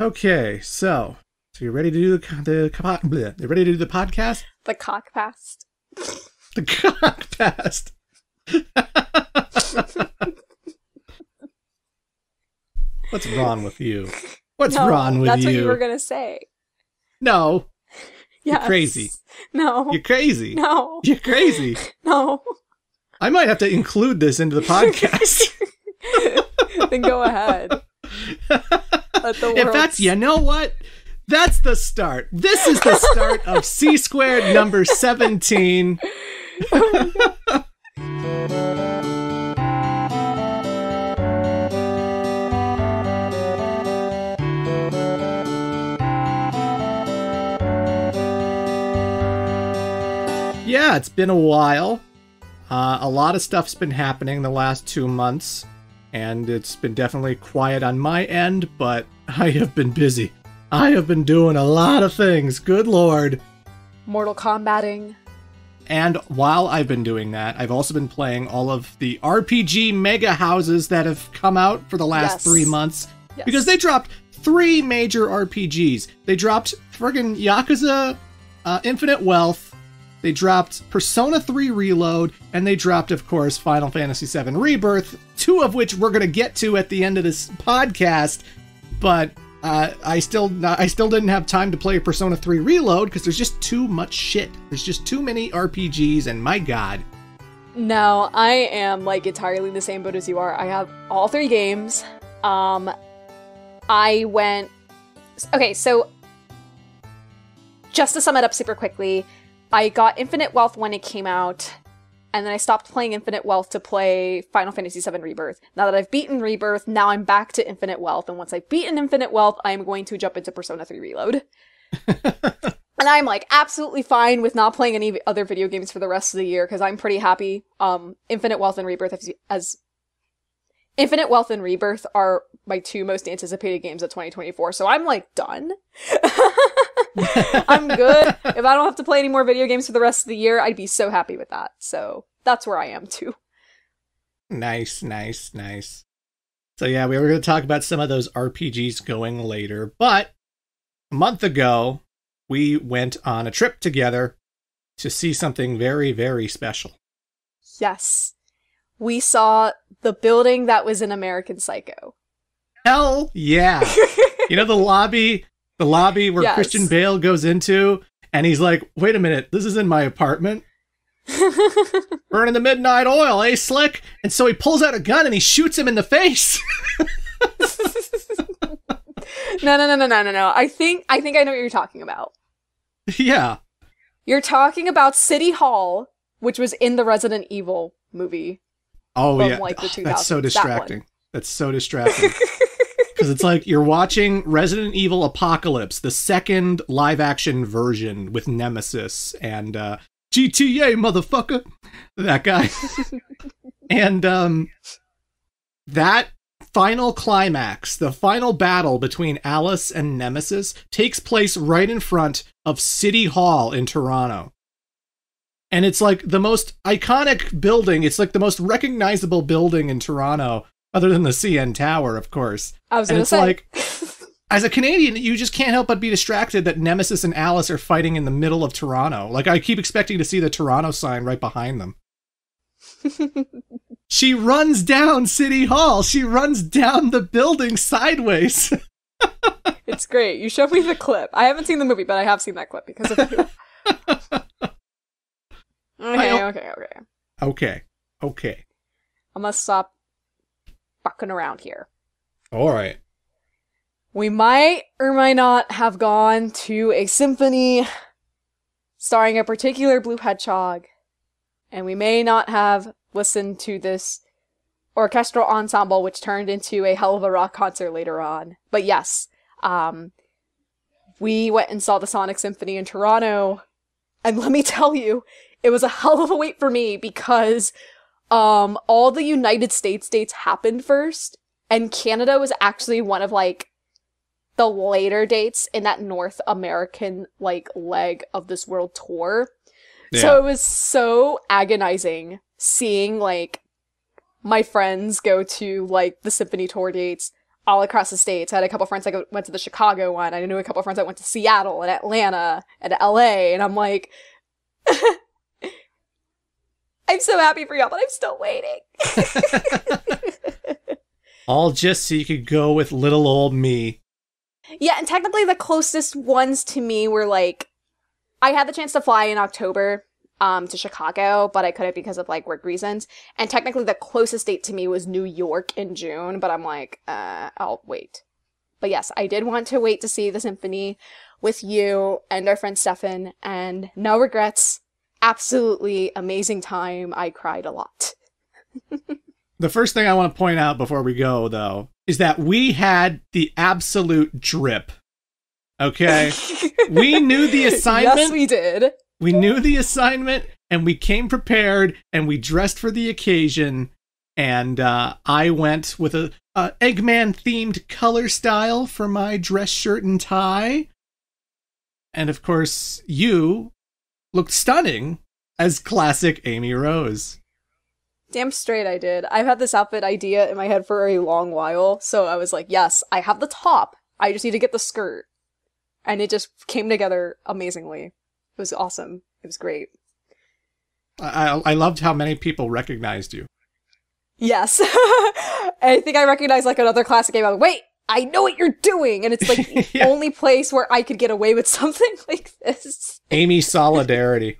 Okay, so so you're ready to do the the bleh, you ready to do the podcast? The cock past. The cock past. What's wrong with you? What's No, wrong with that's you? That's what you were gonna say. No, Yes. You're crazy. No. you're crazy. No. You're crazy. No. I might have to include this into the podcast. then go ahead. If that's you know what? That's the start. This is the start of c squared number 17 yeah it's been a while. Uh, a lot of stuff's been happening the last two months and it's been definitely quiet on my end, but I have been busy. I have been doing a lot of things, good lord. Mortal Kombating. And while I've been doing that, I've also been playing all of the RPG mega houses that have come out for the last Yes. three months. Yes. Because they dropped three major RPGs. They dropped friggin' Yakuza uh, Infinite Wealth, they dropped Persona 3 Reload, and they dropped, of course, Final Fantasy VII Rebirth, two of which we're going to get to at the end of this podcast. But uh, I still not, I still didn't have time to play Persona 3 Reload because there's just too much shit. There's just too many RPGs, and my god. No, I am like entirely the same boat as you are. I have all three games. Um I went Okay, so just to sum it up super quickly, I got Infinite Wealth when it came out, and then I stopped playing Infinite Wealth to play Final Fantasy VII Rebirth. Now that I've beaten Rebirth, now I'm back to Infinite Wealth, and once I've beaten Infinite Wealth, I am going to jump into Persona 3 Reload. and I'm like absolutely fine with not playing any other video games for the rest of the year because I'm pretty happy. Um, Infinite Wealth and Rebirth as, as Infinite Wealth and Rebirth are my two most anticipated games of 2024. So I'm like done. I'm good. if I don't have to play any more video games for the rest of the year, I'd be so happy with that. So that's where I am too. Nice, nice, nice. So yeah, we were going to talk about some of those RPGs going later, but a month ago we went on a trip together to see something very, very special. Yes. We saw the building that was in American Psycho. Hell yeah! you know the lobby, the lobby where Yes. Christian Bale goes into, and he's like, "Wait a minute, this is in my apartment." Burning the midnight oil, eh, Slick? And so he pulls out a gun and he shoots him in the face. no, no, no, no, no, no, no. I think I think I know what you're talking about. yeah. You're talking about City Hall, which was in the Resident Evil movie. Oh From, yeah, like, the Ugh, that's so 2000s, that distracting. That's so distracting. Because it's like you're watching Resident Evil Apocalypse, the second live action version with Nemesis and uh, GTA motherfucker, that guy, and um, that final climax, the final battle between Alice and Nemesis, takes place right in front of City Hall in Toronto and it's like the most iconic building. It's like the most recognizable building in Toronto, other than the CN Tower, of course. I was And it's say. like, as a Canadian, you just can't help but be distracted that Nemesis and Alice are fighting in the middle of Toronto. Like I keep expecting to see the Toronto sign right behind them. She runs down City Hall. She runs down the building sideways. it's great. You showed me the clip. I haven't seen the movie, but I have seen that clip because of you. okay, okay, okay. okay. Okay. I must stop fucking around here. All right. We might or might not have gone to a symphony starring a particular blue hedgehog, and we may not have listened to this orchestral ensemble, which turned into a hell of a rock concert later on. But yes, um, we went and saw the Sonic Symphony in Toronto, and let me tell you, it was a hell of a wait for me because um, all the United States dates happened first, and Canada was actually one of like the later dates in that North American like leg of this world tour. Yeah. So it was so agonizing seeing like my friends go to like the symphony tour dates. all across the states. I had a couple friends that went to the Chicago one. I knew a couple friends that went to Seattle and Atlanta and LA. And I'm like, I'm so happy for y'all, but I'm still waiting. All just so you could go with little old me. yeah, and technically the closest ones to me were like, I had the chance to fly in October um to Chicago, but I couldn't because of like work reasons. And technically the closest date to me was New York in June, but I'm like, uh, I'll wait. But yes, I did want to wait to see the symphony with you and our friend Stefan, and no regrets. Absolutely amazing time. I cried a lot. The first thing I want to point out before we go, though, is that we had the absolute drip. Okay? we knew the assignment. Yes, we did. We knew the assignment and we came prepared and we dressed for the occasion. And uh, I went with a, a Eggman themed color style for my dress shirt and tie. And of course, you looked stunning as classic Amy Rose. Damn straight I did. I've had this outfit idea in my head for a long while, so I was like, yes, I have the top. I just need to get the skirt. And it just came together amazingly. It was awesome. It was great. I, I loved how many people recognized you. Yes. I think I recognize like another classic game. I'm like, wait, I know what you're doing. And it's like the Yeah. only place where I could get away with something like this. Amy Solidarity.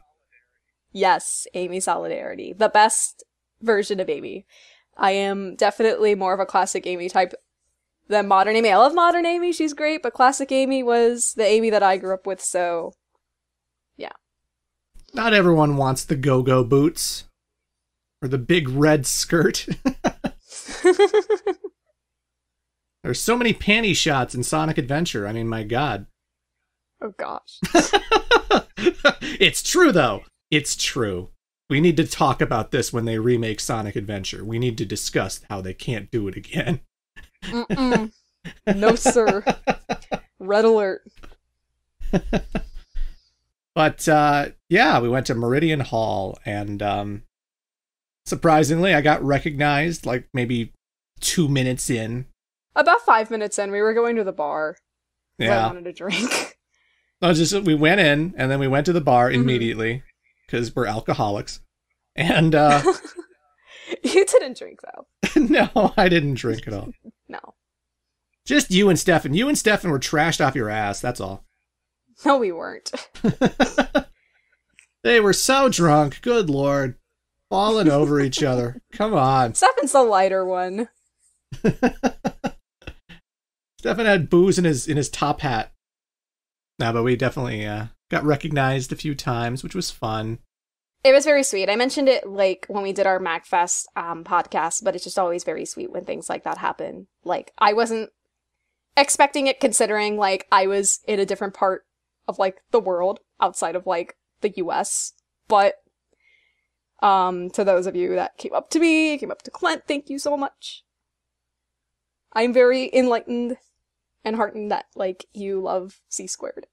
Yes, Amy Solidarity. The best version of Amy. I am definitely more of a classic Amy type than modern Amy. I love modern Amy, she's great, but classic Amy was the Amy that I grew up with, so yeah. Not everyone wants the go go boots or the big red skirt. There's so many panty shots in Sonic Adventure. I mean, my god. oh gosh. it's true, though. It's true. We need to talk about this when they remake Sonic Adventure. We need to discuss how they can't do it again. No, sir. Red alert. But uh, yeah, we went to Meridian Hall, and um, surprisingly, I got recognized like maybe two minutes in. About five minutes in, we were going to the bar. 'cause I Yeah, wanted a drink. no, just we went in, and then we went to the bar Mhm. immediately because we're alcoholics. And uh, you didn't drink though. no, I didn't drink at all. No. Just you and Stefan. You and Stefan were trashed off your ass. That's all. No, we weren't. They were so drunk. Good lord, falling over each other. Come on. Stefan's the lighter one. Stefan had booze in his in his top hat. No, but we definitely uh, got recognized a few times, which was fun. It was very sweet. I mentioned it like when we did our MAGFest um, podcast, but it's just always very sweet when things like that happen. Like I wasn't expecting it, considering like I was in a different part of like the world outside of like the U.S. But um, to those of you that came up to me, came up to Clint, thank you so much. I'm very enlightened and heartened that like you love C squared.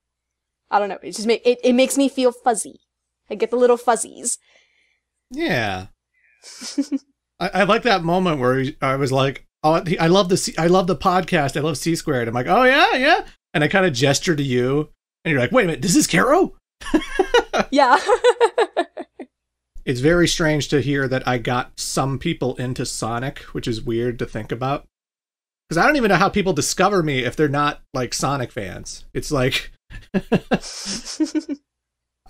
I don't know. It just make it, it makes me feel fuzzy. I get the little fuzzies. Yeah, I, I like that moment where I was like, "Oh, I love the C- I love the podcast. I love C squared." I'm like, "Oh yeah, yeah," and I kind of gesture to you, and you're like, "Wait a minute, this is Caro." yeah. It's very strange to hear that I got some people into Sonic, which is weird to think about. Because I don't even know how people discover me if they're not like Sonic fans. It's like I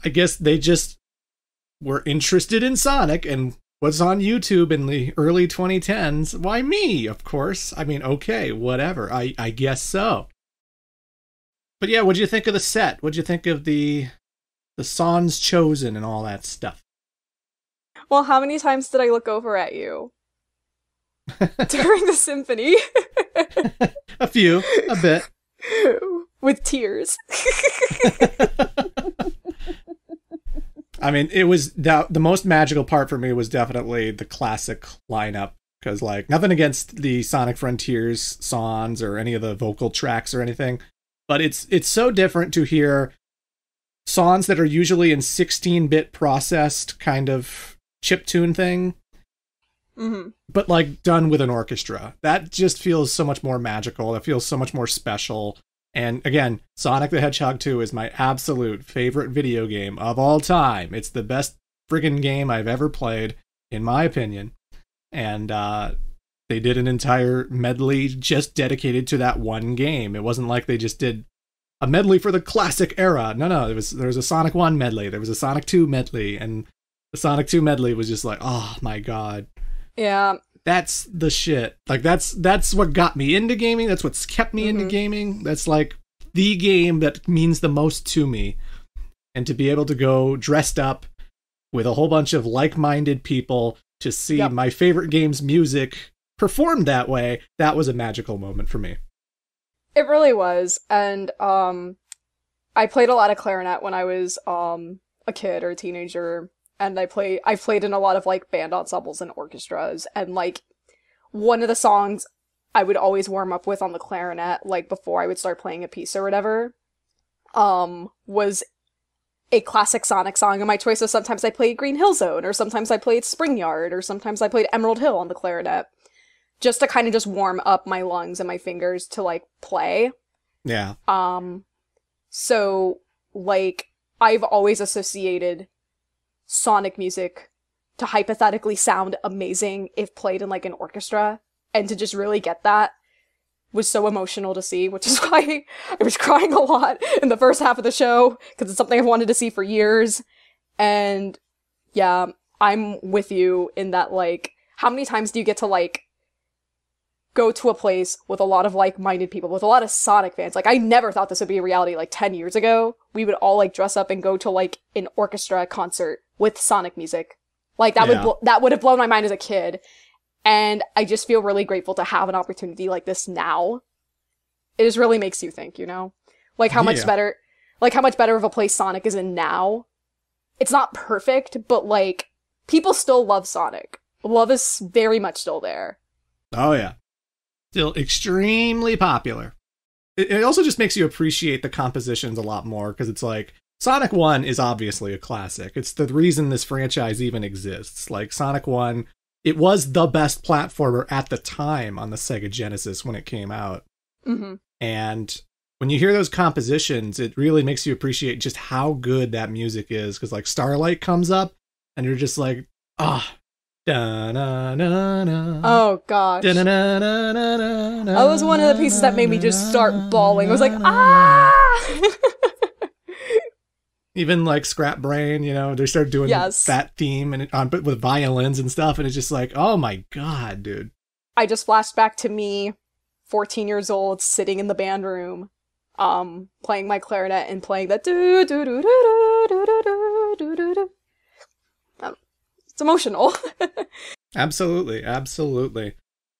guess they just were interested in Sonic and was on YouTube in the early 2010s. Why me? Of course. I mean, okay, whatever. I I guess so. But yeah, what'd you think of the set? What'd you think of the the songs chosen and all that stuff? well, how many times did I look over at you during the symphony a few, a bit. with tears? I mean, it was the the most magical part for me was definitely the classic lineup because like nothing against the Sonic Frontiers songs or any of the vocal tracks or anything, but it's it's so different to hear songs that are usually in 16-bit processed kind of chip tune thing Mm-hmm. but like done with an orchestra. That just feels so much more magical. It feels so much more special. And again, Sonic the Hedgehog 2 is my absolute favorite video game of all time. It's the best friggin' game I've ever played, in my opinion. And uh, they did an entire medley just dedicated to that one game. It wasn't like they just did a medley for the classic era. No, no, there was there was a Sonic 1 medley, there was a Sonic 2 medley, and the Sonic 2 medley was just like, oh my god Yeah. that's the shit. Like that's that's what got me into gaming. That's what's kept me into Mhm. gaming. That's like the game that means the most to me. And to be able to go dressed up with a whole bunch of like-minded people to see Yep. my favorite game's music performed that way, that was a magical moment for me. It really was. And um I played a lot of clarinet when I was um a kid or a teenager and I play I've played in a lot of like band ensembles and orchestras and like one of the songs I would always warm up with on the clarinet like before I would start playing a piece or whatever um was a classic Sonic song of my choice. So sometimes I played Green Hill Zone, or sometimes I played Spring Yard, or sometimes I played Emerald Hill on the clarinet, just to kind of just warm up my lungs and my fingers to like play. Yeah. Um, so like I've always associated Sonic music to hypothetically sound amazing if played in like an orchestra, and to just really get that was so emotional to see, which is why I was crying a lot in the first half of the show because it's something I've wanted to see for years. And yeah, I'm with you in that like how many times do you get to like go to a place with a lot of like-minded people, with a lot of Sonic fans? Like I never thought this would be a reality like 10 years ago. We would all like dress up and go to like an orchestra concert with Sonic music. Like that would bl- that would have blown my mind as a kid. And I just feel really grateful to have an opportunity like this now. It just really makes you think, you know? Like how much Yeah. better like how much better of a place Sonic is in now. It's not perfect, but like people still love Sonic. Love is very much still there. Oh yeah. Still extremely popular. It, it also just makes you appreciate the compositions a lot more because it's like Sonic 1 is obviously a classic. It's the reason this franchise even exists. Like Sonic 1, it was the best platformer at the time on the Sega Genesis when it came out. hmm And when you hear those compositions, it really makes you appreciate just how good that music is because like Starlight comes up and you're just like, ah, da na na na. Oh gosh. That was one of the pieces that made me just start bawling. I was like, ah! Even like Scrap Brain, you know, they started doing Yes. that theme and on, but with violins and stuff, and it's just like, oh my god, dude. I just flashed back to me, 14 years old, sitting in the band room, um, playing my clarinet and playing that do do do do do do do do do do. Um, It's emotional. Absolutely, absolutely.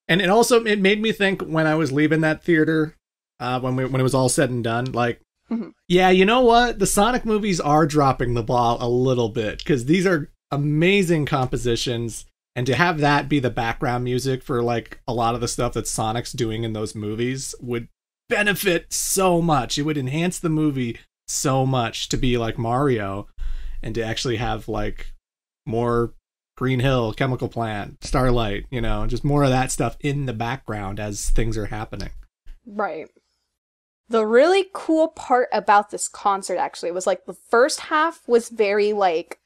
And it also it made me think when I was leaving that theater, uh, when we when it was all said and done, like, Mhm. yeah, you know what? The Sonic movies are dropping the ball a little bit because these are amazing compositions, and to have that be the background music for like a lot of the stuff that Sonic's doing in those movies would benefit so much. It would enhance the movie so much to be like Mario, and to actually have like more Green Hill, Chemical Plant, Starlight, you know, just more of that stuff in the background as things are happening. Right. The really cool part about this concert actually was like the first half was very like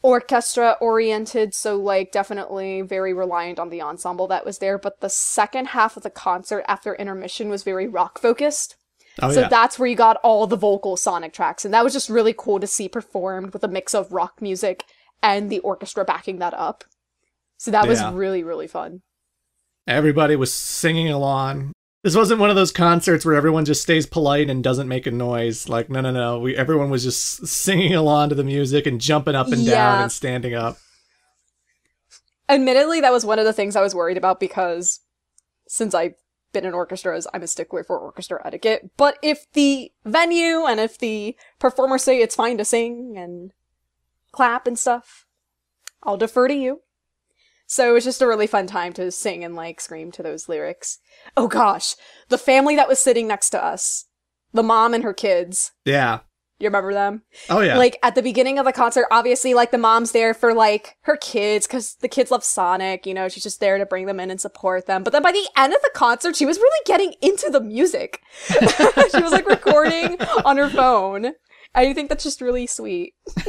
orchestra oriented, so like definitely very reliant on the ensemble that was there, but the second half of the concert after intermission was very rock focused. Oh so yeah. that's where you got all the vocal sonic tracks and that was just really cool to see performed with a mix of rock music and the orchestra backing that up. So that was really really fun. Everybody was singing along. This wasn't one of those concerts where everyone just stays polite and doesn't make a noise. Like no no no, we everyone was just singing along to the music and jumping up and down and standing up. Admittedly, that was one of the things I was worried about because since I've been in orchestras, I'm a stickler for orchestra etiquette. But if the venue and if the performers say it's fine to sing and clap and stuff, I'll defer to you. So it was just a really fun time to sing and like scream to those lyrics. Oh gosh, the family that was sitting next to us, the mom and her kids, Yeah. You remember them? Oh yeah. Like at the beginning of the concert, obviously, like the mom's there for like her kids because the kids love Sonic. You know, she's just there to bring them in and support them. But then by the end of the concert, she was really getting into the music. she was like recording on her phone. I think that's just really sweet.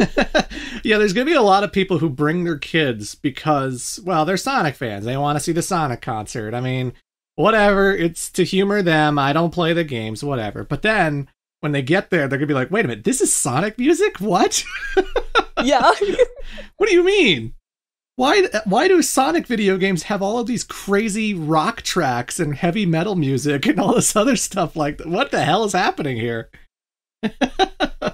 yeah, there's gonna be a lot of people who bring their kids because, well, they're Sonic fans. They want to see the Sonic concert. I mean, whatever. It's to humor them. I don't play the games, whatever. But then when they get there, they're gonna be like, "Wait a minute, this is Sonic music? What? Yeah. what do you mean? Why? Why do Sonic video games have all of these crazy rock tracks and heavy metal music and all this other stuff? Like, what the hell is happening here?" I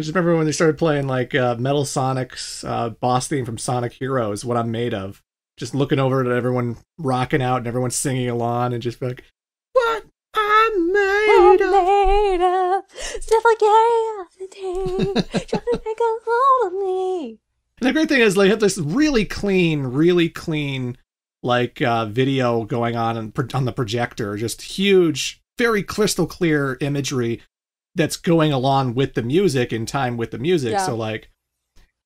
just remember when they started playing like uh, Metal Sonic's uh, boss theme from Sonic Heroes, "What I'm Made of." Just looking over at everyone rocking out and everyone singing along, and just be like, "What I'm made of." made of stuff like curiosity, trying to take a hold of me. And the great thing is they have this really clean, really clean like uh, video going on on, on the projector, just huge, very crystal clear imagery that's going along with the music in time with the music. Yeah. So like,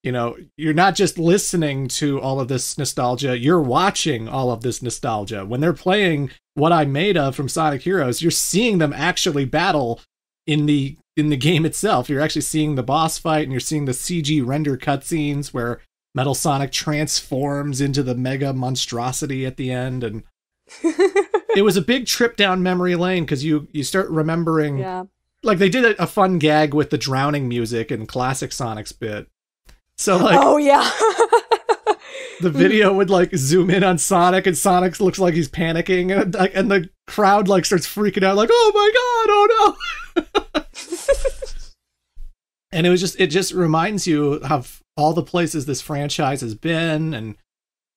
you know, you're not just listening to all of this nostalgia, you're watching all of this nostalgia. When they're playing what I'm made of from Sonic Heroes, you're seeing them actually battle in the in the game itself. You're actually seeing the boss fight and you're seeing the CG render cutscenes where Metal Sonic transforms into the mega monstrosity at the end and it was a big trip down memory lane because you you start remembering yeah. like they did a, a fun gag with the drowning music and classic Sonic's bit. So like oh yeah. the hmm. video would like zoom in on Sonic and Sonic looks like he's panicking and like and the crowd like starts freaking out like oh my god oh no and it was just it just reminds you of all the places this franchise has been and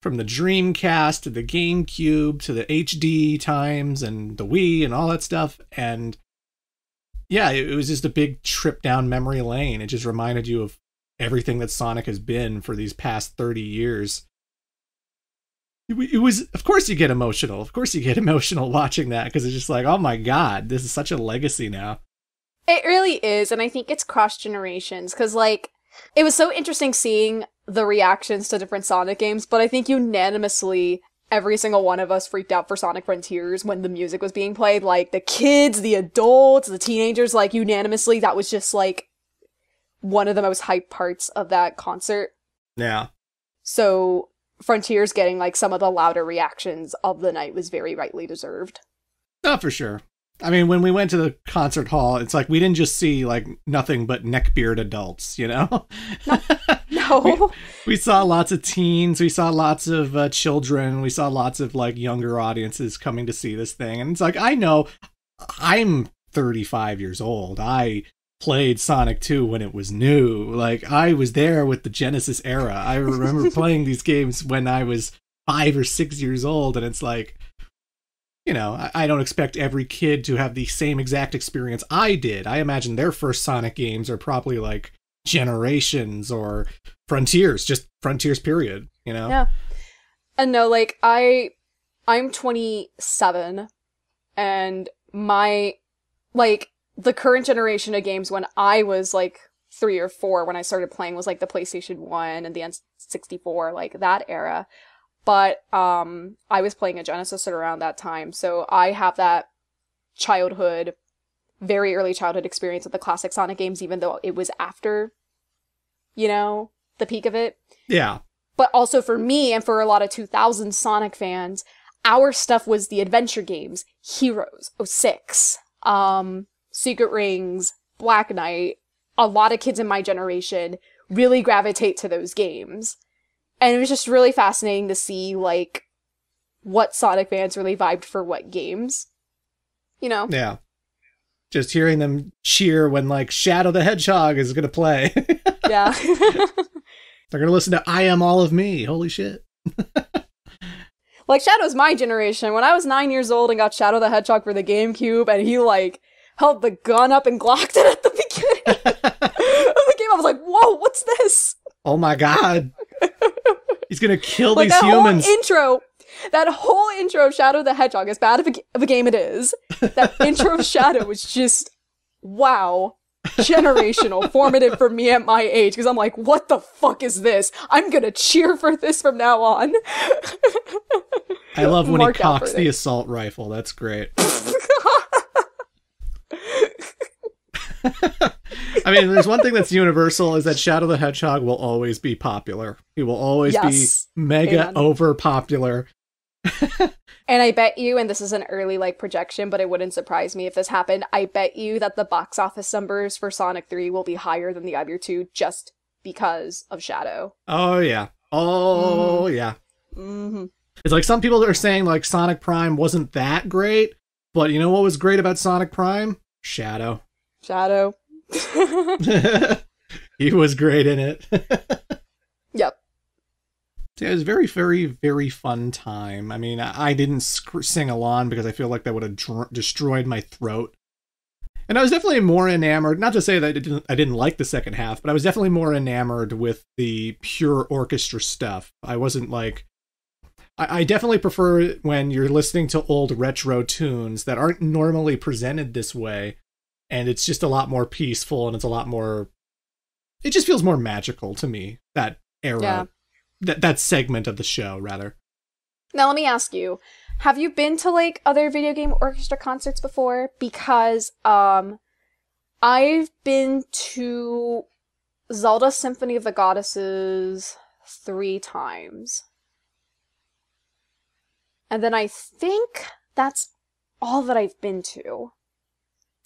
from the Dreamcast to the GameCube to the HD times and the Wii and all that stuff. And yeah it, was just a big trip down memory lane. It just reminded you of everything that Sonic has been for these past 30 years. It, it was of course you get emotional. Of course you get emotional watching that because it's just like oh my god this is such a legacy now. It really is, and I think it's cross generations because, like, it was so interesting seeing the reactions to different Sonic games. But I think unanimously, every single one of us freaked out for Sonic Frontiers when the music was being played. Like the kids, the adults, the teenagers, like unanimously, that was just like one of the most hype parts of that concert. yeah So Frontiers getting like some of the louder reactions of the night was very rightly deserved. Oh, for sure. I mean, when we went to the concert hall, it's like we didn't just see like nothing but neckbeard adults, you know? No. we saw lots of teens, we saw lots of uh, children, we saw lots of like younger audiences coming to see this thing. And it's like, I know I'm 35 years old. I played Sonic 2 when it was new. Like, I was there with the Genesis era. I remember playing these games when I was five or six years old, and it's like, you know, I, don't expect every kid to have the same exact experience I did. I imagine their first Sonic games are probably like Generations or Frontiers, just Frontiers, period, you know? Yeah. And no, like I I'm 27 and my like the current generation of games when I was like 3 or 4 when I started playing was like the PlayStation 1 and the N64 like that era. But um I was playing a Genesis at around that time. So I have that childhood very early childhood experience with the classic Sonic games even though it was after you know the peak of it Yeah. but also for me and for a lot of 2000 Sonic fans, our stuff was the adventure games, Heroes, 06, um, Secret Rings, Black Knight. A lot of kids in my generation really gravitate to those games. And it was just really fascinating to see, like, what Sonic fans really vibed for what games. You know? Yeah. Just hearing them cheer when like Shadow the Hedgehog is gonna play. Yeah. They're gonna listen to I Am All of Me. Holy shit. Like Shadow's my generation. When I was nine years old and got Shadow the Hedgehog for the GameCube, and he like held the gun up and glocked it at the beginning of the game, I was like, "Whoa, what's this?" oh my god. He's gonna kill Like these that humans. whole intro, that whole intro of Shadow the Hedgehog, as bad of a, of a game it is, that intro of Shadow was just wow, generational, formative for me at my age because I'm like, what the fuck is this? I'm gonna cheer for this from now on. I love when Mark he cocks the assault rifle. That's great. I mean, there's one thing that's universal is that Shadow the Hedgehog will always be popular. He will always Yes. be mega Amen. over popular. And I bet you, and this is an early like projection, but it wouldn't surprise me if this happened. I bet you that the box office numbers for Sonic 3 will be higher than the other two just because of Shadow. Oh yeah. Oh yeah. hmm It's like some people are saying like Sonic Prime wasn't that great, but you know what was great about Sonic Prime? Shadow. Shadow. he was great in it. yep. it was very, very, very fun time. I mean, I, didn't sc- sing along because I feel like that would have dr- destroyed my throat. And I was definitely more enamored. Not to say that I didn't, I didn't like the second half, but I was definitely more enamored with the pure orchestra stuff. I wasn't like. I, I definitely prefer when you're listening to old retro tunes that aren't normally presented this way, and it's just a lot more peaceful and it's a lot more. It just feels more magical to me that era Yeah. that that segment of the show rather. Now let me ask you, have you been to like other video game orchestra concerts before? Because um I've been to Zelda Symphony of the Goddesses 3 times. And then I think that's all that I've been to.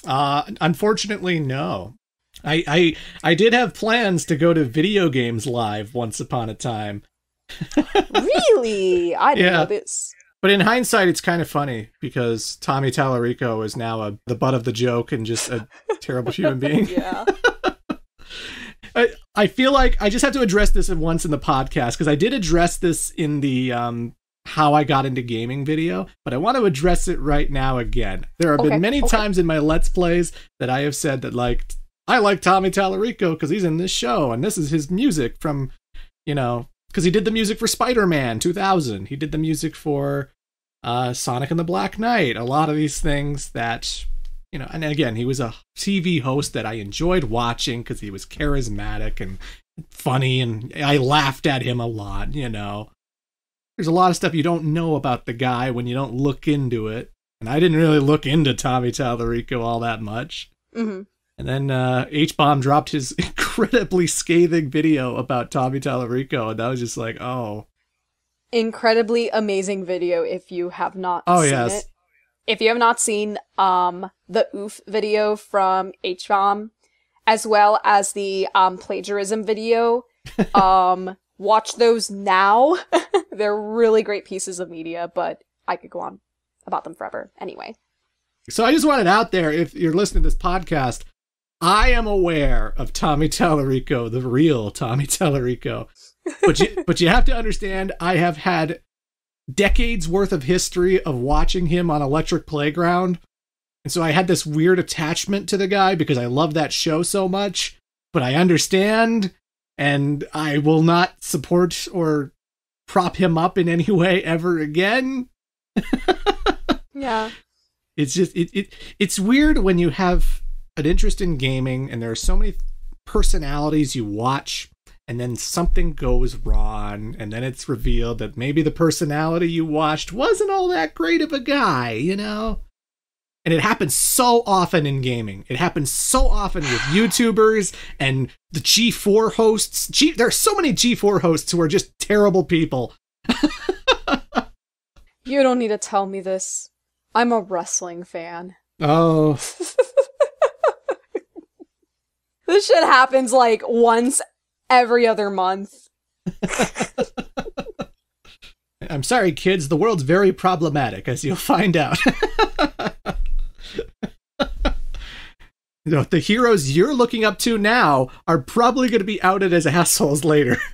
Uh unfortunately no. I I I did have plans to go to video games live once upon a time. really? I didn't Yeah. know this. But in hindsight it's kind of funny because Tommy Tallarico is now a the butt of the joke and just a terrible human being. Yeah. I, I feel like I just have to address this at once in the podcast because I did address this in the um how I got into gaming video, but I want to address it right now again. There have Okay, been many okay. times in my let's plays that I have said that like I like Tommy Tallarico because he's in this show and this is his music from you know because he did the music for Spider-Man 2000. He did the music for uh Sonic and the Black Knight. A lot of these things that you know, and again, he was a TV host that I enjoyed watching because he was charismatic and funny, and I laughed at him a lot. You know, there's a lot of stuff you don't know about the guy when you don't look into it, and I didn't really look into Tommy Tallarico all that much. hmm And then uh, H Bomb dropped his incredibly scathing video about Tommy Tallarico, and that was just like, oh, incredibly amazing video if you have not Oh, seen yes. it. If you have not seen um the oof video from H Bomb, as well as the um plagiarism video, um watch those now. They're really great pieces of media, but I could go on about them forever. Anyway. So I just want it out there. If you're listening to this podcast, I am aware of Tommy Tallarico, the real Tommy Tallarico. But you, but you have to understand, I have had decades worth of history of watching him on Electric Playground, and so I had this weird attachment to the guy because I love that show so much. But I understand, and I will not support or prop him up in any way ever again Yeah. it's just it, it it's weird when you have an interest in gaming and there are so many personalities you watch and then something goes wrong and then it's revealed that maybe the personality you watched wasn't all that great of a guy you know and it happens so often in gaming it happens so often with youtubers and the g4 hosts G, there are so many g4 hosts who are just terrible people You don't need to tell me this. I'm a wrestling fan. oh This shit happens like once every other month. I'm sorry, kids. The world's very problematic, as you'll find out. the heroes you're looking up to now are probably going to be outed as assholes later.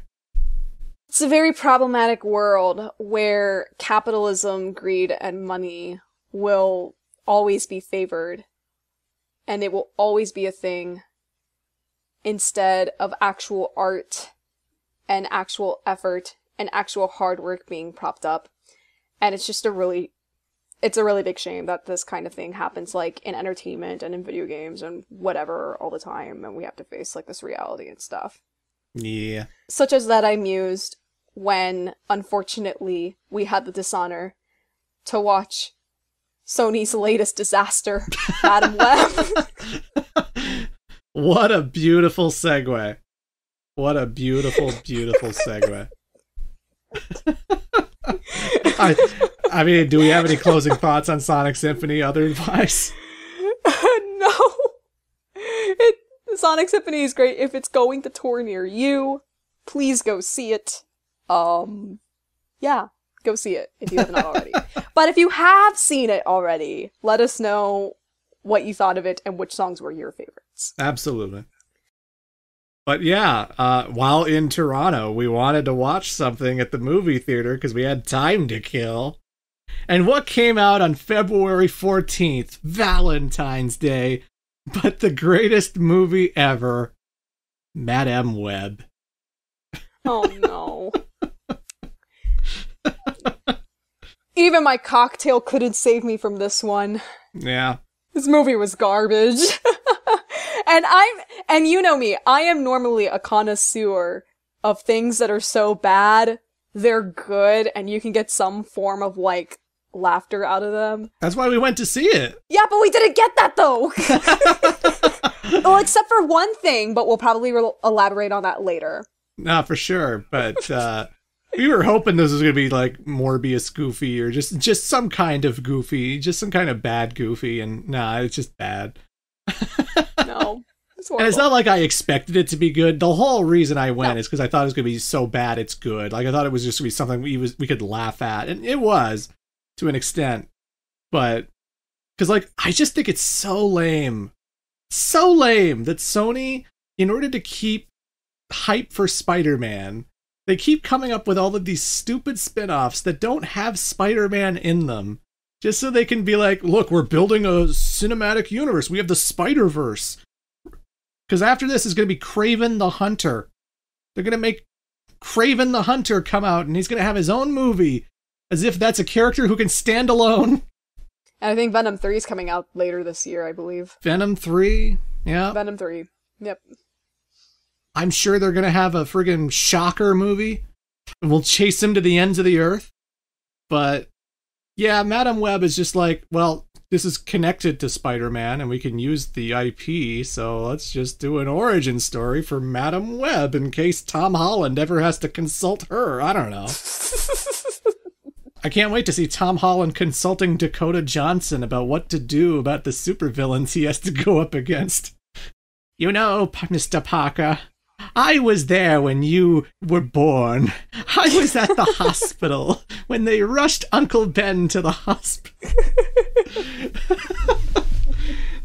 It's a very problematic world where capitalism, greed, and money will always be favored. And it will always be a thing instead of actual art and actual effort and actual hard work being propped up. And it's just a really it's a really big shame that this kind of thing happens like in entertainment and in video games and whatever all the time and we have to face like this reality and stuff. Yeah. Such as that I mused when unfortunately we had the dishonor to watch Sony's latest disaster, Madame Web. what a beautiful segue. What a beautiful, beautiful segue. I, I mean, do we have any closing thoughts on Sonic Symphony otherwise? no. It, Sonic Symphony is great if it's going to tour near you. Please go see it. Um, yeah, go see it if you have not already. but if you have seen it already, let us know what you thought of it and which songs were your favorites. Absolutely. But yeah, uh, while in Toronto, we wanted to watch something at the movie theater because we had time to kill. And what came out on February 14th, Valentine's Day, but the greatest movie ever, Madame Web. Oh no. Even my cocktail couldn't save me from this one. Yeah. This movie was garbage. and I'm and you know me, I am normally a connoisseur of things that are so bad they're good and you can get some form of like laughter out of them. That's why we went to see it. Yeah, but we didn't get that though. well, except for one thing, but we'll probably re- elaborate on that later. Nah, for sure. But uh we were hoping this was gonna be like Morbius goofy or just just some kind of goofy, just some kind of bad goofy, and nah, it's just bad. No. It's And it's not like I expected it to be good. The whole reason I went is because I thought it was going to be so bad it's good. Like I thought it was just going to be something we was we could laugh at, and it was to an extent. But because like I just think it's so lame, so lame that Sony, in order to keep hype for Spider-Man, they keep coming up with all of these stupid spin-offs that don't have Spider-Man in them. Just so they can be like, look, we're building a cinematic universe. We have the Spider Verse. Because after this is going to be Kraven the Hunter. They're going to make Kraven the Hunter come out and he's going to have his own movie as if that's a character who can stand alone. And I think Venom 3 is coming out later this year, I believe. Venom 3. Yeah. Venom 3. Yep. I'm sure they're going to have a friggin' shocker movie and we'll chase him to the ends of the earth. But yeah, Madame Web is just like, well, this is connected to Spider Man and we can use the IP, so let's just do an origin story for Madame Web in case Tom Holland ever has to consult her. I don't know. I can't wait to see Tom Holland consulting Dakota Johnson about what to do about the supervillains he has to go up against. You know, Mr. Parker, I was there when you were born. I was at the hospital when they rushed Uncle Ben to the hospital.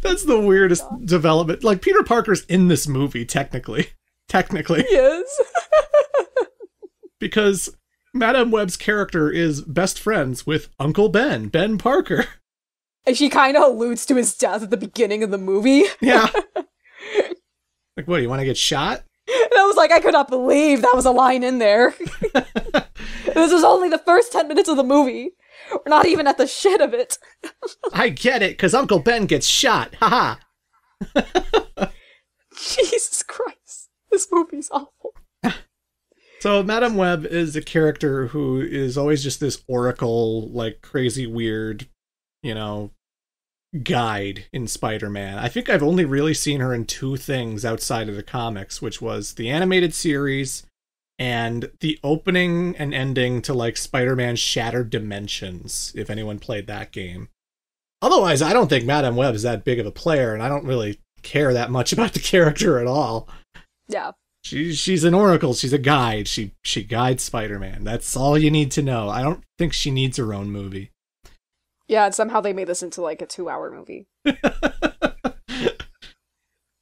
That's the weirdest development. Like Peter Parker's in this movie technically. Technically, Yes. because Madame Web's character is best friends with Uncle Ben, Ben Parker. and she kind of alludes to his death at the beginning of the movie. Yeah. like what, you want to get shot? And I was like, I could not believe that was a line in there. this is only the first 10 minutes of the movie. We're not even at the shit of it. I get it, cuz Uncle Ben gets shot. Haha. Jesus Christ. This movie's awful. So Madame Web is a character who is always just this oracle, like crazy weird, you know, guide in Spider-Man. I think I've only really seen her in two things outside of the comics, which was the animated series and the opening and ending to like Spider-Man Shattered Dimensions, if anyone played that game. Otherwise, I don't think Madame Web is that big of a player, and I don't really care that much about the character at all. Yeah. She, she's an oracle. She's a guide. She she guides Spider-Man. That's all you need to know. I don't think she needs her own movie. Yeah, and somehow they made this into like a two hour movie.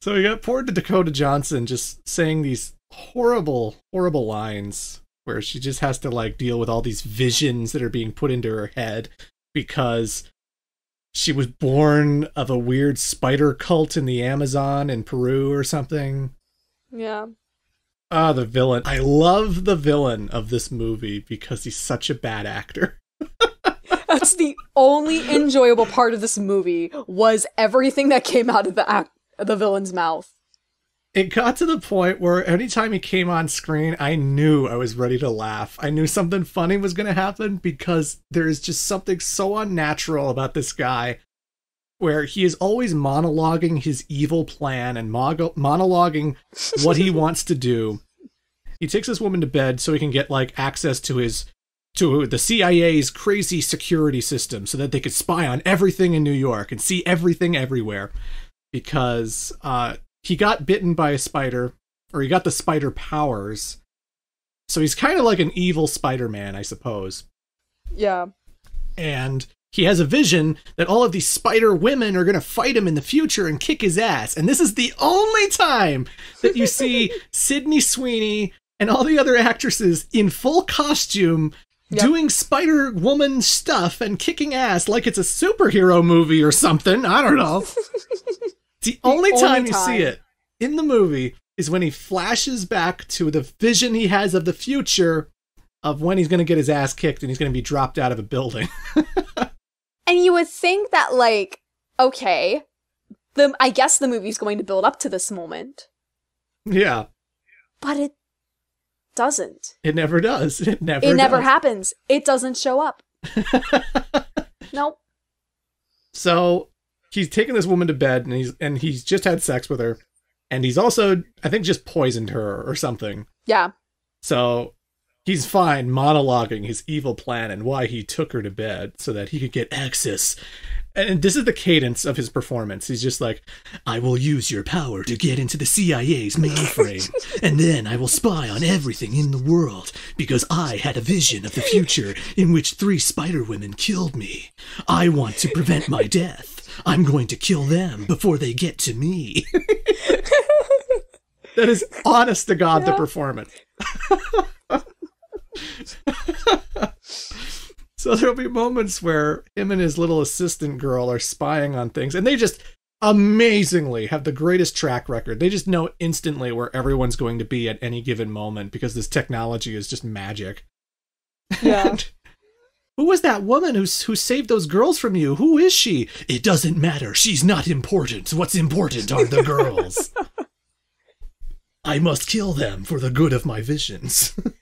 So we got poor Dakota Johnson just saying these horrible, horrible lines where she just has to like deal with all these visions that are being put into her head because she was born of a weird spider cult in the Amazon in Peru or something. Yeah. Ah, the villain. I love the villain of this movie because he's such a bad actor. The only enjoyable part of this movie was everything that came out of the act- the villain's mouth. it got to the point where anytime he came on screen, I knew I was ready to laugh. I knew something funny was going to happen because there is just something so unnatural about this guy where he is always monologuing his evil plan and monologuing what he wants to do. He takes this woman to bed so he can get like access to his to the CIA's crazy security system so that they could spy on everything in New York and see everything everywhere because uh he got bitten by a spider, or he got the spider powers. So he's kind of like an evil Spider Man, I suppose. Yeah. And he has a vision that all of these spider women are going to fight him in the future and kick his ass. And this is the only time that you see Sydney Sweeney and all the other actresses in full costume Yep. doing Spider Woman stuff and kicking ass like it's a superhero movie or something. I don't know. the only only time you see it in the movie is when he flashes back to the vision he has of the future of when he's going to get his ass kicked and he's going to be dropped out of a building. And you would think that like okay, the I guess the movie's going to build up to this moment, yeah, but it doesn't. it never does. It never it never does. happens. It doesn't show up. Nope. So he's taken this woman to bed and he's and he's just had sex with her and he's also I think just poisoned her or something. Yeah. So he's fine monologuing his evil plan and why he took her to bed so that he could get access. And this is the cadence of his performance. He's just like, I will use your power to get into the CIA's mainframe, and then I will spy on everything in the world because I had a vision of the future in which three spider women killed me. I want to prevent my death. I'm going to kill them before they get to me. that is honest to God the Yeah. performance. so there'll be moments where him and his little assistant girl are spying on things, and they just amazingly have the greatest track record. They just know instantly where everyone's going to be at any given moment because this technology is just magic. Yeah. And who was that woman who who saved those girls from you? Who is she? It doesn't matter. She's not important. What's important are the girls. I must kill them for the good of my visions.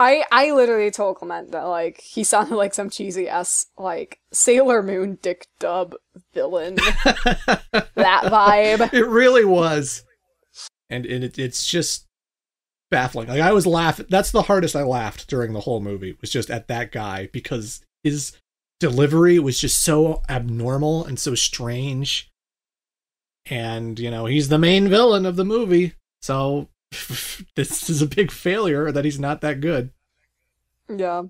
I I literally told Clement that like he sounded like some cheesy ass like Sailor Moon DiC Dub villain. that vibe. it really was and it, it's just baffling like i was laughing that's the hardest i laughed during the whole movie was just at that guy because his delivery was just so abnormal and so strange and you know he's the main villain of the movie so this is a big failure that he's not that good Yeah.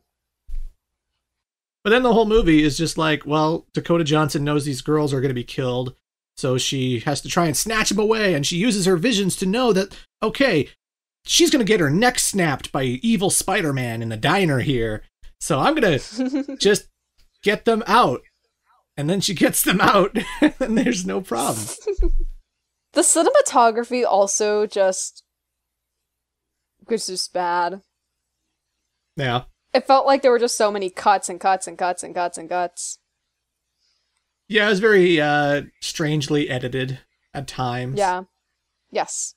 But then the whole movie is just like, well, Dakota Johnson knows these girls are going to be killed, so she has to try and snatch them away, and she uses her visions to know that, okay, she's going to get her neck snapped by evil Spider Man in the diner here, so I'm going to just get them out. And then she gets them out, and there's no problem. The cinematography also just was just bad. Yeah. It felt like there were just so many cuts and cuts and cuts and cuts and cuts. Yeah, it was very uh, strangely edited at times. Yeah. Yes.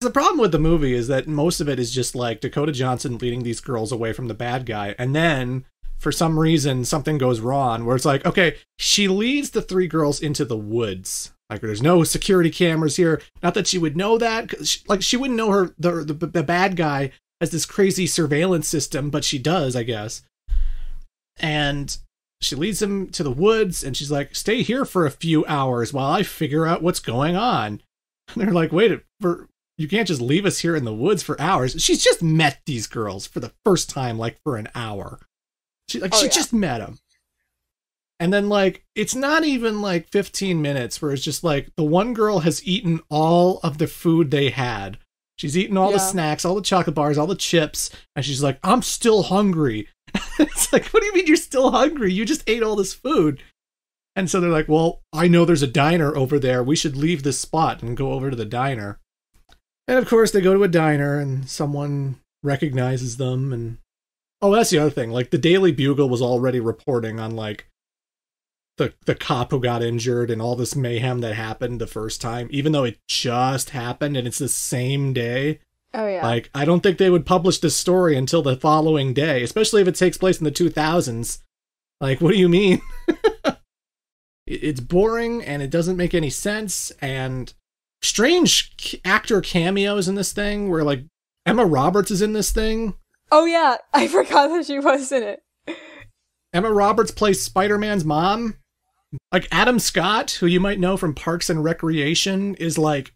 The problem with the movie is that most of it is just like Dakota Johnson leading these girls away from the bad guy, and then for some reason something goes wrong where it's like, okay, she leads the three girls into the woods. Like there's no security cameras here. Not that she would know that, 'cause she, like she wouldn't know her the, the the bad guy has this crazy surveillance system, but she does, I guess. And she leads them to the woods, and she's like, "Stay here for a few hours while I figure out what's going on." And they're like, "Wait, for you can't just leave us here in the woods for hours. She's just met these girls for the first time, like for an hour. She like Oh, she yeah. just met them. And then like it's not even like 15 minutes where it's just like the one girl has eaten all of the food they had. She's eaten all the snacks, all the chocolate bars, all the chips, and she's like, "I'm still hungry." it's like, "What do you mean you're still hungry? You just ate all this food." And so they're like, "Well, I know there's a diner over there. We should leave this spot and go over to the diner." And of course, they go to a diner and someone recognizes them and Oh, that's the other thing. Like the Daily Bugle was already reporting on like the the cop who got injured and all this mayhem that happened the first time, even though it just happened and it's the same day. Oh yeah. Like I don't think they would publish this story until the following day, especially if it takes place in the 2000s. Like, what do you mean? it's boring and it doesn't make any sense and strange actor cameos in this thing where like Emma Roberts is in this thing. Oh yeah, I forgot that she was in it. Emma Roberts plays Spider-Man's mom. Like Adam Scott, who you might know from Parks and Recreation, is like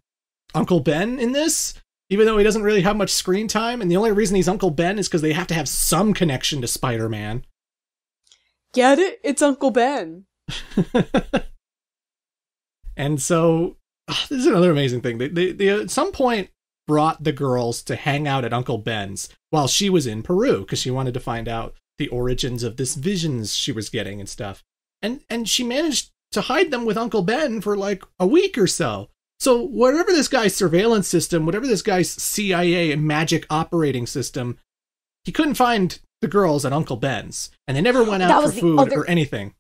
Uncle Ben in this, even though he doesn't really have much screen time. And the only reason he's Uncle Ben is because they have to have some connection to Spider-Man. Get it? It's Uncle Ben. and so oh, this is another amazing thing. They, they, they at some point brought the girls to hang out at Uncle Ben's while she was in Peru because she wanted to find out the origins of this visions she was getting and stuff. And and she managed to hide them with Uncle Ben for like a week or so. So whatever this guy's surveillance system, whatever this guy's CIA magic operating system, he couldn't find the girls at Uncle Ben's, and they never went out for food other... or anything.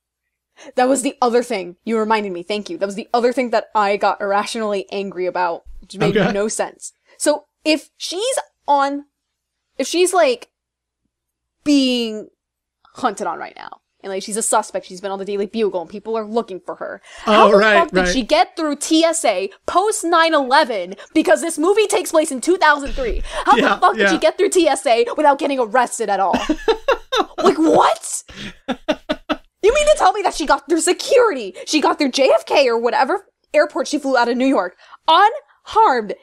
That was the other thing you reminded me. Thank you. That was the other thing that I got irrationally angry about, which made okay. no sense. So if she's on, if she's like being hunted on right now, and like she's a suspect, she's been on the Daily Bugle, and people are looking for her. Oh, How oh, the right, fuck did right. she get through TSA post 9/11? Because this movie takes place in 2003. How yeah, the fuck yeah. did she get through TSA without getting arrested at all? like what? You mean to tell me that she got through security? She got through JFK or whatever airport she flew out of New York unharmed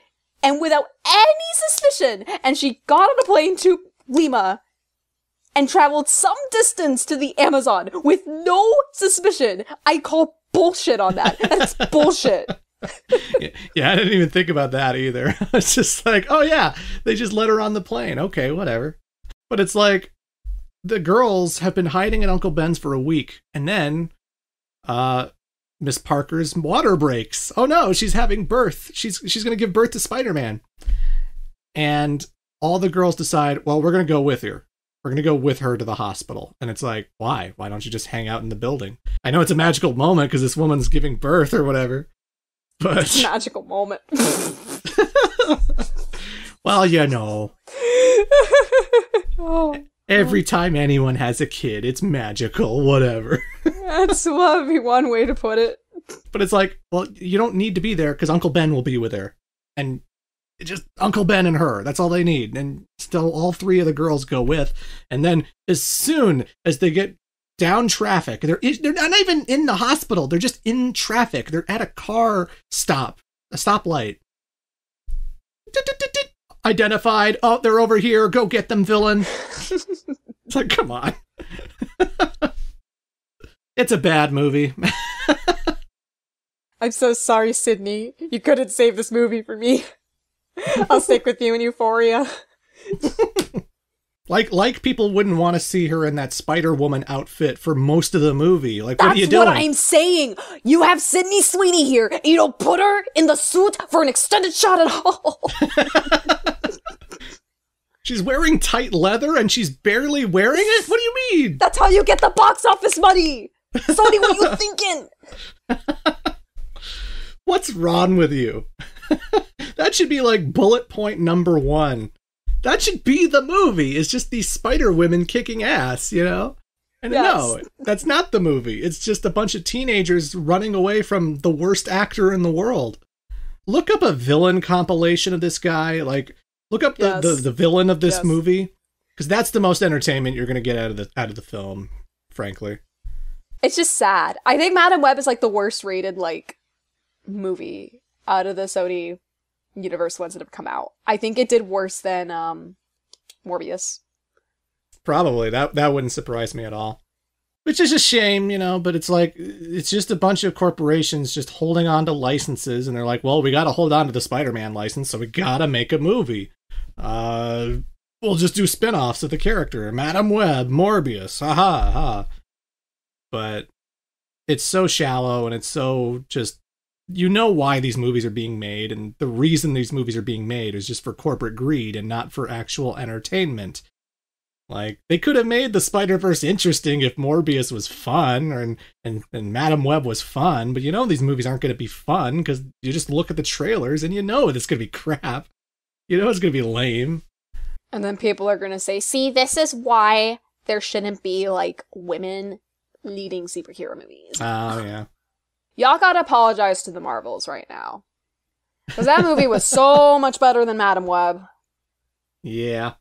and without any suspicion, and she got on a plane to Lima and traveled some distance to the Amazon with no suspicion. I call bullshit on that. That's bullshit. yeah, I didn't even think about that either. it's just like, oh yeah, they just let her on the plane. Okay, whatever. But it's like the girls have been hiding at Uncle Ben's for a week, and then uh Miss Parker's water breaks. Oh no, she's having birth. She's she's gonna give birth to Spider-Man. And all the girls decide, well, we're gonna go with her. We're gonna go with her to the hospital. And it's like, why? Why don't you just hang out in the building? I know it's a magical moment because this woman's giving birth or whatever. But it's magical moment. well, you know. oh. Every time anyone has a kid, it's magical, whatever. That's would be one way to put it. But it's like, well, you don't need to be there because Uncle Ben will be with her. And just Uncle Ben and her. That's all they need. And still, all three of the girls go with. And then, as soon as they get down traffic, they're they're not even in the hospital. They're just in traffic. They're at a car stop, a stoplight identified. Oh, they're over here. Go get them, villain. it's like, come on. it's a bad movie. I'm so sorry, Sydney. You couldn't save this movie for me. I'll stick with you in Euphoria. like, like people wouldn't want to see her in that Spider Woman outfit for most of the movie. Like, That's what are you doing? That's what I'm saying. You have Sydney Sweeney here, and you don't put her in the suit for an extended shot at all. She's wearing tight leather and she's barely wearing it? What do you mean? That's how you get the box office money! Sony, what are you thinking? What's wrong with you? that should be like bullet point number one. That should be the movie. It's just these spider women kicking ass, you know? And yes. no, that's not the movie. It's just a bunch of teenagers running away from the worst actor in the world. Look up a villain compilation of this guy. Like, Look up the, yes. the, the, villain of this yes. movie because that's the most entertainment you're going to get out of the out of the film, frankly. It's just sad. I think Madame Web is like the worst rated like movie out of the Sony universe ones that have come out. I think it did worse than um Morbius. Probably. That that wouldn't surprise me at all. Which is a shame, you know, but it's like it's just a bunch of corporations just holding on to licenses and they're like, "Well, we got to hold on to the Spider-Man license, so we got to make a movie." Uh, we'll just do spin-offs of the character. Madame Web, Morbius, haha, ha. But it's so shallow and it's so just you know why these movies are being made and the reason these movies are being made is just for corporate greed and not for actual entertainment. Like they could have made the Spider Verse interesting if Morbius was fun, or and and, and Madame Web was fun. But you know these movies aren't going to be fun because you just look at the trailers and you know it's going to be crap. You know it's going to be lame. And then people are going to say, "See, this is why there shouldn't be like women leading superhero movies." Oh yeah. Y'all gotta apologize to the Marvels right now. Because that movie was so much better than Madame Web. Yeah.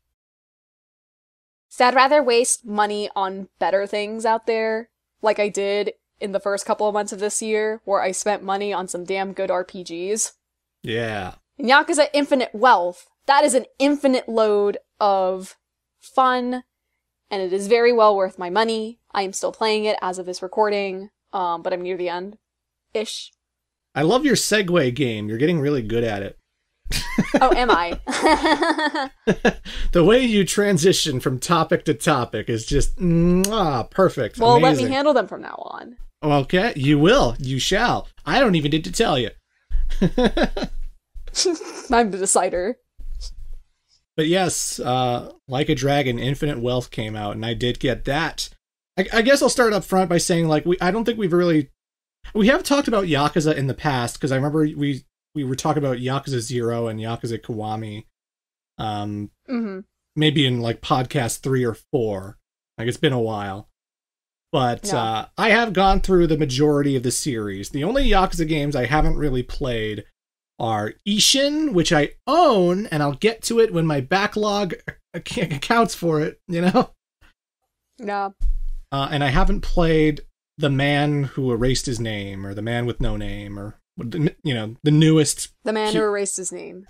So I'd rather waste money on better things out there, like I did in the first couple of months of this year, where I spent money on some damn good RPGs. Yeah. In Yakuza Infinite Wealth, that is an infinite load of fun, and it is very well worth my money. I am still playing it as of this recording, um, but I'm near the end. Ish. I love your segue game. You're getting really good at it. oh, am I? the way you transition from topic to topic is just mwah, perfect. well, let me handle them from now on. Okay, you will. You shall. I don't even need to tell you. I'm the decider. But yes, uh, Like a Dragon, Infinite Wealth came out, and I did get that. I, I guess I'll start up front by saying, like, we I don't think we've really we have talked about Yakuza in the past because I remember we we were talking about Yakuza Zero and Yakuza Kiwami, um, hmm maybe in like podcast three or four. Like it's been a while. But Yeah. uh, I have gone through the majority of the series. The only Yakuza games I haven't really played are Ishin, which I own, and I'll get to it when my backlog accounts for it, you know? Yeah. Uh, and I haven't played The Man Who Erased His Name, or The Man with No Name, or, you know, the newest The man Cu- who erased his name.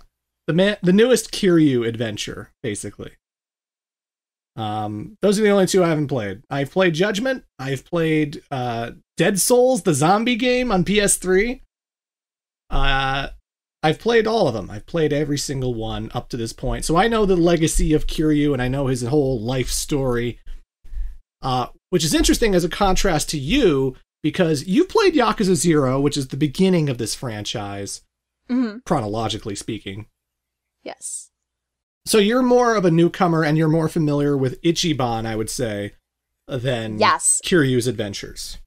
the man the newest Kiryu adventure, basically. Um, those are the only two I haven't played. I've played Judgment. I've played uh, Dead Souls, the zombie game on PS3. Uh, I've played all of them. I've played every single one up to this point, so I know the legacy of Kiryu and I know his whole life story. Uh, which is interesting as a contrast to you because you've played Yakuza Zero, which is the beginning of this franchise, hmm chronologically speaking. Yes. So you're more of a newcomer and you're more familiar with Ichiban, I would say, than Yes. Kiryu's adventures.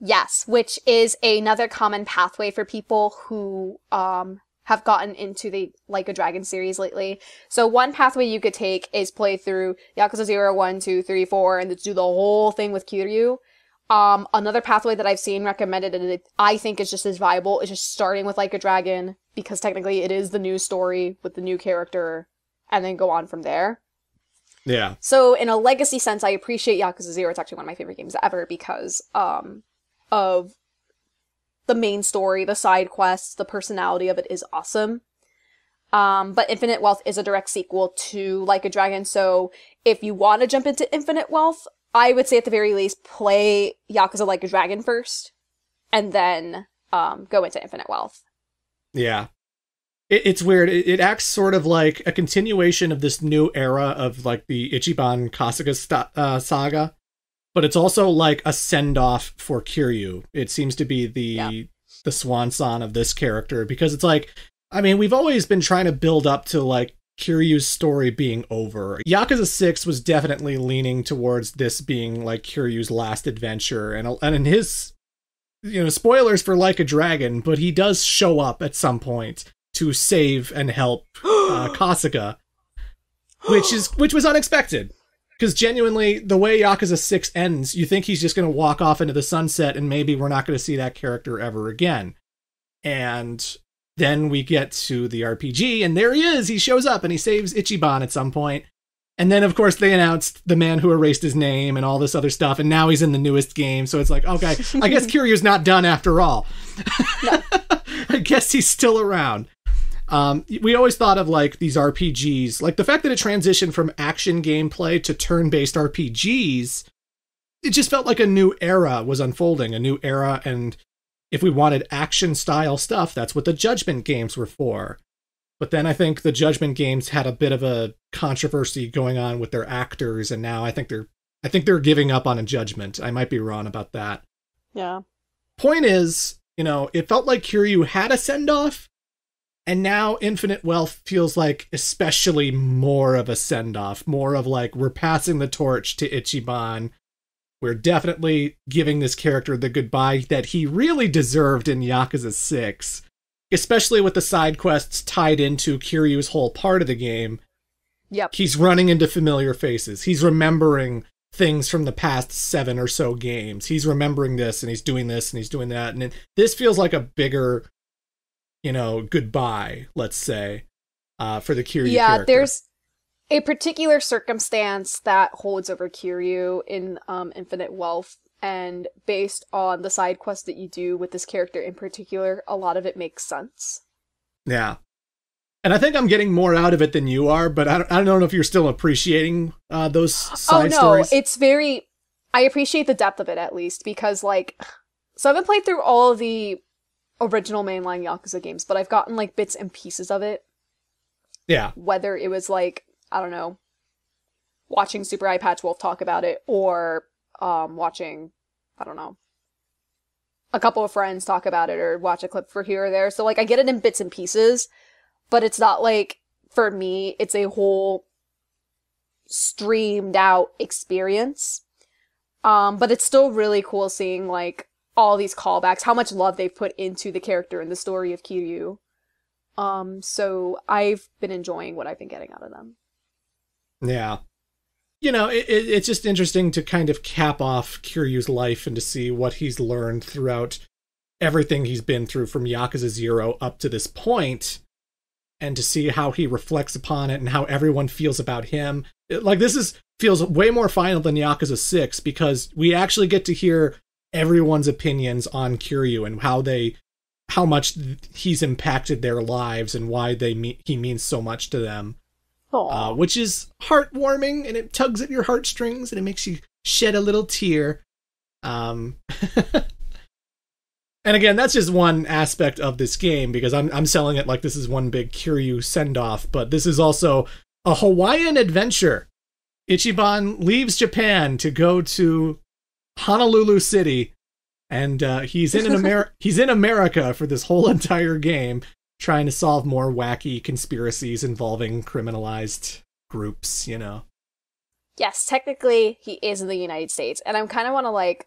Yes, which is another common pathway for people who um have gotten into the Like a Dragon series lately. So one pathway you could take is play through Yakuza 0, 1, 2, 3, 4, and do the whole thing with Kiryu. Um, another pathway that I've seen recommended and it, I think is just as viable is just starting with Like a Dragon because technically it is the new story with the new character and then go on from there. Yeah. So in a legacy sense, I appreciate Yakuza Zero. It's actually one of my favorite games ever because um of the main story, the side quests, the personality of it is awesome. Um, but Infinite Wealth is a direct sequel to Like a Dragon, so if you want to jump into Infinite Wealth, I would say at the very least play Yakuza Like a Dragon first, and then um go into Infinite Wealth. Yeah. It, it's weird. It, it acts sort of like a continuation of this new era of like the Ichiban Kasuga sta uh, saga, but it's also like a send off for Kiryu. It seems to be the Yeah. the swan song of this character because it's like, I mean, we've always been trying to build up to like Kiryu's story being over. Yakuza 6 was definitely leaning towards this being like Kiryu's last adventure and and in his you know, spoilers for Like a Dragon, but he does show up at some point to save and help uh, Kasuga, which is which was unexpected. Because genuinely, the way Yakuza Six ends, you think he's just going to walk off into the sunset, and maybe we're not going to see that character ever again. And then we get to the RPG, and there he is. He shows up and he saves Ichiban at some point. And then, of course, they announced the man who erased his name and all this other stuff, and now he's in the newest game. So it's like, okay, I guess Kiryu's not done after all. I guess he's still around. Um, we always thought of like these RPGs, like the fact that it transitioned from action gameplay to turn-based RPGs. It just felt like a new era was unfolding, a new era, and if we wanted action-style stuff, that's what the Judgment games were for. But then I think the Judgment games had a bit of a controversy going on with their actors, and now I think they're I think they're giving up on a Judgment. I might be wrong about that. Yeah. Point is, you know, it felt like Kiryu had a send off, And now Infinite Wealth feels like especially more of a send off, more of like we're passing the torch to Ichiban. We're definitely giving this character the goodbye that he really deserved in Yakuza 6, especially with the side quests tied into Kiryu's whole part of the game. Yep. He's running into familiar faces. He's remembering things from the past seven or so games. He's remembering this and he's doing this and he's doing that. And it, this feels like a bigger you know, goodbye, let's say, uh, for the Kiryu yeah, character. there's a particular circumstance that holds over Kiryu in um, Infinite Wealth, and based on the side quest that you do with this character in particular, a lot of it makes sense. Yeah. And I think I'm getting more out of it than you are, but I don't, I don't know if you're still appreciating uh, those side oh no, stories. it's very. I appreciate the depth of it at least because like, so I haven't played through all the original mainline Yakuza games, but I've gotten like bits and pieces of it. Yeah. Whether it was like, I don't know, watching Super Eyepatch Wolf talk about it or um watching, I don't know, a couple of friends talk about it or watch a clip for here or there. So like I get it in bits and pieces, but it's not like for me it's a whole streamed out experience. Um but it's still really cool seeing like all these callbacks, how much love they've put into the character and the story of Kiryu. Um, so I've been enjoying what I've been getting out of them. Yeah. You know, it, it, it's just interesting to kind of cap off Kiryu's life and to see what he's learned throughout everything he's been through from Yakuza 0 up to this point and to see how he reflects upon it and how everyone feels about him. Like this is feels way more final than Yakuza 6 because we actually get to hear everyone's opinions on Kiryu and how they how much he's impacted their lives and why they me- he means so much to them. Uh, which is heartwarming and it tugs at your heartstrings and it makes you shed a little tear. Um, and again, that's just one aspect of this game because I'm I'm selling it like this is one big Kiryu send off, but this is also a Hawaiian adventure. Ichiban leaves Japan to go to Honolulu City, and uh, he's in an Amer- he's in America for this whole entire game, trying to solve more wacky conspiracies involving criminalized groups. You know. Yes, technically he is in the United States, and I'm kind of want to like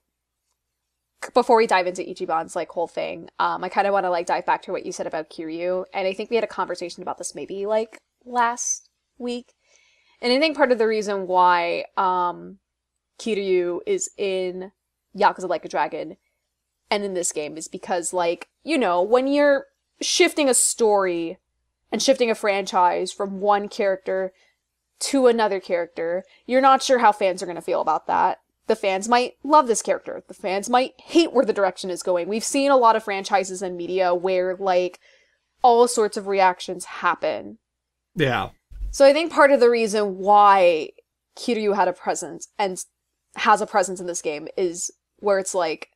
before we dive into Ichiban's like whole thing, um, I kind of want to like dive back to what you said about Kiryu, and I think we had a conversation about this maybe like last week, and I think part of the reason why um Kiryu is in Yakuza Like a Dragon and in this game is because, like, you know, when you're shifting a story and shifting a franchise from one character to another character, you're not sure how fans are going to feel about that. The fans might love this character. The fans might hate where the direction is going. We've seen a lot of franchises and media where, like, all sorts of reactions happen. Yeah. So I think part of the reason why Kiryu had a presence and has a presence in this game is where it's like,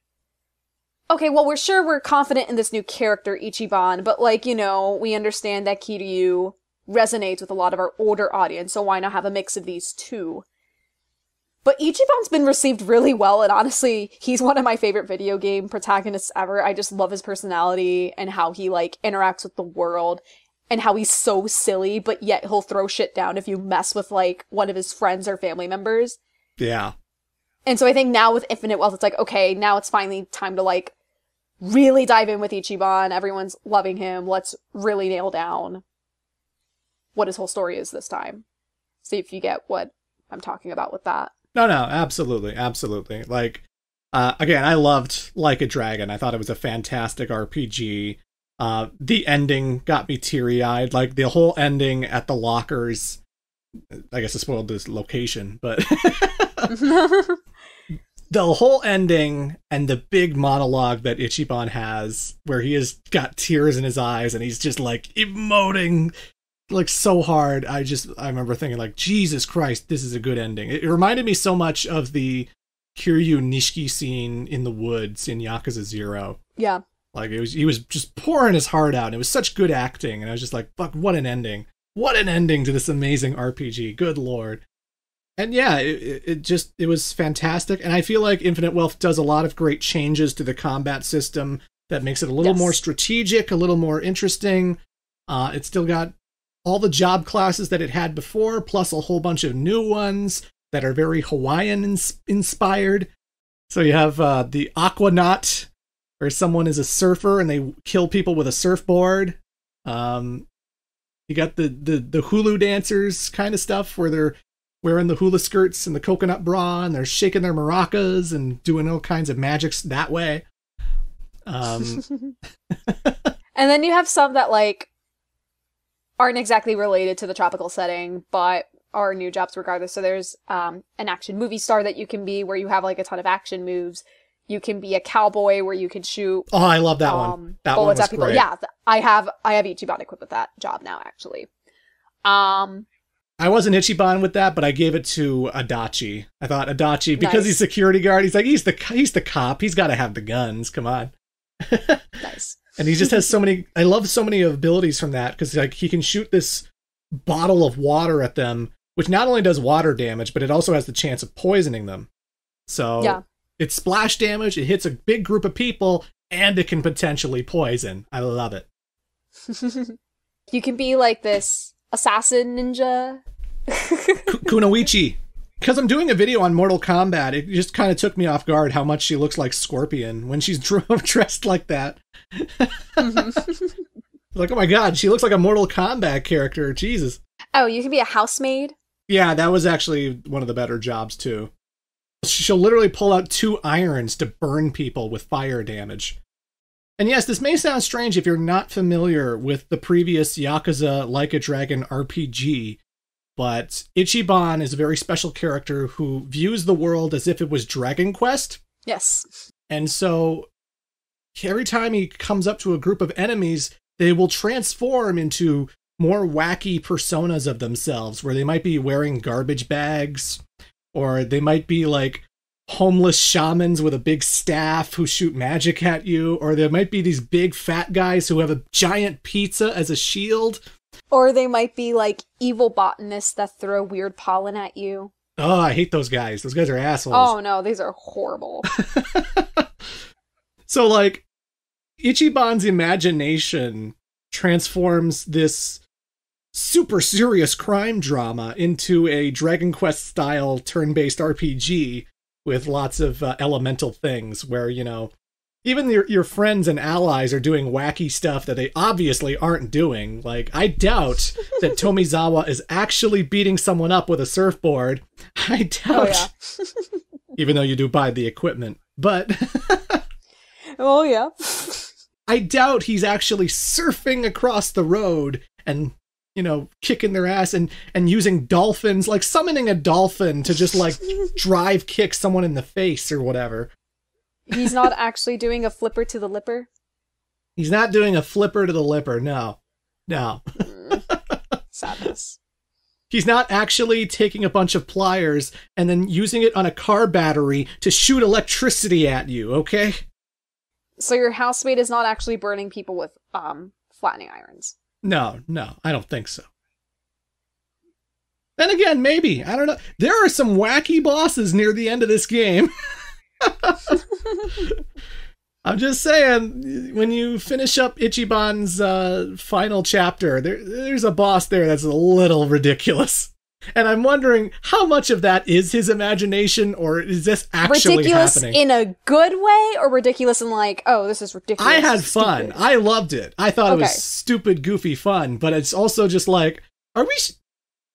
okay, well, we're sure we're confident in this new character, Ichiban, but like, you know, we understand that Kiryu resonates with a lot of our older audience, so why not have a mix of these two? But Ichiban's been received really well, and honestly, he's one of my favorite video game protagonists ever. I just love his personality and how he, like, interacts with the world, and how he's so silly, but yet he'll throw shit down if you mess with, like, one of his friends or family members. Yeah. And so I think now with Infinite Wealth, it's like, okay, now it's finally time to like really dive in with Ichiban. Everyone's loving him. Let's really nail down what his whole story is this time. See if you get what I'm talking about with that. No, no, absolutely, absolutely. Like, uh, again, I loved Like a Dragon. I thought it was a fantastic RPG. Uh, the ending got me teary eyed. Like the whole ending at the lockers. I guess I spoiled this location, but the whole ending and the big monologue that Ichiban has, where he has got tears in his eyes and he's just like emoting like so hard. I just I remember thinking like Jesus Christ, this is a good ending. It, it reminded me so much of the Kiryu Nishiki scene in the woods in Yakuza Zero. Yeah. Like it was he was just pouring his heart out and it was such good acting and I was just like, fuck, what an ending. What an ending to this amazing RPG. Good lord and yeah, it, it just it was fantastic, and I feel like Infinite Wealth does a lot of great changes to the combat system that makes it a little yes. more strategic, a little more interesting. Uh, it's still got all the job classes that it had before, plus a whole bunch of new ones that are very Hawaiian ins- inspired. So you have uh, the Aquanaut, where someone is a surfer and they kill people with a surfboard. Um, you got the, the the hula dancers kind of stuff where they're wearing the hula skirts and the coconut bra and they're shaking their maracas and doing all kinds of magics that way. Um, and then you have some that like aren't exactly related to the tropical setting, but are new jobs regardless. So there's um, an action movie star that you can be where you have like a ton of action moves. You can be a cowboy where you can shoot. Oh, I love that um, one. That one was people. great. Yeah, I have I have Ichiban equipped with that job now actually. Um, I wasn't Ichiban with that, but I gave it to Adachi. I thought Adachi because nice. he's security guard. He's like he's the he's the cop. He's got to have the guns. Come on. nice. And he just has so many. I love so many abilities from that because like he can shoot this bottle of water at them, which not only does water damage, but it also has the chance of poisoning them. So yeah. it's splash damage. It hits a big group of people, and it can potentially poison. I love it. you can be like this assassin ninja. Kunoichi because I'm doing a video on Mortal Kombat, it just kind of took me off guard how much she looks like Scorpion when she's dressed like that. mm-hmm. like, oh my god, she looks like a Mortal Kombat character. Jesus. Oh, you can be a housemaid? Yeah, that was actually one of the better jobs, too. She'll literally pull out two irons to burn people with fire damage. And yes, this may sound strange if you're not familiar with the previous Yakuza Like a Dragon RPG, but Ichiban is a very special character who views the world as if it was Dragon Quest. Yes. And so every time he comes up to a group of enemies, they will transform into more wacky personas of themselves, where they might be wearing garbage bags, or they might be like homeless shamans with a big staff who shoot magic at you, or there might be these big fat guys who have a giant pizza as a shield. Or they might be like evil botanists that throw weird pollen at you. Oh, I hate those guys. Those guys are assholes. Oh no, these are horrible. so like Ichiban's imagination transforms this super serious crime drama into a Dragon Quest style turn-based RPG with lots of uh, elemental things where, you know, even your your friends and allies are doing wacky stuff that they obviously aren't doing. Like I doubt that Tomizawa is actually beating someone up with a surfboard. I doubt. Oh, yeah. even though you do buy the equipment. But Oh yeah. I doubt he's actually surfing across the road and you know kicking their ass and and using dolphins like summoning a dolphin to just like drive kick someone in the face or whatever. He's not actually doing a flipper to the lipper. He's not doing a flipper to the lipper. No, no. mm. Sadness. He's not actually taking a bunch of pliers and then using it on a car battery to shoot electricity at you. Okay. So your housemate is not actually burning people with um flattening irons. No, no, I don't think so. Then again, maybe. I don't know. There are some wacky bosses near the end of this game. I'm just saying, when you finish up Ichiban's uh, final chapter, there, there's a boss there that's a little ridiculous. And I'm wondering how much of that is his imagination or is this actually ridiculous happening? in a good way or ridiculous in like, oh, this is ridiculous. I had fun. I loved it. I thought okay. it was stupid, goofy fun, but it's also just like, are we.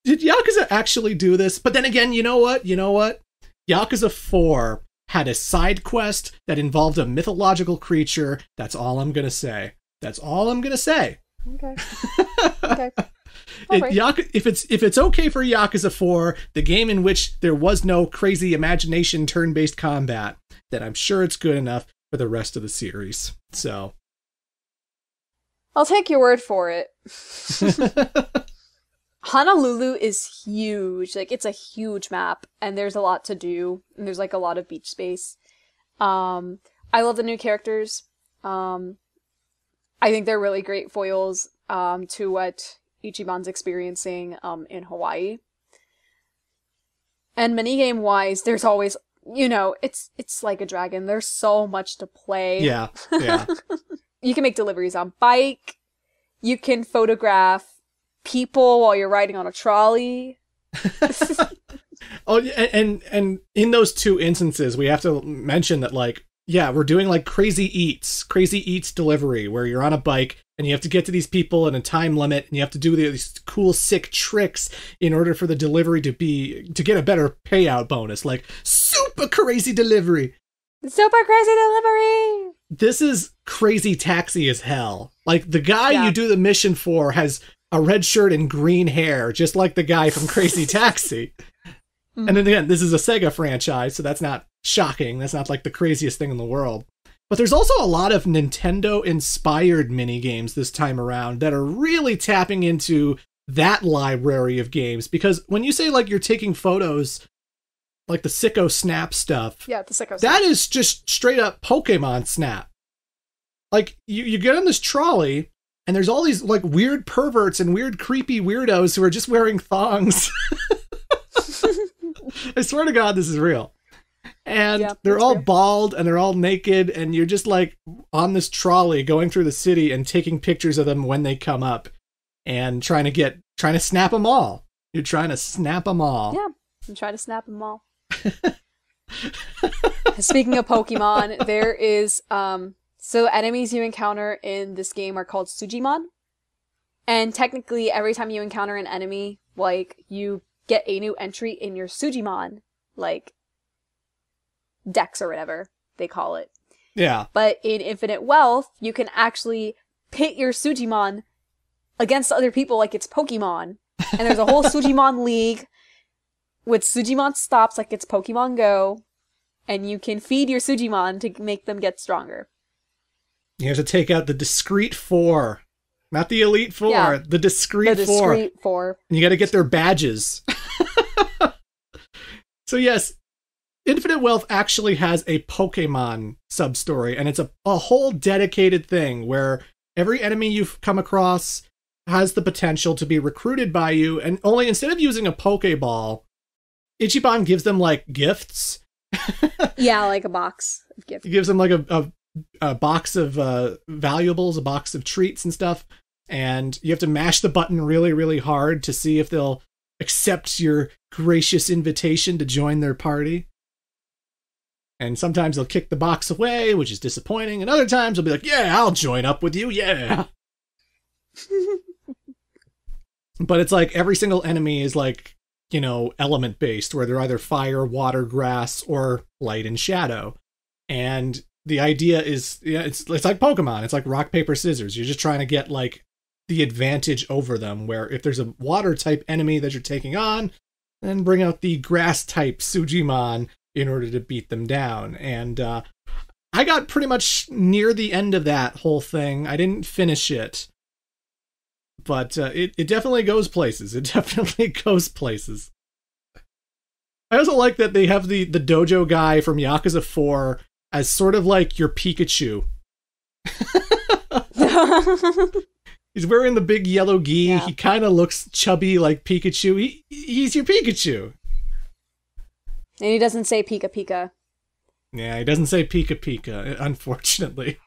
Did Yakuza actually do this? But then again, you know what? You know what? Yakuza 4 had a side quest that involved a mythological creature. That's all I'm going to say. That's all I'm going to say. Okay. okay. It, right. if it's if it's okay for Yakuza 4, the game in which there was no crazy imagination turn-based combat, then I'm sure it's good enough for the rest of the series. So I'll take your word for it. Honolulu is huge. Like it's a huge map and there's a lot to do and there's like a lot of beach space. Um I love the new characters. Um I think they're really great foils um to what Ichiban's experiencing um in Hawaii. And minigame wise, there's always you know, it's it's like a dragon. There's so much to play. Yeah. Yeah. you can make deliveries on bike You can photograph people while you're riding on a trolley. Oh, and and in those two instances, we have to mention that like yeah, we're doing like crazy eats, crazy eats delivery, where you're on a bike and you have to get to these people in a time limit, and you have to do these cool, sick tricks in order for the delivery to be to get a better payout bonus, like super crazy delivery. Super crazy delivery. This is crazy taxi as hell. Like the guy Yeah. you do the mission for has a red shirt and green hair, just like the guy from Crazy Taxi. Mhm. And then again, this is a Sega franchise, so that's not shocking. That's not like the craziest thing in the world. But there's also a lot of Nintendo inspired mini games this time around that are really tapping into that library of games because when you say like you're taking photos like the Sicko Snap stuff, Yeah, the sicko. Snap. that is just straight up Pokemon Snap. Like you, you get on this trolley and there's all these like weird perverts and weird creepy weirdos who are just wearing thongs. I swear to God, this is real. And Yeah, they're all bald and they're all naked, and you're just like on this trolley going through the city and taking pictures of them when they come up and trying to get, trying to snap them all. You're trying to snap them all. Yeah, and try to snap them all. Speaking of Pokemon, there is um so enemies you encounter in this game are called Sujimon. And technically every time you encounter an enemy, like you get a new entry in your Sujimon, like Dex or whatever they call it. Yeah. But in Infinite Wealth, you can actually pit your Sujimon against other people like it's Pokemon. And there's a whole Sujimon league with Sujimon stops like it's Pokemon Go. And you can feed your Sujimon to make them get stronger. You have to take out the discreet four. Not the elite four, Yeah. the discreet, the four. discreet four. And you got to get their badges. so, yes, Infinite Wealth actually has a Pokemon sub story, and it's a, a whole dedicated thing where every enemy you've come across has the potential to be recruited by you, and only instead of using a Pokeball, Ichiban gives them like gifts. Yeah, like a box of gifts. He gives them like a, a, a box of uh, valuables, a box of treats and stuff. And you have to mash the button really, really hard to see if they'll accept your gracious invitation to join their party. And sometimes they'll kick the box away, which is disappointing. And other times they'll be like, yeah, I'll join up with you. Yeah. but it's like every single enemy is like, you know, element based, where they're either fire, water, grass, or light and shadow. And the idea is, yeah, it's it's like Pokemon. It's like rock paper scissors. You're just trying to get like the advantage over them. Where if there's a water type enemy that you're taking on, then bring out the grass type Sujimon in order to beat them down. And uh, I got pretty much near the end of that whole thing. I didn't finish it, but uh, it it definitely goes places. It definitely goes places. I also like that they have the the dojo guy from Yakuza 4 as sort of like your Pikachu. He's wearing the big yellow gi. Yeah. He kind of looks chubby like Pikachu. He he's your Pikachu. And he doesn't say Pika Pika. Yeah, he doesn't say Pika Pika, unfortunately.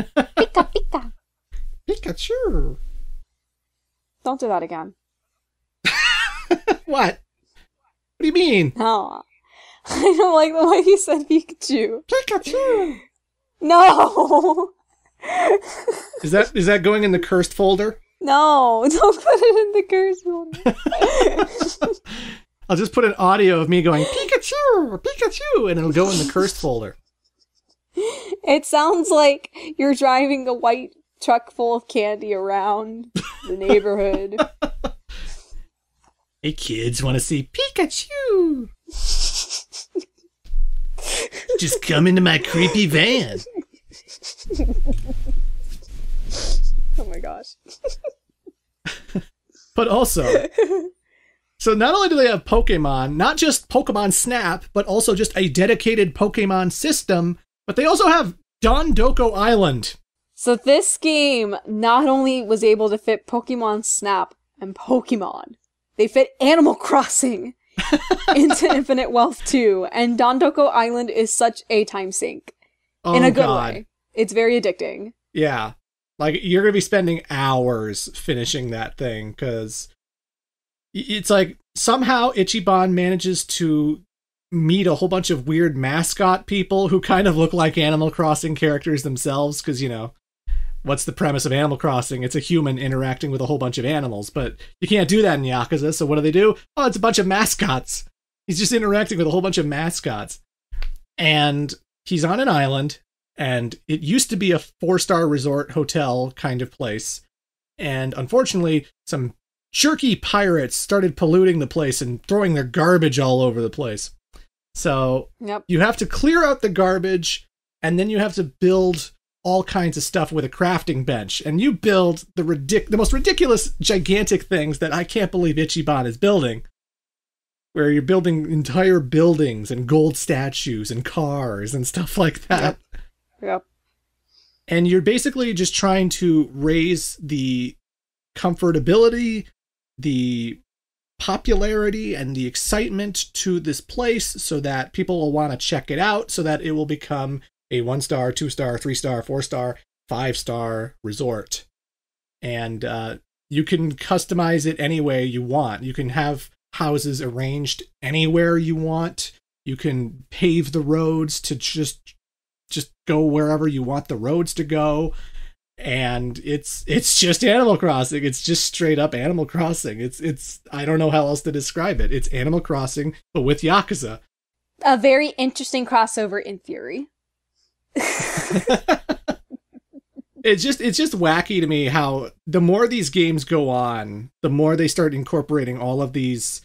Pika Pika. Pikachu. Don't do that again. What? What do you mean? No. I don't like the way you said Pikachu. Pikachu. No! Is that is that going in the cursed folder? No, don't put it in the cursed folder. I'll just put an audio of me going Pikachu, Pikachu, and it'll go in the cursed folder. It sounds like you're driving a white truck full of candy around the neighborhood. Hey kids, want to see Pikachu? Just come into my creepy van. oh my gosh. But also, so not only do they have Pokemon, not just Pokemon Snap, but also just a dedicated Pokemon system, but they also have Dondoko Island. So this game not only was able to fit Pokemon Snap and Pokemon, they fit Animal Crossing into Infinite Wealth 2, and Dondoko Island is such a time sink. Oh, in a good God. way. It's very addicting. Yeah. Like you're gonna be spending hours finishing that thing because it's like somehow Ichiban manages to meet a whole bunch of weird mascot people who kind of look like Animal Crossing characters themselves because you know what's the premise of Animal Crossing? It's a human interacting with a whole bunch of animals, but you can't do that in Yakuza. So what do they do? Oh, it's a bunch of mascots. He's just interacting with a whole bunch of mascots, and he's on an island and it used to be a four star resort hotel kind of place. And unfortunately, some jerky pirates started polluting the place and throwing their garbage all over the place. So Yep. you have to clear out the garbage and then you have to build all kinds of stuff with a crafting bench. And you build the ridic- the most ridiculous, gigantic things that I can't believe Ichiban is building. Where you're building entire buildings and gold statues and cars and stuff like that Yep. and you're basically just trying to raise the comfortability, the popularity, and the excitement to this place so that people will want to check it out, so that it will become a one star, two star, three star, four star, five star resort. And uh, you can customize it any way you want. You can have houses arranged anywhere you want. You can pave the roads to just just go wherever you want the roads to go and it's it's just animal crossing. It's just straight up animal crossing. It's it's i don't know how else to describe it. It's animal crossing but with yakuza. A very interesting crossover in theory. it's just it's just wacky to me how the more these games go on the more they start incorporating all of these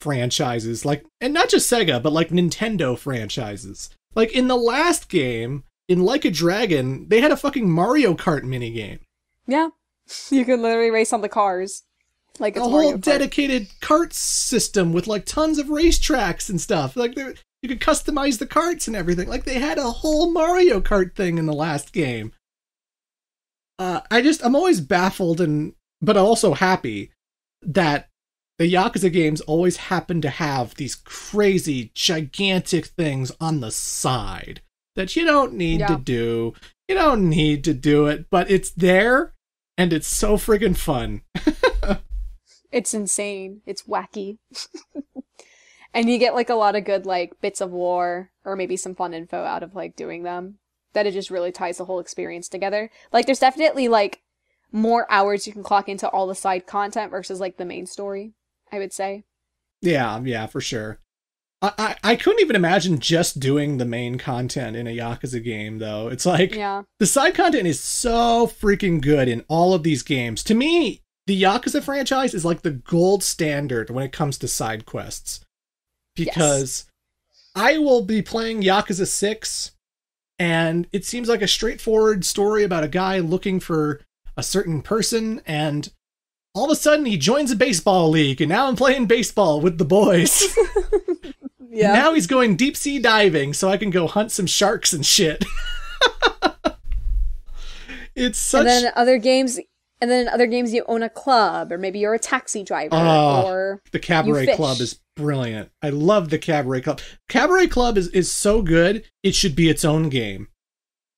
franchises like and not just sega but like nintendo franchises. Like in the last game in like a dragon they had a fucking mario kart minigame Yeah. You can literally race on the cars. Like a whole dedicated kart system with like tons of racetracks and stuff. Like you could customize the carts and everything. Like they had a whole Mario Kart thing in the last game. Uh, I just I'm always baffled and but also happy that the Yakuza games always happen to have these crazy gigantic things on the side that you don't need to do. You don't need to do it, but it's there and it's so friggin' fun. It's insane. It's wacky. and you get like a lot of good like bits of lore or maybe some fun info out of like doing them. That it just really ties the whole experience together. Like there's definitely like more hours you can clock into all the side content versus like the main story, I would say. Yeah, yeah, for sure. I, I, I couldn't even imagine just doing the main content in a Yakuza game, though. It's like Yeah. the side content is so freaking good in all of these games. To me, the Yakuza franchise is like the gold standard when it comes to side quests. Because I will be playing Yakuza 6, and it seems like a straightforward story about a guy looking for a certain person, and all of a sudden he joins a baseball league, and now I'm playing baseball with the boys. Yeah. Now he's going deep sea diving so I can go hunt some sharks and shit. it's such and then other games and then in other games you own a club or maybe you're a taxi driver Oh. or the cabaret club is brilliant. I love the cabaret club. Cabaret club is is so good. It should be its own game.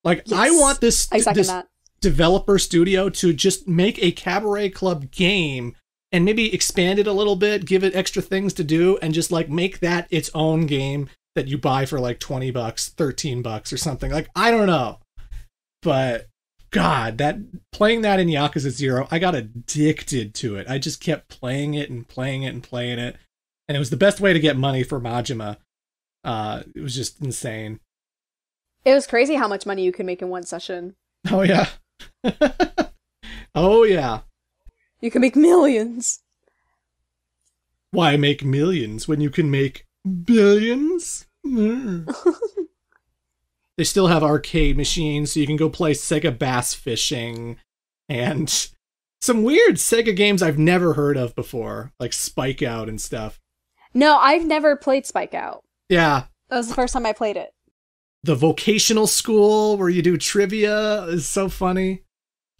Like I want this I this that. developer studio to just make a cabaret club game and maybe expand it a little bit, give it extra things to do, and just like make that its own game that you buy for like 20 bucks, 13 bucks or something. Like, I don't know. But God, that playing that in Yakuza Zero, I got addicted to it. I just kept playing it and playing it and playing it. And it was the best way to get money for Majima. Uh, it was just insane. It was crazy how much money you could make in one session. Oh yeah. oh yeah. You can make millions. Why make millions when you can make billions? Mm. they still have arcade machines, so you can go play Sega Bass Fishing and some weird Sega games I've never heard of before, like Spike Out and stuff. No, I've never played Spike Out. Yeah, That was the first time I played it. the vocational school where you do trivia is so funny.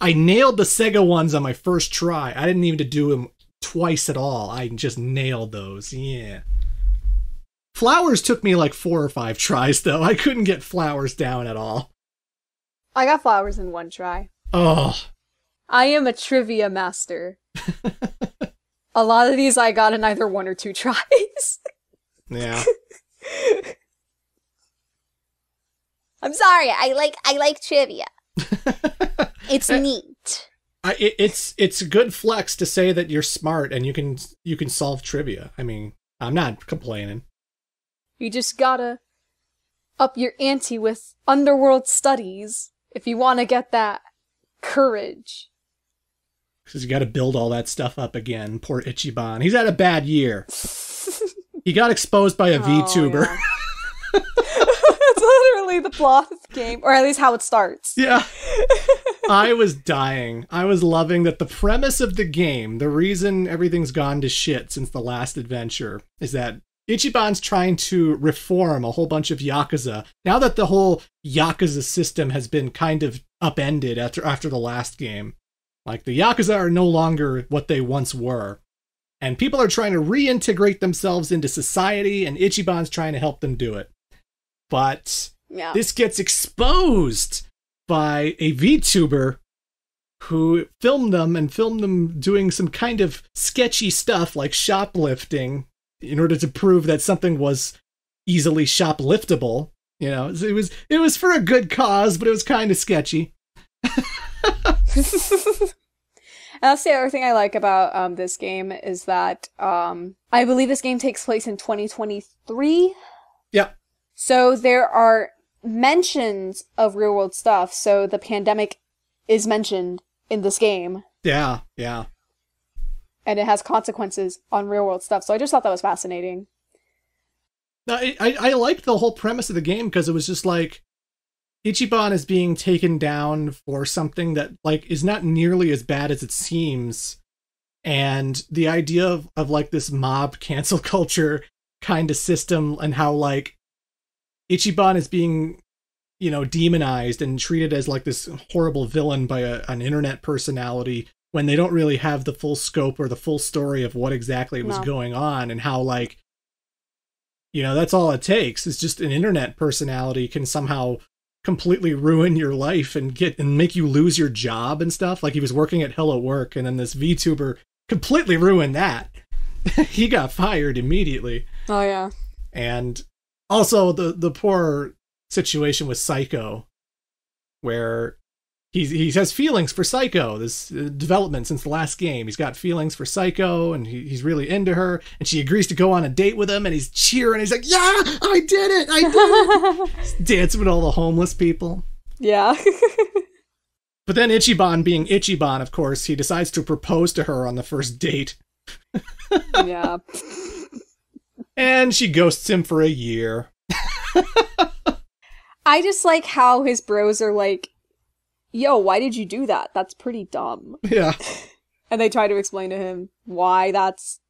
I nailed the Sega ones on my first try. I didn't even to do them twice at all. I just nailed those. Yeah. Flowers took me like four or five tries though. I couldn't get flowers down at all. I got flowers in one try. Oh, I am a trivia master. a lot of these I got in either one or two tries. Yeah. I'm sorry. I like I like trivia. It's eh, neat. I, it, it's it's a good flex to say that you're smart and you can you can solve trivia. I mean, I'm not complaining. You just gotta up your ante with underworld studies if you want to get that courage. Because you got to build all that stuff up again. Poor Ichiban. He's had a bad year. he got exposed by a Oh, VTuber. yeah. Literally the plot of the game, or at least how it starts. Yeah. I was dying. I was loving that the premise of the game, the reason everything's gone to shit since the last adventure, is that Ichiban's trying to reform a whole bunch of Yakuza. Now that the whole Yakuza system has been kind of upended after after the last game. Like the Yakuza are no longer what they once were. And people are trying to reintegrate themselves into society, and Ichiban's trying to help them do it. But Yeah. this gets exposed by a VTuber who filmed them and filmed them doing some kind of sketchy stuff like shoplifting in order to prove that something was easily shopliftable. You know, it was it was for a good cause, but it was kind of sketchy. And that's the other thing I like about um, this game is that um, I believe this game takes place in 2023. Yeah. So there are mentions of real world stuff. So the pandemic is mentioned in this game, Yeah, yeah. and it has consequences on real world stuff. So I just thought that was fascinating. No, I, I I liked the whole premise of the game because it was just like Ichiban is being taken down for something that like is not nearly as bad as it seems, and the idea of, of like this mob cancel culture kind of system and how like Ichiban is being you know demonized and treated as like this horrible villain by a, an internet personality when they don't really have the full scope or the full story of what exactly was No. going on and how like you know that's all it takes is just an internet personality can somehow completely ruin your life and get and make you lose your job and stuff like he was working at hello work and then this vtuber completely ruined that he got fired immediately Oh yeah. and also the the poor situation with Saeko where he he has feelings for Saeko. This uh, development since the last game. He's got feelings for Saeko and he, he's really into her and she agrees to go on a date with him and he's cheering. He's like yeah i did it! I did it! Dancing with all the homeless people. Yeah. but then ichiban being ichiban of course he decides to propose to her on the first date. Yeah. and she ghosts him for a year I just like how his bros are like, yo, why did you do that? That's pretty dumb. yeah And they try to explain to him why that's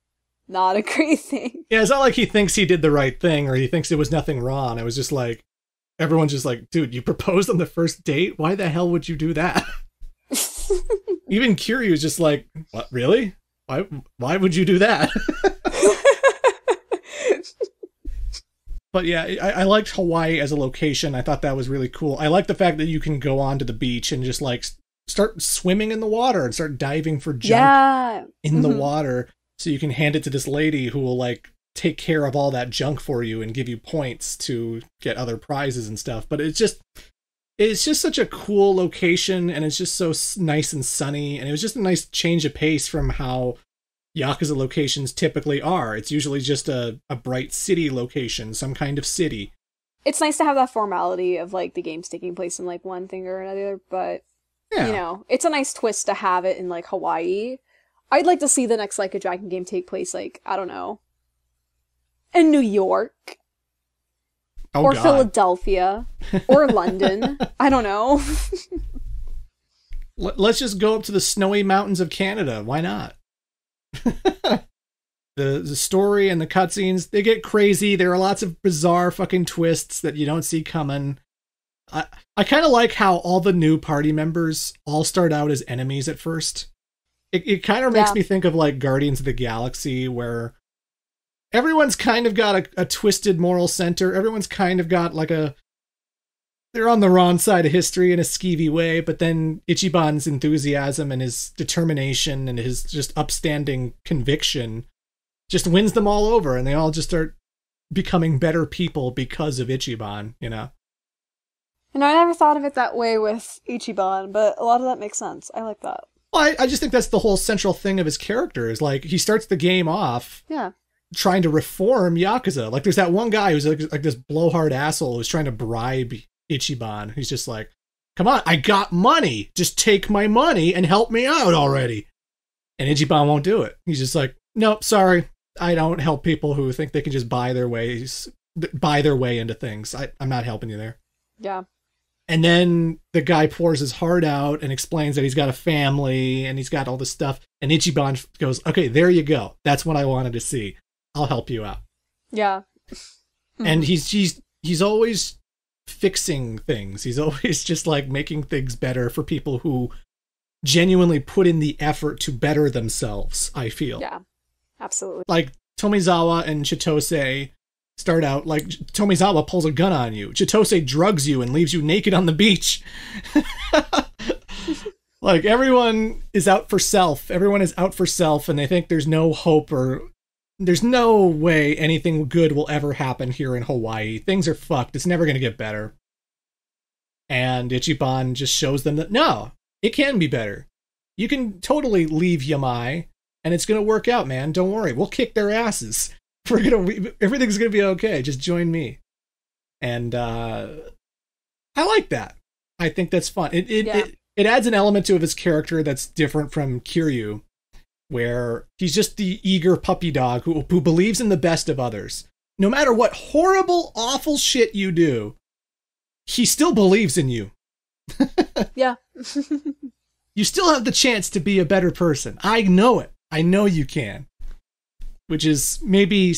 not a great thing. Yeah, it's not like he thinks he did the right thing or he thinks there was nothing wrong. It was just like everyone's just like, dude, you proposed on the first date? Why the hell would you do that? Even Kiryu was just like, what, really? Why why would you do that? But yeah, I, I liked Hawaii as a location. I thought that was really cool. I like the fact that you can go onto the beach and just like start swimming in the water and start diving for junk yeah. in the Mhm. water so you can hand it to this lady who will like take care of all that junk for you and give you points to get other prizes and stuff but it's just it's just such a cool location and it's just so nice and sunny and it was just a nice change of pace from how yakuza locations typically are it's usually just a, a bright city location some kind of city It's nice to have that formality of like the games taking place in like one thing or another, but yeah you know, it's a nice twist to have it in like Hawaii. I'd like to see the next like a dragon game take place like, I don't know, in New York oh or god Philadelphia or London. I don't know. Let- let's just go up to the snowy mountains of Canada. Why not? the the story and the cutscenes they get crazy. There are lots of bizarre fucking twists that you don't see coming. I I kind of like how all the new party members all start out as enemies at first. It it kind of makes Yeah. me think of like Guardians of the Galaxy where everyone's kind of got a, a twisted moral center. Everyone's kind of got like a they're on the wrong side of history in a skeevy way, but then Ichiban's enthusiasm and his determination and his just upstanding conviction just wins them all over, and they all just start becoming better people because of Ichiban, you know? And I never thought of it that way with Ichiban, but a lot of that makes sense. I like that. Well, I, I just think that's the whole central thing of his character is like he starts the game off Yeah. trying to reform Yakuza. Like there's that one guy who's like, like this blowhard asshole who's trying to bribe Ichiban. He's just like, come on, I got money. Just take my money and help me out already. And Ichiban won't do it. He's just like, nope, sorry. I don't help people who think they can just buy their ways, buy their way into things. I, I'm not helping you there. Yeah. And then the guy pours his heart out and explains that he's got a family and he's got all this stuff. And Ichiban goes, okay, there you go. That's what I wanted to see. I'll help you out. Yeah. And he's he's he's always fixing things. He's always just like making things better for people who genuinely put in the effort to better themselves, I feel. Yeah. Absolutely. Like Tomizawa and Chitose start out like Tomizawa pulls a gun on you. Chitose drugs you and leaves you naked on the beach. like everyone is out for self. Everyone is out for self and they think there's no hope or there's no way anything good will ever happen here in Hawaii. Things are fucked. It's never going to get better. And Ichiban just shows them that no, it can be better. You can totally leave Yamai and it's going to work out, man. Don't worry. We'll kick their asses. We're going to everything's going to be okay. Just join me. And uh I like that. I think that's fun. It it, Yeah. it it adds an element to his character that's different from Kiryu where he's just the eager puppy dog who who believes in the best of others. No matter what horrible awful shit you do, he still believes in you. Yeah. you still have the chance to be a better person. I know it. I know you can. Which is maybe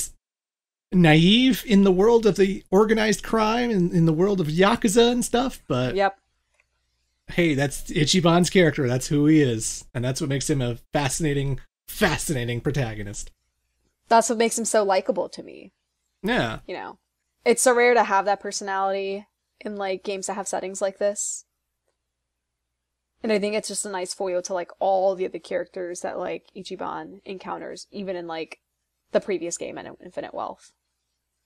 naive in the world of the organized crime and in the world of Yakuza and stuff, but yep. Hey, that's Ichiban's character. That's who he is. And that's what makes him a fascinating, fascinating protagonist. That's what makes him so likable to me. Yeah. You know, it's so rare to have that personality in like games that have settings like this. And I think it's just a nice foil to like all the other characters that like Ichiban encounters, even in like the previous game in Infinite Wealth.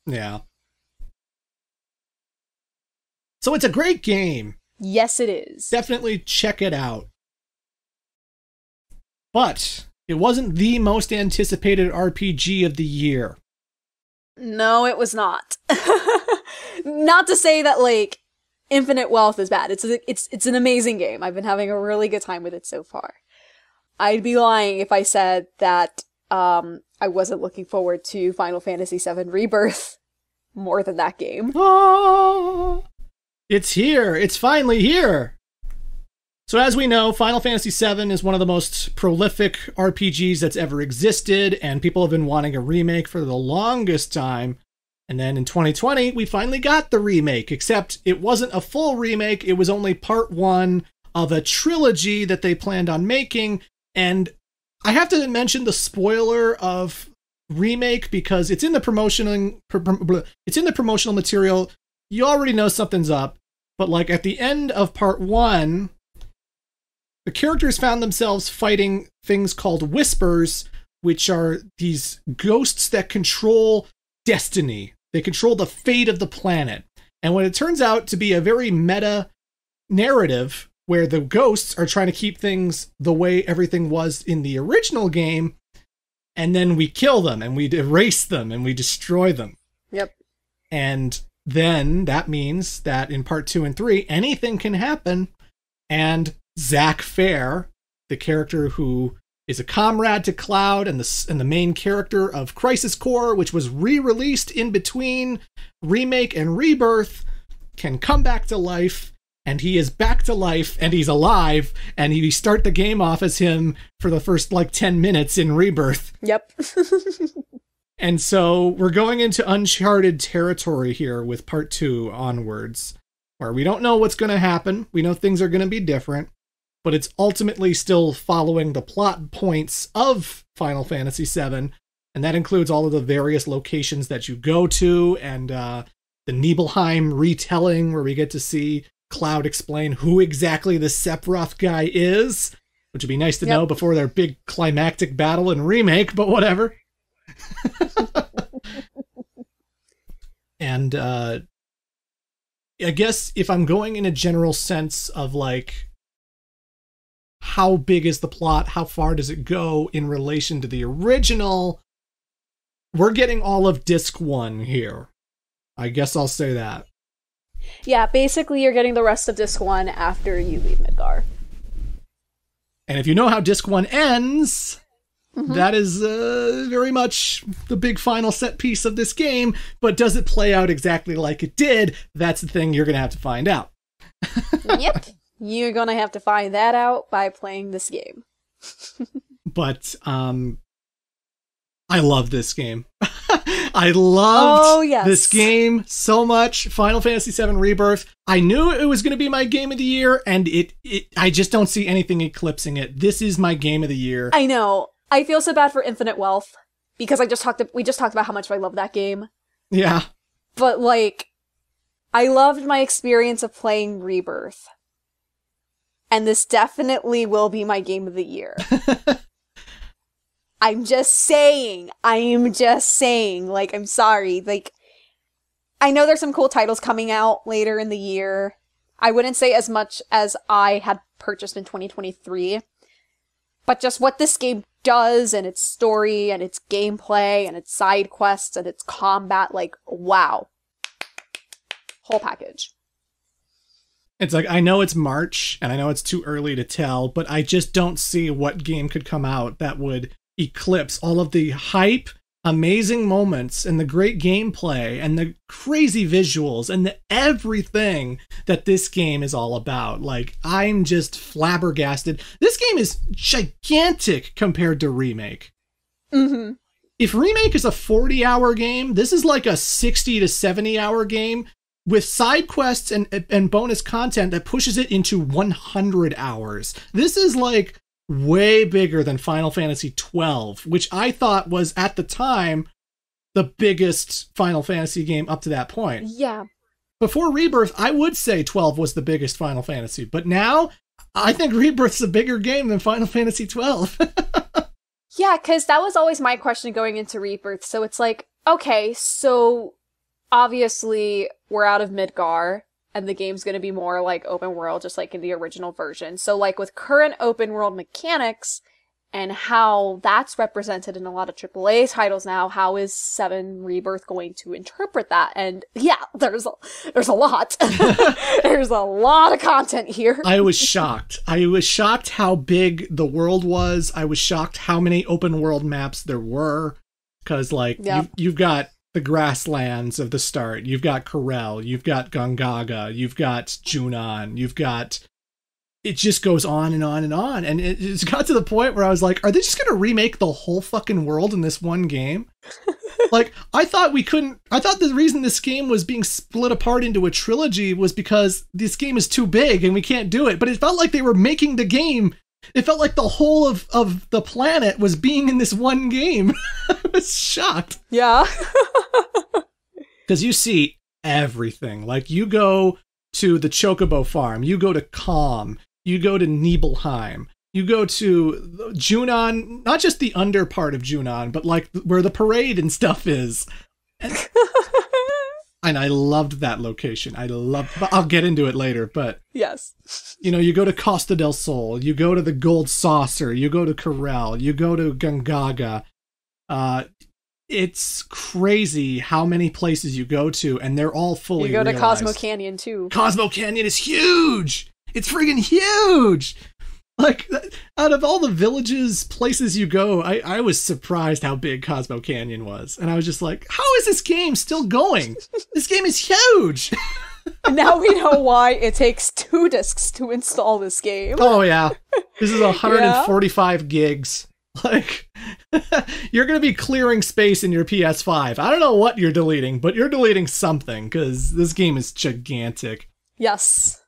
Yeah. So it's a great game. Yes, it is. definitely check it out. But it wasn't the most anticipated RPG of the year. No, it was not. not to say that like Infinite Wealth is bad. It's a, it's it's an amazing game. I've been having a really good time with it so far. I'd be lying if I said that um I wasn't looking forward to Final Fantasy VII Rebirth more than that game. Ah, it's here. It's finally here. So as we know, Final Fantasy VII is one of the most prolific RPGs that's ever existed, and people have been wanting a remake for the longest time. And then in 2020, we finally got the remake, except it wasn't a full remake, it was only part one of a trilogy that they planned on making. And I have to mention the spoiler of remake because it's in the promotional it's in the promotional material. You already know something's up, but like at the end of part 1, the characters found themselves fighting things called whispers, which are these ghosts that control destiny. They control the fate of the planet. And when it turns out to be a very meta narrative where the ghosts are trying to keep things the way everything was in the original game, and then we kill them and we erase them and we destroy them. Yep. And then that means that in part two and three, anything can happen. And Zack Fair, the character who is a comrade to Cloud and the and the main character of Crisis Core, which was re-released in between remake and rebirth, can come back to life. And he is back to life and he's alive. And you start the game off as him for the first like 10 minutes in rebirth. Yep. And so we're going into uncharted territory here with part two onwards, where we don't know what's going to happen. We know things are going to be different, but it's ultimately still following the plot points of Final Fantasy VII. And that includes all of the various locations that you go to and uh, the Nibelheim retelling where we get to see Cloud explain who exactly the Sephiroth guy is, which would be nice to Yep. know before their big climactic battle and remake, but whatever. and uh I guess if I'm going in a general sense of like how big is the plot, how far does it go in relation to the original, we're getting all of disc 1 here. I guess I'll say that. Yeah, basically you're getting the rest of disc one after you leave Midgar. And if you know how disc 1 ends, Mhm. that is uh, very much the big final set piece of this game, but does it play out exactly like it did? That's the thing you're going to have to find out. yep. You're gonna have to find that out by playing this game. But um I love this game. I loved Oh, yes. this game so much. Final Fantasy VII Rebirth. I knew it was going to be my game of the year, and it, it. I just don't see anything eclipsing it. This is my game of the year. I know. I feel so bad for Infinite Wealth because I just talked. We just talked about how much I love that game. yeah, But like, I loved my experience of playing Rebirth, and this definitely will be my game of the year. I'm just saying. I'm just saying. Like, I'm sorry. Like, I know there's some cool titles coming out later in the year. I wouldn't say as much as I had purchased in 2023, but just what this game does and its story and its gameplay and its side quests and its combat, like, wow. Whole package. it's like I know it's March, and I know it's too early to tell, but I just don't see what game could come out that would eclipse all of the hype, amazing moments, and the great gameplay, and the crazy visuals, and the everything that this game is all about. Like, I'm just flabbergasted. This game is gigantic compared to Remake. Mm-hmm. If Remake is a 40 hour game, this is like a 60 to 70 hour game with side quests and and bonus content that pushes it into 100 hours. This is like way bigger than Final Fantasy 12, which I thought was at the time the biggest Final Fantasy game up to that point. Yeah. Before Rebirth, I would say 12 was the biggest Final Fantasy, but now I think Rebirth's a bigger game than Final Fantasy 12. Yeah, because that was always my question going into Rebirth. So it's like, okay, so obviously we're out of Midgar, and the game's going to be more like open world, just like in the original version. So, like, with current open world mechanics and how that's represented in a lot of AAA titles now, how is Seven Rebirth going to interpret that? And yeah, there's a, there's a lot. there's a lot of content here. I was shocked. I was shocked how big the world was. I was shocked how many open world maps there were. Because, like, Yeah. you've, you've got the grasslands of the start, you've got Corel, you've got Gongaga, you've got Junon, you've got. It just goes on and on and on. And it, it's got to the point where I was like, are they just going to remake the whole fucking world in this one game? like I thought we couldn't I thought the reason this game was being split apart into a trilogy was because this game is too big and we can't do it. But it felt like they were making the game. It felt like the whole of, of the planet was being in this one game. I was shocked. Yeah. Because you see everything. Like you go to the Chocobo farm, you go to Kalm, you go to Nibelheim, you go to Junon, not just the under part of Junon, but like where the parade and stuff is. And I loved that location. I loved. But I'll get into it later. But yes. you know, you go to Costa del Sol, you go to the Gold Saucer, you go to Corel, you go to Gongaga. Uh, it's crazy how many places you go to, and they're all fully. You go to realized. Cosmo Canyon too. Cosmo Canyon is huge. It's friggin' huge. Like out of all the villages, places you go, I, I was surprised how big Cosmo Canyon was, and I was just like, "How is this game still going? this game is huge." And now we know why it takes two discs to install this game. oh yeah, this is 145 gigs. Like you're gonna be clearing space in your PS5. I don't know what you're deleting, but you're deleting something because this game is gigantic. Yes.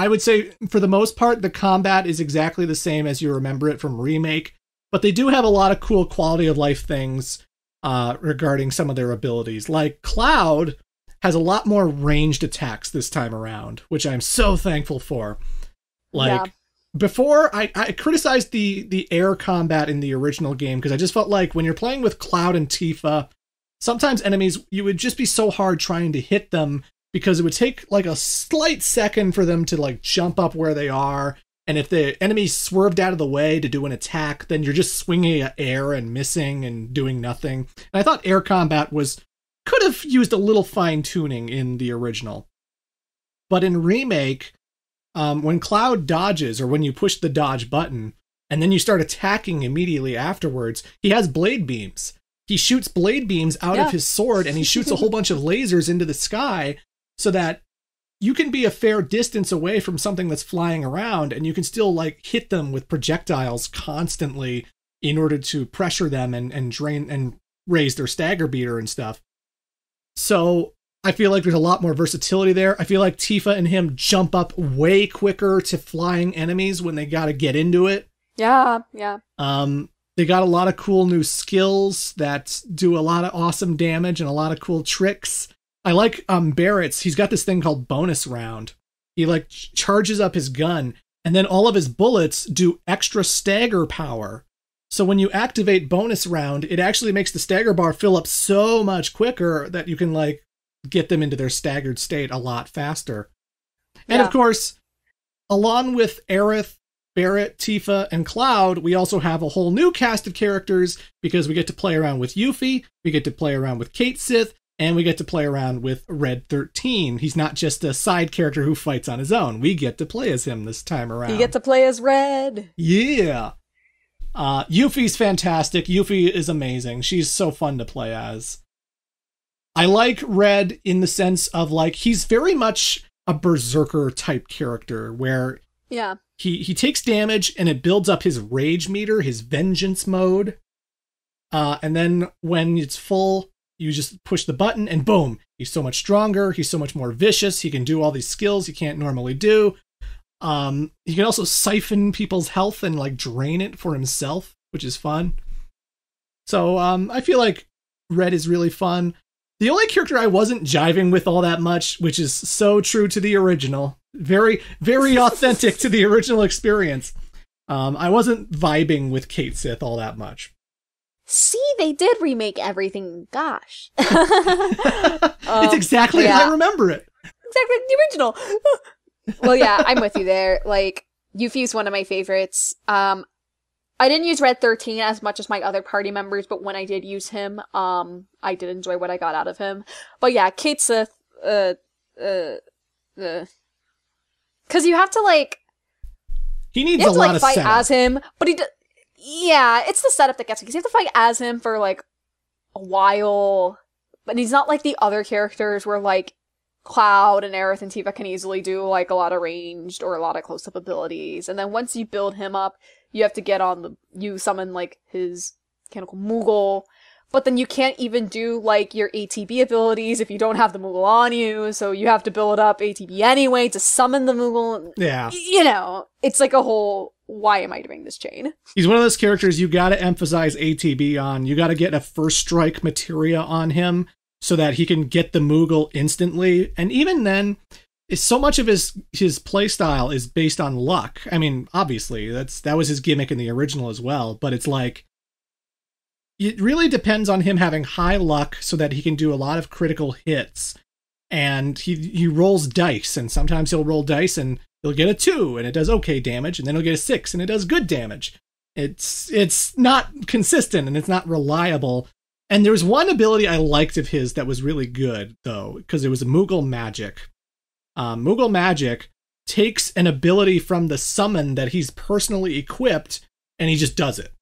I would say for the most part, the combat is exactly the same as you remember it from Remake, but they do have a lot of cool quality of life things uh, regarding some of their abilities. Like Cloud, has a lot more ranged attacks this time around, which I'm so thankful for. Like Yeah. before I, I criticized the the air combat in the original game because I just felt like when you're playing with Cloud and Tifa, sometimes enemies you would just be so hard trying to hit them because it would take like a slight second for them to like jump up where they are and if the enemy swerved out of the way to do an attack then you're just swinging at air and missing and doing nothing. And i thought air combat was could have used a little fine tuning in the original. But in remake um, when cloud dodges or when you push the dodge button and then you start attacking immediately afterwards he has blade beams. He shoots blade beams out Yeah. of his sword and he shoots a whole bunch of lasers into the sky so that you can be a fair distance away from something that's flying around and you can still like hit them with projectiles constantly in order to pressure them and, and drain and raise their stagger beater and stuff. So I feel like there's a lot more versatility there. I feel like Tifa and him jump up way quicker to flying enemies when they got to get into it. Yeah, yeah. Um, they got a lot of cool new skills that do a lot of awesome damage and a lot of cool tricks. I like um Barret's. He's got this thing called bonus round. He like ch- charges up his gun, and then all of his bullets do extra stagger power. So when you activate bonus round, it actually makes the stagger bar fill up so much quicker that you can like get them into their staggered state a lot faster. And Yeah. of course, along with Aerith, Barret, Tifa, and Cloud, we also have a whole new cast of characters because we get to play around with Yuffie, we get to play around with Cait Sith, and we get to play around with Red 13. He's not just a side character who fights on his own. We get to play as him this time around. You get to play as Red. Yeah. Uh, Yuffie's fantastic. Yuffie is amazing. She's so fun to play as. I like Red in the sense of like he's very much a berserker type character where Yeah. he he takes damage and it builds up his rage meter, his vengeance mode. Uh, and then when it's full, you just push the button and boom, he's so much stronger. He's so much more vicious. He can do all these skills he can't normally do. Um, he can also siphon people's health and like drain it for himself, which is fun. So um, I feel like Red is really fun. The only character I wasn't jiving with all that much, which is so true to the original, very, very authentic to the original experience. Um, I wasn't vibing with Cait Sith all that much. See, they did remake everything. Gosh. it's Um, exactly yeah. how I remember it. exactly the original. well, yeah, I'm with you there. Like, Yuffie's one of my favorites. Um, I didn't use Red 13 as much as my other party members, but when I did use him, um, I did enjoy what I got out of him. But yeah, Cait Sith, uh, uh, uh, cause you have to like, He needs you have a to lot like of fight setup. as him, but he, d- yeah, it's the setup that gets me, cause you have to fight as him for like a while, but he's not like the other characters where like Cloud and Aerith and Tifa can easily do like a lot of ranged or a lot of close up abilities. And then once you build him up, you have to get on the you summon like his mechanical Moogle. But then you can't even do like your ATB abilities if you don't have the Moogle on you, so you have to build up ATB anyway to summon the Moogle. Yeah. You know, it's like a whole why am I doing this chain? He's one of those characters you got to emphasize ATB on. You got to get a first strike materia on him so that he can get the Moogle instantly. And even then, is so much of his his play style is based on luck. I mean, obviously, that's that was his gimmick in the original as well, but it's like it really depends on him having high luck so that he can do a lot of critical hits. And he he rolls dice and sometimes he'll roll dice and he'll get a 2 and it does okay damage and then he'll get a 6 and it does good damage. It's it's not consistent and it's not reliable. And there was one ability i liked of his that was really good though because it was a moogle magic. Um, moogle magic takes an ability from the summon that he's personally equipped and he just does it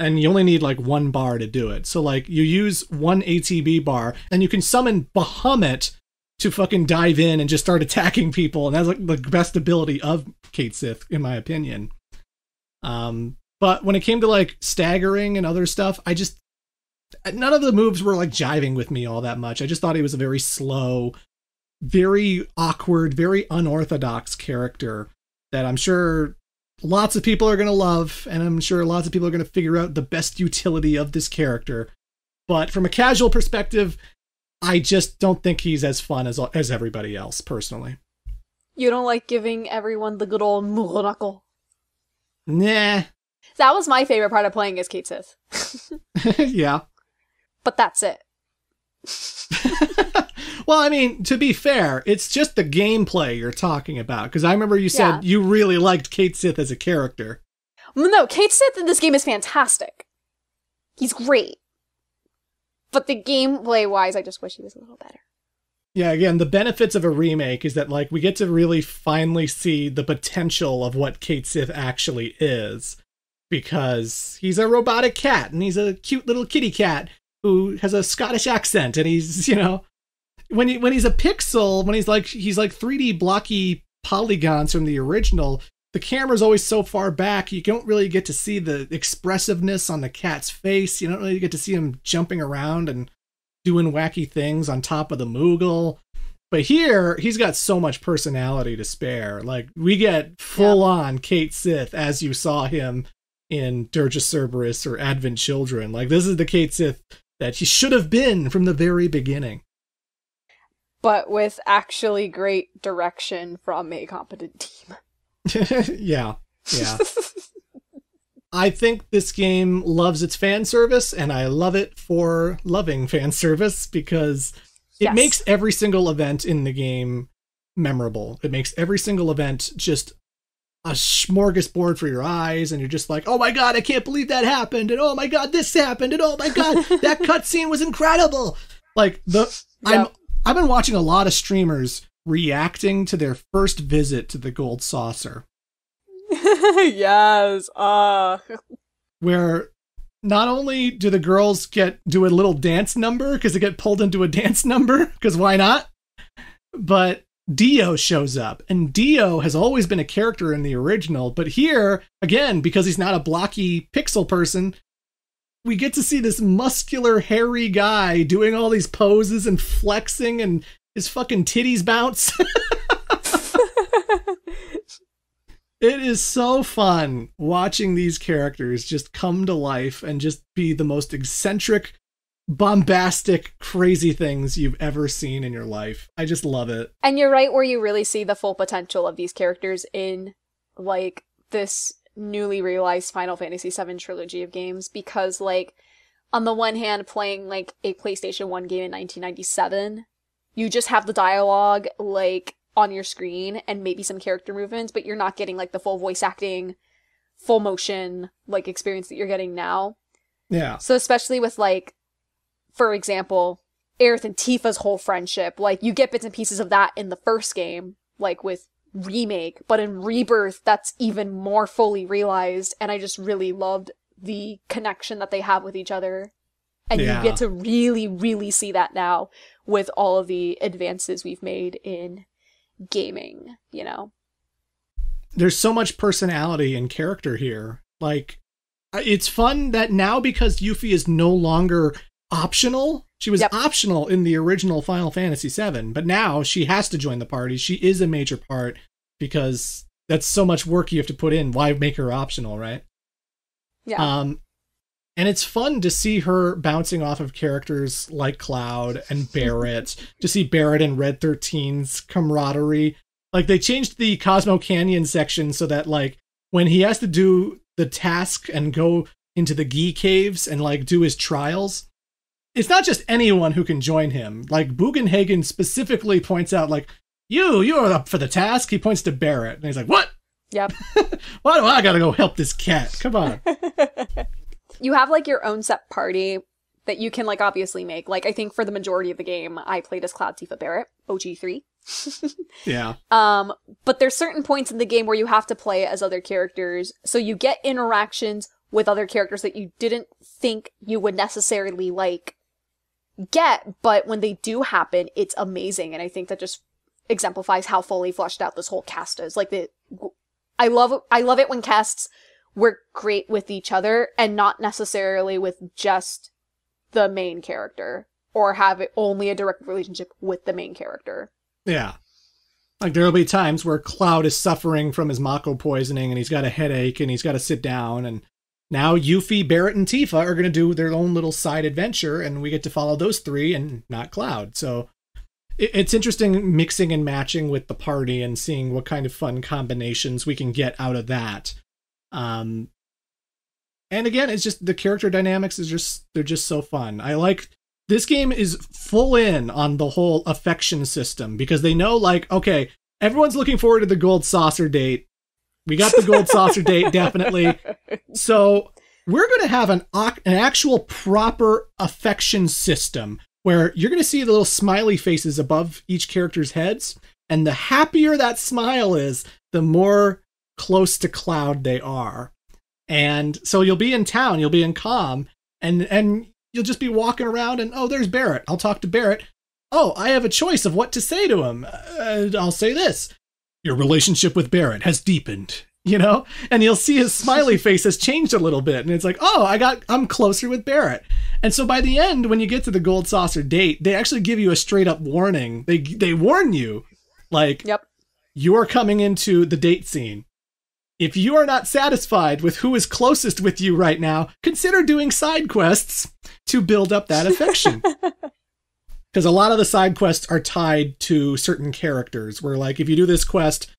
and you only need like one bar to do it so like you use one atb bar and you can summon bahamut to fucking dive in and just start attacking people and that's like the best ability of cait sith in my opinion um, but when it came to like staggering and other stuff, I just none of the moves were like jiving with me all that much. I just thought he was a very slow, very awkward, very unorthodox character that I'm sure lots of people are going to love and I'm sure lots of people are going to figure out the best utility of this character. But from a casual perspective, I just don't think he's as fun as as everybody else, personally. You don't like giving everyone the good old knuckle. Nah. That was my favorite part of playing as Cait Sith. yeah. But that's it. well, I mean, to be fair, it's just the gameplay you're talking about. Because I remember you said Yeah. you really liked Cait Sith as a character. No, Cait Sith in this game is fantastic. He's great. But the gameplay wise, I just wish he was a little better. Yeah, again, the benefits of a remake is that like we get to really finally see the potential of what Cait Sith actually is. Because he's a robotic cat and he's a cute little kitty cat who has a Scottish accent and he's, you know, when he when he's a pixel, when he's like he's like 3D blocky polygons from the original, the camera's always so far back you don't really get to see the expressiveness on the cat's face. You don't really get to see him jumping around and doing wacky things on top of the Moogle. But here, he's got so much personality to spare. Like we get full on Cait Sith as you saw him in Dirge of Cerberus or Advent Children. Like this is the Cait Sith that he should have been from the very beginning. But with actually great direction from a competent team. yeah, yeah. I think this game loves its fan service, and I love it for loving fan service because it Yes. makes every single event in the game memorable. It makes every single event just a smorgasbord for your eyes, and you're just like, oh my god, I can't believe that happened, and oh my god, this happened, and oh my god, that cutscene was incredible. Like the I'm I've been watching a lot of streamers reacting to their first visit to the gold saucer. yes. Uh where not only do the girls get do a little dance number because they get pulled into a dance number because why not but dio shows up and dio has always been a character in the original but here again because he's not a blocky pixel person we get to see this muscular hairy guy doing all these poses and flexing and his fucking titties bounce. It is so fun watching these characters just come to life and just be the most eccentric, bombastic, crazy things you've ever seen in your life. I just love it. And you're right where you really see the full potential of these characters in like this newly realized Final Fantasy VII trilogy of games because like on the one hand playing like a PlayStation 1 game in 1997, you just have the dialogue like on your screen and maybe some character movements, but you're not getting like the full voice acting, full motion like experience that you're getting now. Yeah. So especially with like, for example, Aerith and Tifa's whole friendship, like you get bits and pieces of that in the first game, like with remake, but in rebirth that's even more fully realized and I just really loved the connection that they have with each other. And Yeah. you get to really, really see that now with all of the advances we've made in gaming, you know? There's so much personality and character here. Like, it's fun that now because Yuffie is no longer optional, she was Yep. optional in the original Final Fantasy VII, but now she has to join the party. She is a major part because that's so much work you have to put in. Why make her optional, right? Yeah. Um, and it's fun to see her bouncing off of characters like Cloud and Barret, to see Barret and Red 13's camaraderie. Like they changed the Cosmo Canyon section so that like when he has to do the task and go into the Gi caves and like do his trials, it's not just anyone who can join him. Like Bugenhagen specifically points out, like, you, you're up for the task. He points to Barret and he's like, What? yep. Why do I gotta go help this cat? Come on. you have like your own set party that you can like obviously make. Like I think for the majority of the game, I played as Cloud Tifa Barret, OG3. Yeah. Um, but there's certain points in the game where you have to play as other characters, so you get interactions with other characters that you didn't think you would necessarily like get, but when they do happen, it's amazing, and I think that just exemplifies how fully fleshed out this whole cast is. Like the, I love I love it when casts work great with each other and not necessarily with just the main character or have only a direct relationship with the main character. Yeah. Like there'll be times where Cloud is suffering from his Mako poisoning and he's got a headache and he's got to sit down and now Yuffie, Barret, and Tifa are going to do their own little side adventure, and we get to follow those three and not Cloud. So it's interesting mixing and matching with the party and seeing what kind of fun combinations we can get out of that. Um, and again, it's just the character dynamics is just they're just so fun. I like this game is full in on the whole affection system because they know like okay, everyone's looking forward to the gold saucer date. We got the gold saucer date definitely. So we're going to have an an actual proper affection system where you're going to see the little smiley faces above each character's heads and the happier that smile is, the more close to cloud they are. And so you'll be in town, you'll be in kalm, and and you'll just be walking around and oh, there's Barret. I'll talk to Barret. Oh, I have a choice of what to say to him. Uh, I'll say this. Your relationship with Barret has deepened, you know? And you'll see his smiley face has changed a little bit and it's like, "Oh, I got I'm closer with Barret. And so by the end when you get to the gold saucer date, they actually give you a straight up warning. They they warn you like, "Yep. You're coming into the date scene if you are not satisfied with who is closest with you right now, consider doing side quests to build up that affection. Because a lot of the side quests are tied to certain characters, where, like, if you do this quest,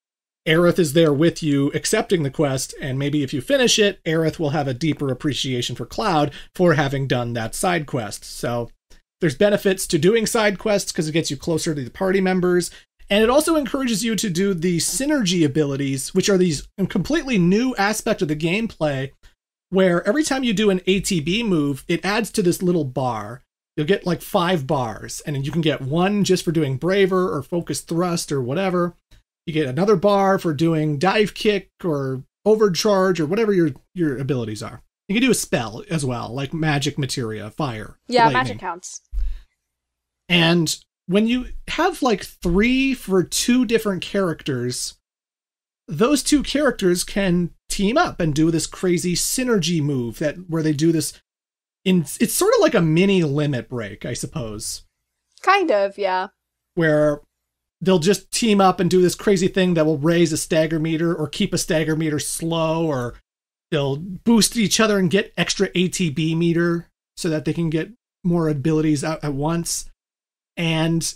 Aerith is there with you accepting the quest, and maybe if you finish it, Aerith will have a deeper appreciation for Cloud for having done that side quest. So there's benefits to doing side quests because it gets you closer to the party members. And it also encourages you to do the synergy abilities, which are these completely new aspect of the gameplay, where every time you do an ATB move, it adds to this little bar. You'll get like five bars, and you can get one just for doing braver or focus thrust or whatever. You get another bar for doing dive kick or overcharge or whatever your your abilities are. You can do a spell as well, like magic materia, fire. Yeah, lightning. magic counts. And when you have like three for two different characters, those two characters can team up and do this crazy synergy move that where they do this in it's sort of like a mini limit break, I suppose. Kind of, yeah. Where they'll just team up and do this crazy thing that will raise a stagger meter or keep a stagger meter slow or they'll boost each other and get extra ATB meter so that they can get more abilities out at once. And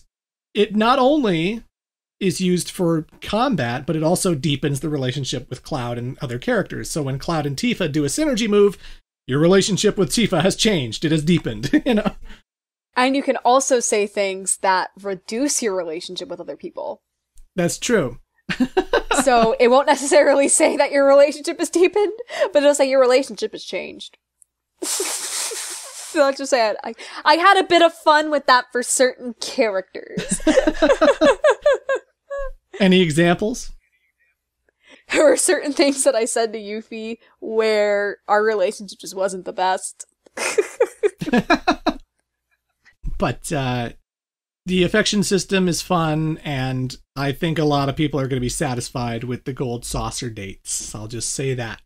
it not only is used for combat, but it also deepens the relationship with Cloud and other characters. So when Cloud and Tifa do a synergy move, your relationship with Tifa has changed. It has deepened, you know. And you can also say things that reduce your relationship with other people. That's true. so it won't necessarily say that your relationship is deepened, but it'll say your relationship has changed. let's just say I, I had a bit of fun with that for certain characters. Any examples? There were certain things that I said to Yuffie where our relationship just wasn't the best. but uh, the affection system is fun, and I think a lot of people are going to be satisfied with the gold saucer dates. I'll just say that.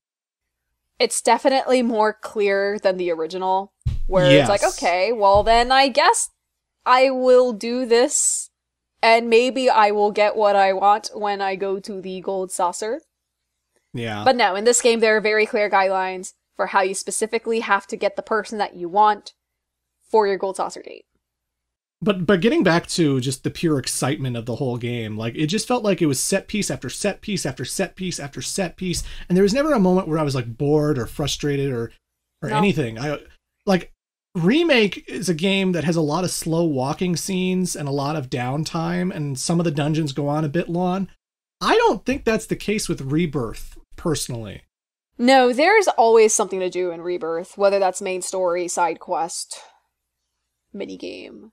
It's definitely more clear than the original where yes. it's like, okay, well then I guess I will do this and maybe I will get what I want when I go to the gold saucer. Yeah. But no, in this game there are very clear guidelines for how you specifically have to get the person that you want for your gold saucer date. But but getting back to just the pure excitement of the whole game, like it just felt like it was set piece after set piece after set piece after set piece, and there was never a moment where I was like bored or frustrated or or no. anything. I like Remake is a game that has a lot of slow walking scenes and a lot of downtime, and some of the dungeons go on a bit long. I don't think that's the case with Rebirth, personally. No, there's always something to do in Rebirth, whether that's main story, side quest, mini game.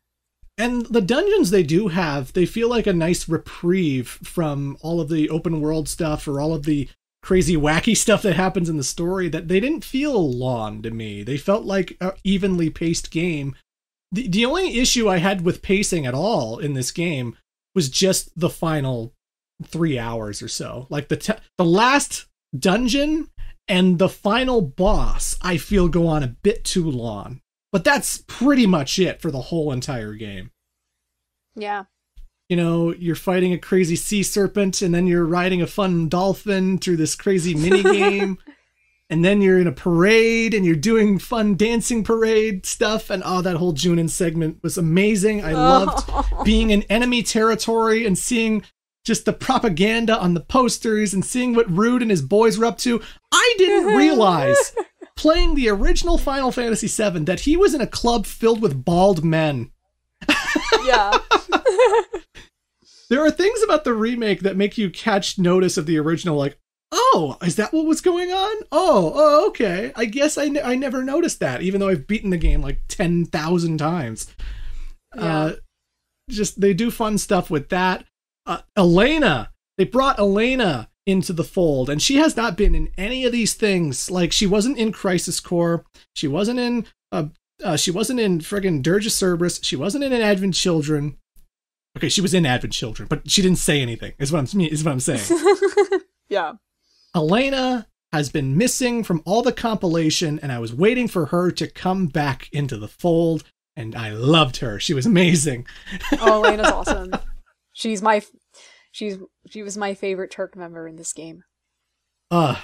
And the dungeons they do have, they feel like a nice reprieve from all of the open world stuff or all of the crazy wacky stuff that happens in the story that they didn't feel long to me. They felt like a evenly paced game. The the only issue I had with pacing at all in this game was just the final 3 hours or so. Like the te- the last dungeon and the final boss I feel go on a bit too long. But that's pretty much it for the whole entire game. Yeah you know, you're fighting a crazy sea serpent and then you're riding a fun dolphin through this crazy mini game. and then you're in a parade and you're doing fun dancing parade stuff and oh that whole Junon segment was amazing. I oh. loved being in enemy territory and seeing just the propaganda on the posters and seeing what Rude and his boys were up to. I didn't realize playing the original Final Fantasy VII that he was in a club filled with bald men. yeah. there are things about the remake that make you catch notice of the original like oh is that what was going on oh oh okay i guess i, ne- I never noticed that even though i've beaten the game like 10000 times Yeah. uh just they do fun stuff with that uh, elena they brought elena into the fold and she has not been in any of these things like she wasn't in crisis core she wasn't in uh, uh she wasn't in friggin dirge of cerberus she wasn't in advent children okay she was in advent children but she didn't say anything is what i'm is what i'm saying yeah. Elena has been missing from all the compilation, and I was waiting for her to come back into the fold, and I loved her. She was amazing. Oh, Elena's awesome. She's my, she's she was my favorite Turk member in this game. Uh,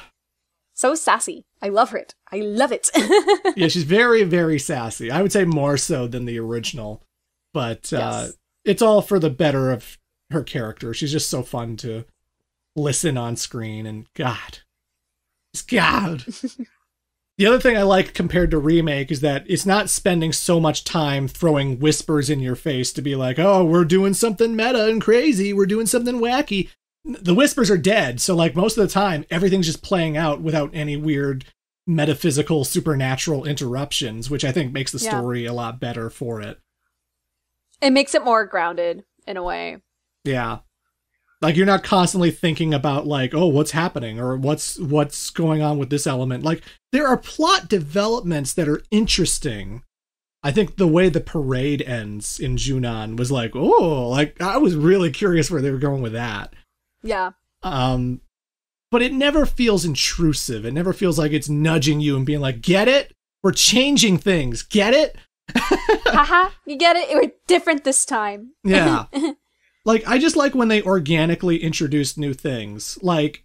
So sassy. I love it. I love it. yeah, she's very, very sassy. I would say more so than the original, but uh, Yes. it's all for the better of her character. She's just so fun to listen on screen, and God, God. The other thing I like compared to remake is that it's not spending so much time throwing whispers in your face to be like, "Oh, we're doing something meta and crazy. We're doing something wacky." The whispers are dead, so like most of the time, everything's just playing out without any weird metaphysical supernatural interruptions, which I think makes the Yeah. story a lot better for it. it makes it more grounded in a way. Yeah. Like you're not constantly thinking about like, oh, what's happening or what's what's going on with this element. Like there are plot developments that are interesting. I think the way the parade ends in Junon was like, oh, like I was really curious where they were going with that. Yeah. Um but it never feels intrusive. It never feels like it's nudging you and being like, "Get it? We're changing things. Get it?" Haha. You get it? Was different this time. Yeah. like I just like when they organically introduce new things. Like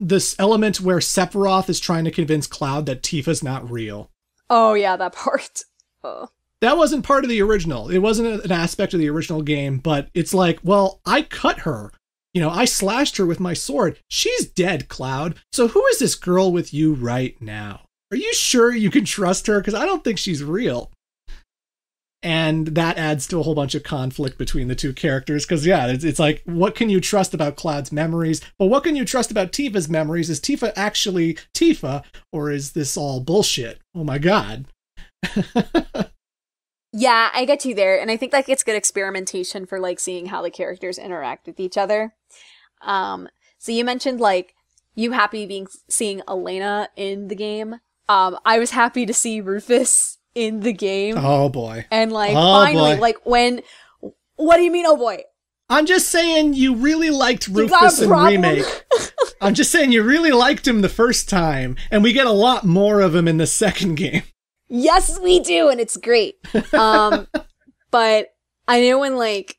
this element where Sephiroth is trying to convince Cloud that Tifa's not real. Oh yeah, that part. Oh. That wasn't part of the original. It wasn't an aspect of the original game, but it's like, well, I cut her. You know, I slashed her with my sword. She's dead, Cloud. So who is this girl with you right now? Are you sure you can trust her? Because I don't think she's real. And that adds to a whole bunch of conflict between the two characters. Because, yeah, it's, it's like, what can you trust about Cloud's memories? But what can you trust about Tifa's memories? Is Tifa actually Tifa? Or is this all bullshit? Oh my god. Yeah, I get you there, and I think like it's good experimentation for like seeing how the characters interact with each other. Um, so you mentioned like you happy being seeing Elena in the game. Um, I was happy to see Rufus in the game, Oh boy. and like Oh, finally, boy. like when. What do you mean, oh boy? I'm just saying you really liked Rufus in remake. I'm just saying you really liked him the first time, and we get a lot more of him in the second game. Yes, we do, and it's great. Um, but I know when like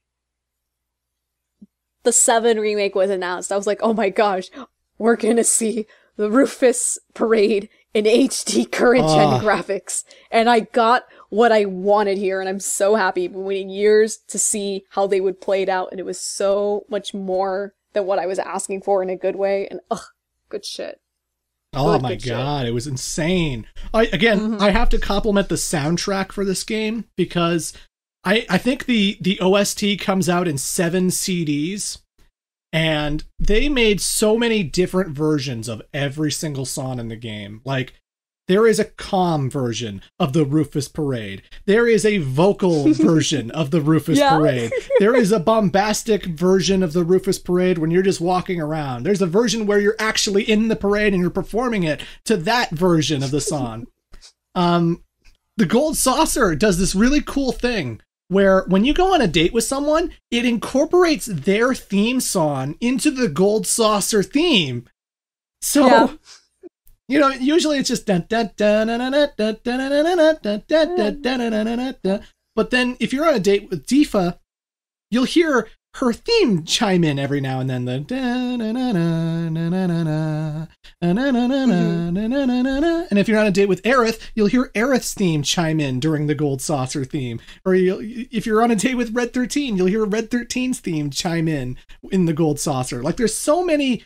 the seven remake was announced, I was like, oh my gosh, we're gonna see the Rufus parade in HD current gen Ah. graphics, and I got what I wanted here, and I'm so happy. I've Been waiting years to see how they would play it out, and it was so much more than what I was asking for in a good way. And ugh, good shit. Oh Good, my good shit. god, it was insane. I again, Mhm. I have to compliment the soundtrack for this game because I I think the the OST comes out in 7 CDs and they made so many different versions of every single song in the game. Like there is a calm version of the Rufus Parade. There is a vocal version of the Rufus Yeah. Parade. There is a bombastic version of the Rufus Parade when you're just walking around. There's a version where you're actually in the parade and you're performing it to that version of the song. um, the Gold Saucer does this really cool thing where when you go on a date with someone, it incorporates their theme song into the Gold Saucer theme. So, Yeah. you know, usually it's just dun dun dun dun dun dun dun dun dun dun dun dun dun dun dun dun dun. But then if you're on a date with Tifa, you'll hear her theme chime in every now and then. The and if you're on a date with Aerith, you'll hear Aerith's theme chime in during the Gold Saucer theme. Or you'll, if you're on a date with Red 13, you'll hear Red 13's theme chime in in the Gold Saucer. Like there's so many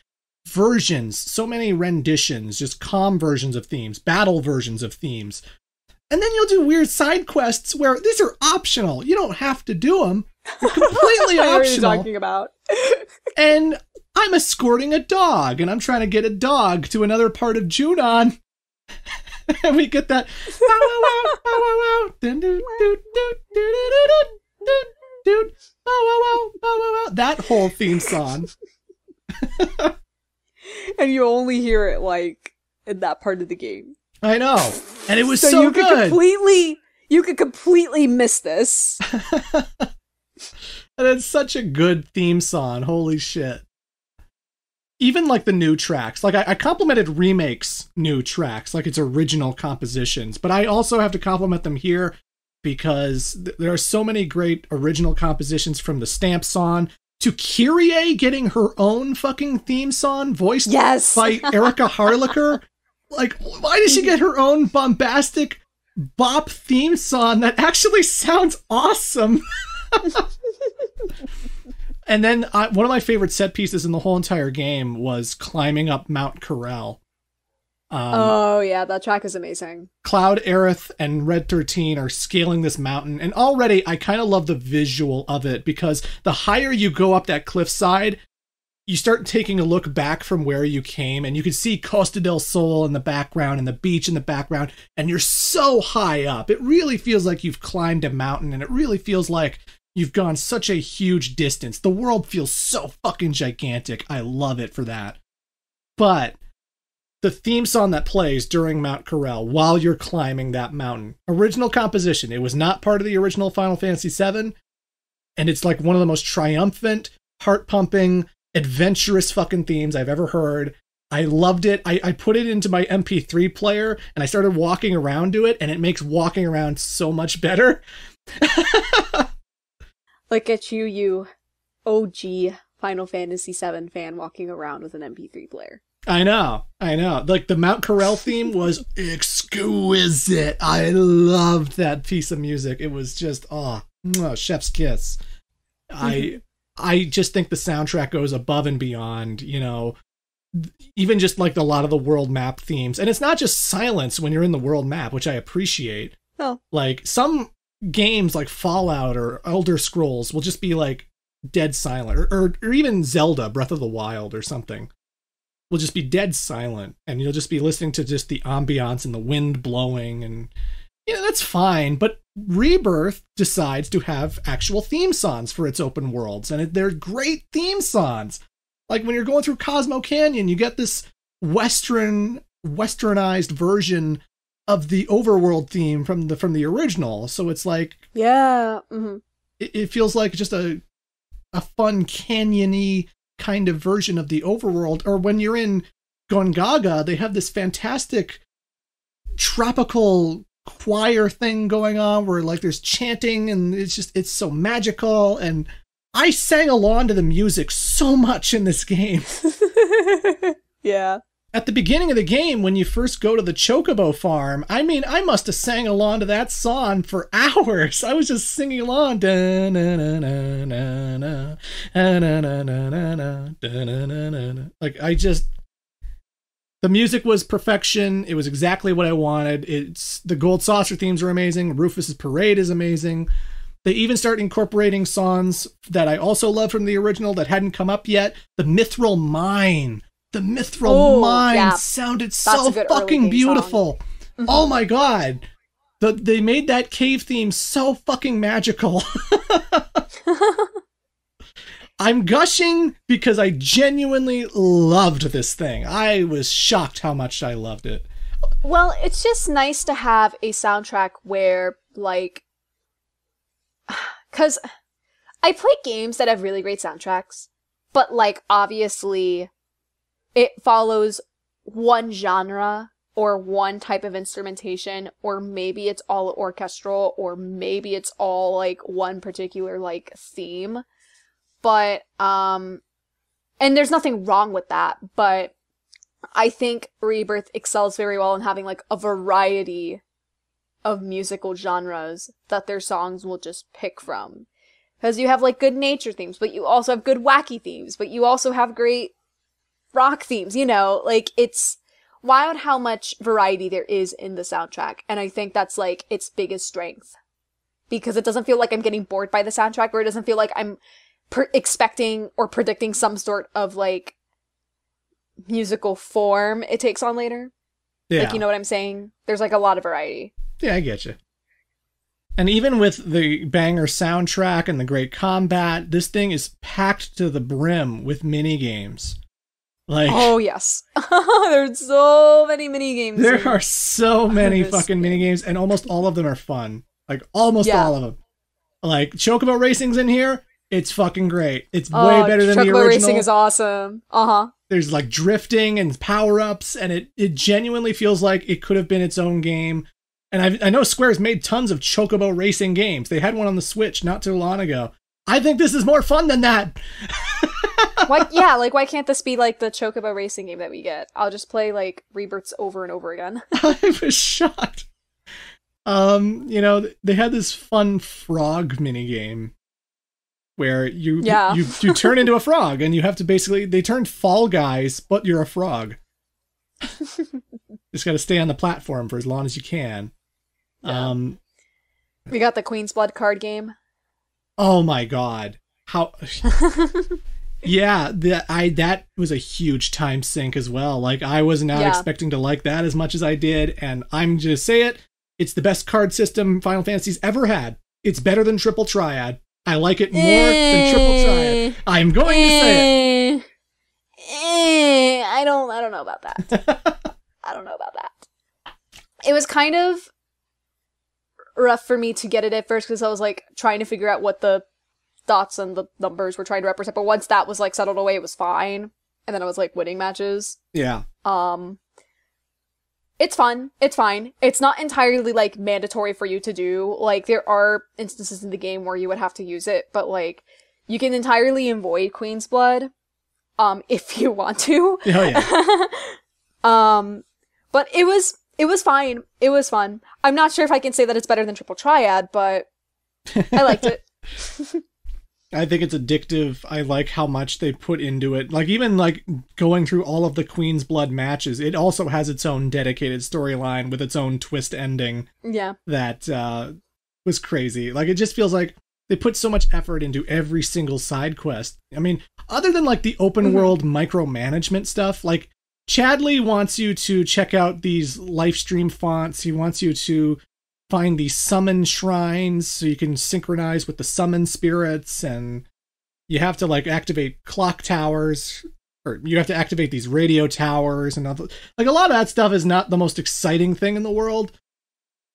versions, so many renditions, just calm versions of themes, battle versions of themes. And then you'll do weird side quests where these are optional. You don't have to do them completely optional. talking about? and I'm escorting a dog, and I'm trying to get a dog to another part of Junon. and we get that. That whole theme song. and you only hear it like in that part of the game. I know, and it was so, so you good. Could completely, you could completely miss this and it's such a good theme song. Holy shit. Even like the new tracks. Like I, I complimented remakes new tracks, like its original compositions, but I also have to compliment them here because th- there are so many great original compositions from the Stamp song to Kyrie getting her own fucking theme song voiced Yes. by Erica Harlacher. Like, why did she get her own bombastic bop theme song that actually sounds awesome? and then I, one of my favorite set pieces in the whole entire game was climbing up Mount Corel. Um, oh yeah, that track is amazing. Cloud, Aerith, and Red 13 are scaling this mountain, and already I kind of love the visual of it because the higher you go up that cliffside, you start taking a look back from where you came, and you can see Costa del Sol in the background and the beach in the background, and you're so high up. It really feels like you've climbed a mountain, and it really feels like you've gone such a huge distance. The world feels so fucking gigantic. I love it for that. But the theme song that plays during Mount Corel while you're climbing that mountain. Original composition. It was not part of the original Final Fantasy VII, and it's like one of the most triumphant, heart pumping, adventurous fucking themes I've ever heard. I loved it. I, I put it into my MP3 player and I started walking around to it, and it makes walking around so much better. Look at you, you OG Final Fantasy VII fan walking around with an MP3 player. I know, I know. Like the Mount Corel theme was exquisite. I loved that piece of music. It was just oh, mwah, chef's kiss. I mm-hmm. I just think the soundtrack goes above and beyond. You know, even just like a lot of the world map themes, and it's not just silence when you're in the world map, which I appreciate. Oh. Like some games like Fallout or Elder Scrolls will just be like dead silent, or, or, or even Zelda Breath of the Wild or something will just be dead silent and you'll just be listening to just the ambiance and the wind blowing and you know that's fine but rebirth decides to have actual theme songs for its open worlds and they're great theme songs. Like when you're going through cosmo canyon you get this western westernized version of the overworld theme from the from the original so it's like Yeah. hmm it, it feels like just a a fun canyony kind of version of the overworld or when you're in Gongaga they have this fantastic tropical choir thing going on where like there's chanting and it's just it's so magical and I sang along to the music so much in this game. yeah. At the beginning of the game, when you first go to the Chocobo farm, I mean, I must have sang along to that song for hours. I was just singing along. Like, I just. The music was perfection. It was exactly what I wanted. It's the gold saucer themes are amazing. Rufus's parade is amazing. They even start incorporating songs that I also love from the original that hadn't come up yet. The Mithril Mine. The Mithril Oh, Mine yeah. sounded so a good early fucking beautiful. Mhm. Oh my god. The, they made that cave theme so fucking magical. I'm gushing because I genuinely loved this thing. I was shocked how much I loved it. Well, it's just nice to have a soundtrack where, like, because I play games that have really great soundtracks, but, like, obviously, it follows one genre or one type of instrumentation, or maybe it's all orchestral, or maybe it's all, like, one particular, like, theme. but um and there's nothing wrong with that, but I think Rebirth excels very well in having like a variety of musical genres that their songs will just pick from. Because you have like good nature themes, but you also have good wacky themes, but you also have great rock themes, you know, like it's wild how much variety there is in the soundtrack. And I think that's like its biggest strength. Because it doesn't feel like I'm getting bored by the soundtrack, or it doesn't feel like I'm per- expecting or predicting some sort of like musical form it takes on later. Yeah. Like, you know what I'm saying? There's like a lot of variety. Yeah, I get you. And even with the banger soundtrack and the great combat, this thing is packed to the brim with mini games. Like Oh yes, there's so many mini games. there are so many fucking mini games, and almost all of them are fun. Like almost Yeah. all of them. Like Chocobo Racing's in here. It's fucking great. It's Oh, way better than the original. Chocobo. Racing is awesome. Uh huh. There's like drifting and power ups, and it it genuinely feels like it could have been its own game. And I I know Square's made tons of Chocobo Racing games. They had one on the Switch not too long ago. I think this is more fun than that. Why? Yeah, like why can't this be like the Chocobo Racing game that we get? I'll just play like Rebirths over and over again. I was shocked. Um, you know, they had this fun frog mini game where you Yeah. you you turn into a frog and you have to basically they turned Fall Guys, but you're a frog. Just got to stay on the platform for as long as you can. Yeah. Um, we got the Queen's Blood card game. oh my god, how? yeah, that I that was a huge time sink as well. Like I was not Yeah. expecting to like that as much as I did, and I'm just say it. It's the best card system Final Fantasy's ever had. It's better than Triple Triad. I like it more than Triple Triad. I'm going to say it. Eh, I don't. I don't know about that. I don't know about that. It was kind of rough for me to get it at first because I was like trying to figure out what the dots and the numbers were trying to represent. But once that was like settled away, it was fine. And then I was like winning matches. Yeah, Um, it's fun. It's fine. It's not entirely like mandatory for you to do. Like there are instances in the game where you would have to use it, but like you can entirely avoid Queen's Blood, um, if you want to. oh yeah. um, but it was it was fine. It was fun. I'm not sure if I can say that it's better than Triple Triad, but I liked it. I think it's addictive. I like how much they put into it. Like even like going through all of the Queen's Blood matches, it also has its own dedicated storyline with its own twist ending Yeah. that uh was crazy. Like it just feels like they put so much effort into every single side quest. I mean, other than like the open Mhm. world micromanagement stuff, like Chadley wants you to check out these live stream fonts. He wants you to find these summon shrines so you can synchronize with the summon spirits and you have to like activate clock towers or you have to activate these radio towers and other, like a lot of that stuff is not the most exciting thing in the world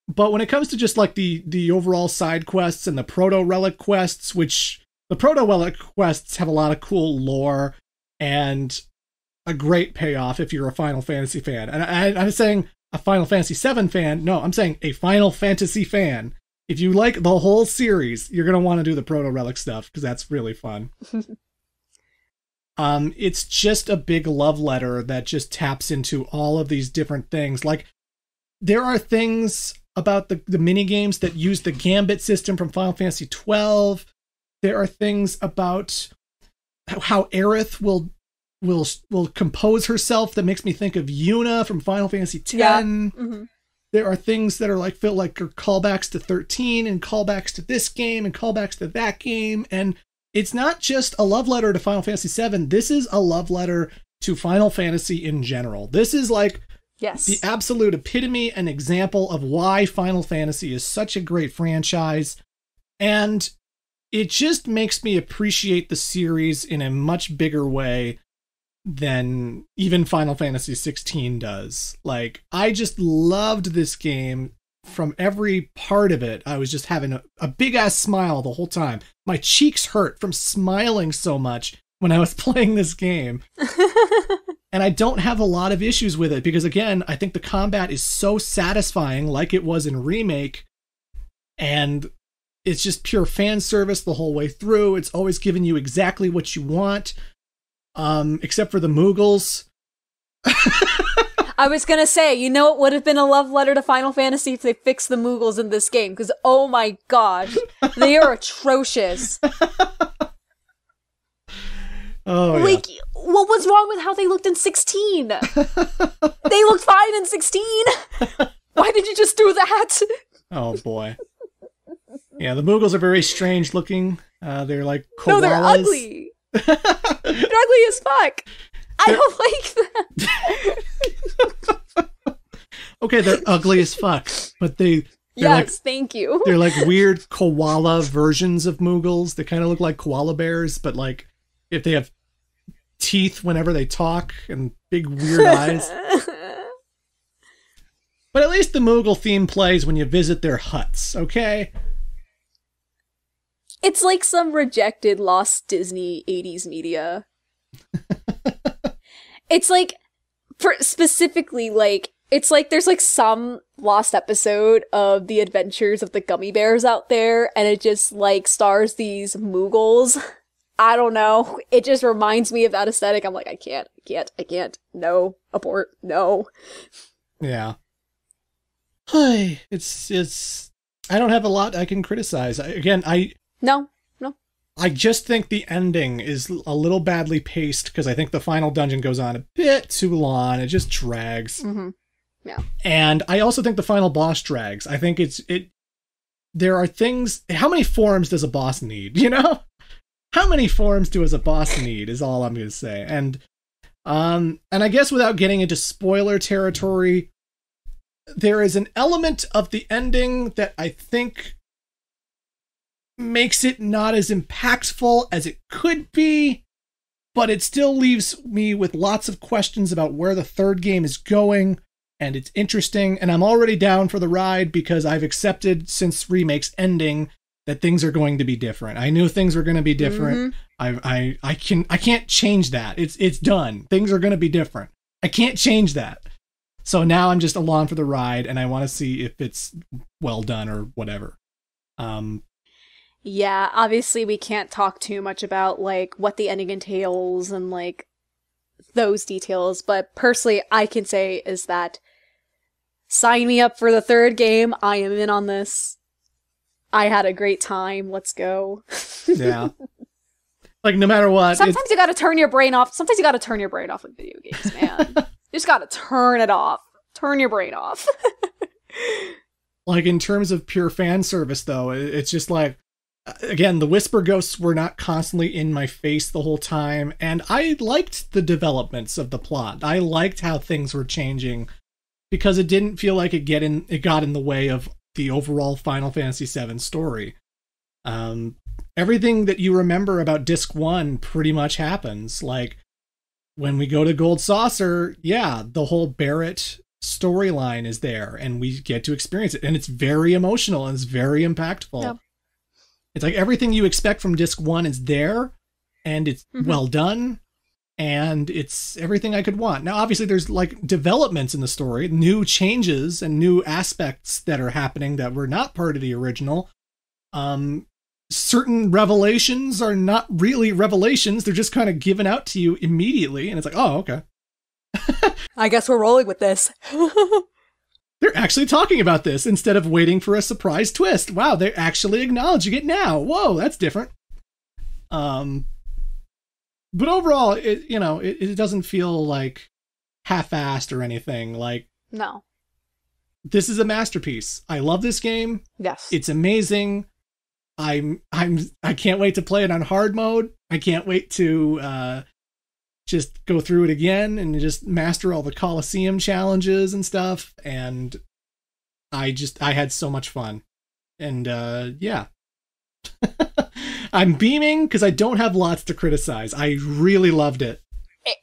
but when it comes to just like the the overall side quests and the proto relic quests which the proto relic quests have a lot of cool lore and a great payoff if you're a final fantasy fan. And I, i'm saying a final fantasy 7 fan. No i'm saying a final fantasy fan. If you like the whole series you're going to want to do the proto relic stuff because that's really fun. Um it's just a big love letter that just taps into all of these different things. Like there are things about the, the mini games that use the gambit system from Final Fantasy 12. There are things about how Aerith will will will compose herself that makes me think of Yuna from Final Fantasy 10. Yeah. hmm There are things that are like feel like are callbacks to 13 and callbacks to this game and callbacks to that game and it's not just a love letter to Final Fantasy 7. This is a love letter to Final Fantasy in general. This is like Yes. the absolute epitome and example of why Final Fantasy is such a great franchise. And it just makes me appreciate the series in a much bigger way than even Final Fantasy 16 does. Like, I just loved this game from every part of it. I was just having a, a big ass smile the whole time. My cheeks hurt from smiling so much when I was playing this game and I don't have a lot of issues with it because again, I think the combat is so satisfying like it was in remake and it's just pure fan service the whole way through. It's always giving you exactly what you want. Um, except for the Moogles. I was gonna say, you know, it would have been a love letter to Final Fantasy if they fixed the Moogles in this game, because oh my gosh, they are atrocious. Oh, yeah. Like, what was wrong with how they looked in 16? they looked fine in 16! Why did you just do that? Oh boy. Yeah, the Moogles are very strange looking. Uh, they're like koalas. No, they're ugly. They're ugly as fuck. I don't like them. okay, they're ugly as fuck, but they they're yes, like thank you. they're like weird koala versions of Moogles. They kind of look like koala bears, but like if they have teeth whenever they talk and big weird eyes. But at least the Moogle theme plays when you visit their huts, okay? It's like some rejected lost Disney 80s media. it's like for specifically like it's like there's like some lost episode of the adventures of the gummy bears out there and it just like stars these moogles. I don't know. It just reminds me of that aesthetic. I'm like i can't i can't i can't. No. Abort. No. Yeah. Hi, it's it's I don't have a lot I can criticize. I, again, I no no I just think the ending is a little badly paced because I think the final dungeon goes on a bit too long. It just drags. mm-hmm. And I also think the final boss drags. I think it's it there are things how many forms does a boss need, you know? How many forms does a boss need is all I'm going to say. And um and I guess without getting into spoiler territory, there is an element of the ending that I think makes it not as impactful as it could be, but it still leaves me with lots of questions about where the third game is going, and it's interesting, and I'm already down for the ride because I've accepted since remake's ending that things are going to be different. I knew things were going to be different. I I I can I can't change that. It's it's done. Things are going to be different. I can't change that. So now I'm just along for the ride and I want to see if it's well done or whatever. Um Yeah, obviously we can't talk too much about like what the ending entails and like those details, but personally I can say is that sign me up for the third game. I am in on this. I had a great time. Let's go. yeah. like no matter what, Sometimes it's, you gotta turn your brain off. Sometimes you gotta turn your brain off with video games, man. you just gotta turn it off. Turn your brain off. like in terms of pure fan service though, it's just like again, the whisper ghosts were not constantly in my face the whole time and I liked the developments of the plot. I liked how things were changing because it didn't feel like it get in it got in the way of the overall Final Fantasy VII story. Um everything that you remember about disc 1 pretty much happens like when we go to Gold Saucer, yeah, the whole Barret storyline is there and we get to experience it and it's very emotional and it's very impactful. Yep. It's like everything you expect from disc 1 is there and it's Mhm. well done and it's everything I could want. Now obviously there's like developments in the story, new changes and new aspects that are happening that were not part of the original. Um certain revelations are not really revelations, they're just kind of given out to you immediately and it's like, "Oh, okay." I guess we're rolling with this. They're actually talking about this instead of waiting for a surprise twist. Wow, they're actually acknowledging it now. Whoa, that's different. Um, but overall, it you know it, it doesn't feel like half-assed or anything. Like no. this is a masterpiece. I love this game. Yes. It's amazing. I'm I'm I can't wait to play it on hard mode. I can't wait to uh just go through it again and just master all the Coliseum challenges and stuff and I just I had so much fun. And uh yeah. I'm beaming cuz I don't have lots to criticize. I really loved it.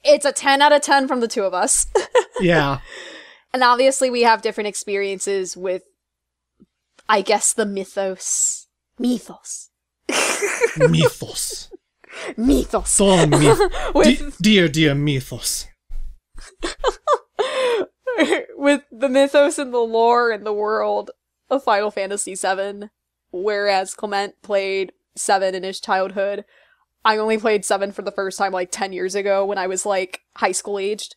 It's a 10 out of 10 from the two of us. Yeah. and obviously we have different experiences with I guess the mythos. Mythos. Mythos. Mythos. So myth- with dear dear mythos. with the mythos and the lore and the world of Final Fantasy VII. whereas Clement played 7 in his childhood. I only played 7 for the first time like 10 years ago when I was like high school aged.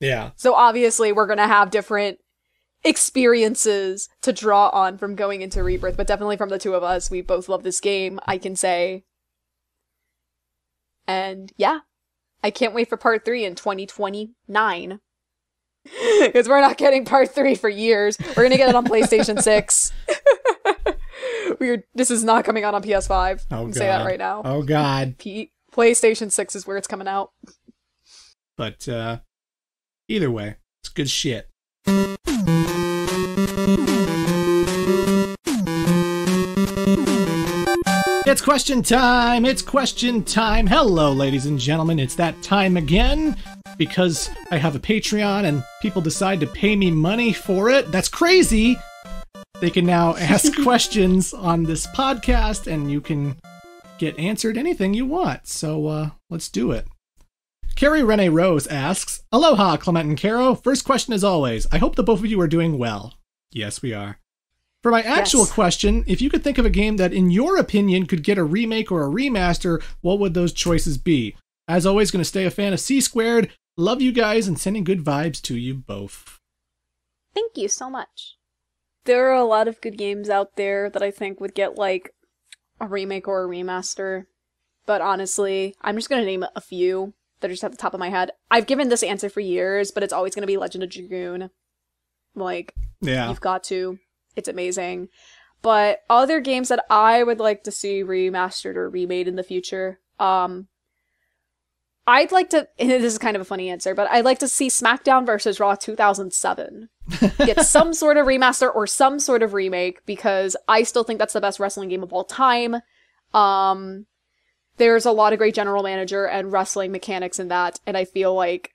Yeah. So obviously we're going to have different experiences to draw on from going into Rebirth, but definitely from the two of us, we both love this game, I can say. And yeah, I can't wait for part 3 in 2029. Because we're not getting part 3 for years. We're going to get it on PlayStation 6. We're, this is not coming out on PS5. Oh god. say that right now. Oh god. P- PlayStation 6 is where it's coming out. But uh either way, it's good shit. It's question time. It's question time. Hello, ladies and gentlemen. It's that time again because I have a Patreon and people decide to pay me money for it. That's crazy. They can now ask questions on this podcast and you can get answered anything you want. So uh, let's do it. Carrie Renee Rose asks, Aloha, Clement and Caro. First question as always. I hope the both of you are doing well. Yes, we are. For my actual Yes. question, if you could think of a game that, in your opinion, could get a remake or a remaster, what would those choices be? As always, going to stay a fan of C Squared. Love you guys and sending good vibes to you both. Thank you so much. There are a lot of good games out there that I think would get like a remake or a remaster. But honestly, I'm just gonna name a few that are just at the top of my head. I've given this answer for years, but it's always gonna be Legend of Dragoon. Like, Yeah. you've got to. It's amazing. But other games that I would like to see remastered or remade in the future, um I'd like to and this is kind of a funny answer, but I'd like to see SmackDown versus Raw 2007 get some sort of remaster or some sort of remake because I still think that's the best wrestling game of all time. Um there's a lot of great general manager and wrestling mechanics in that and I feel like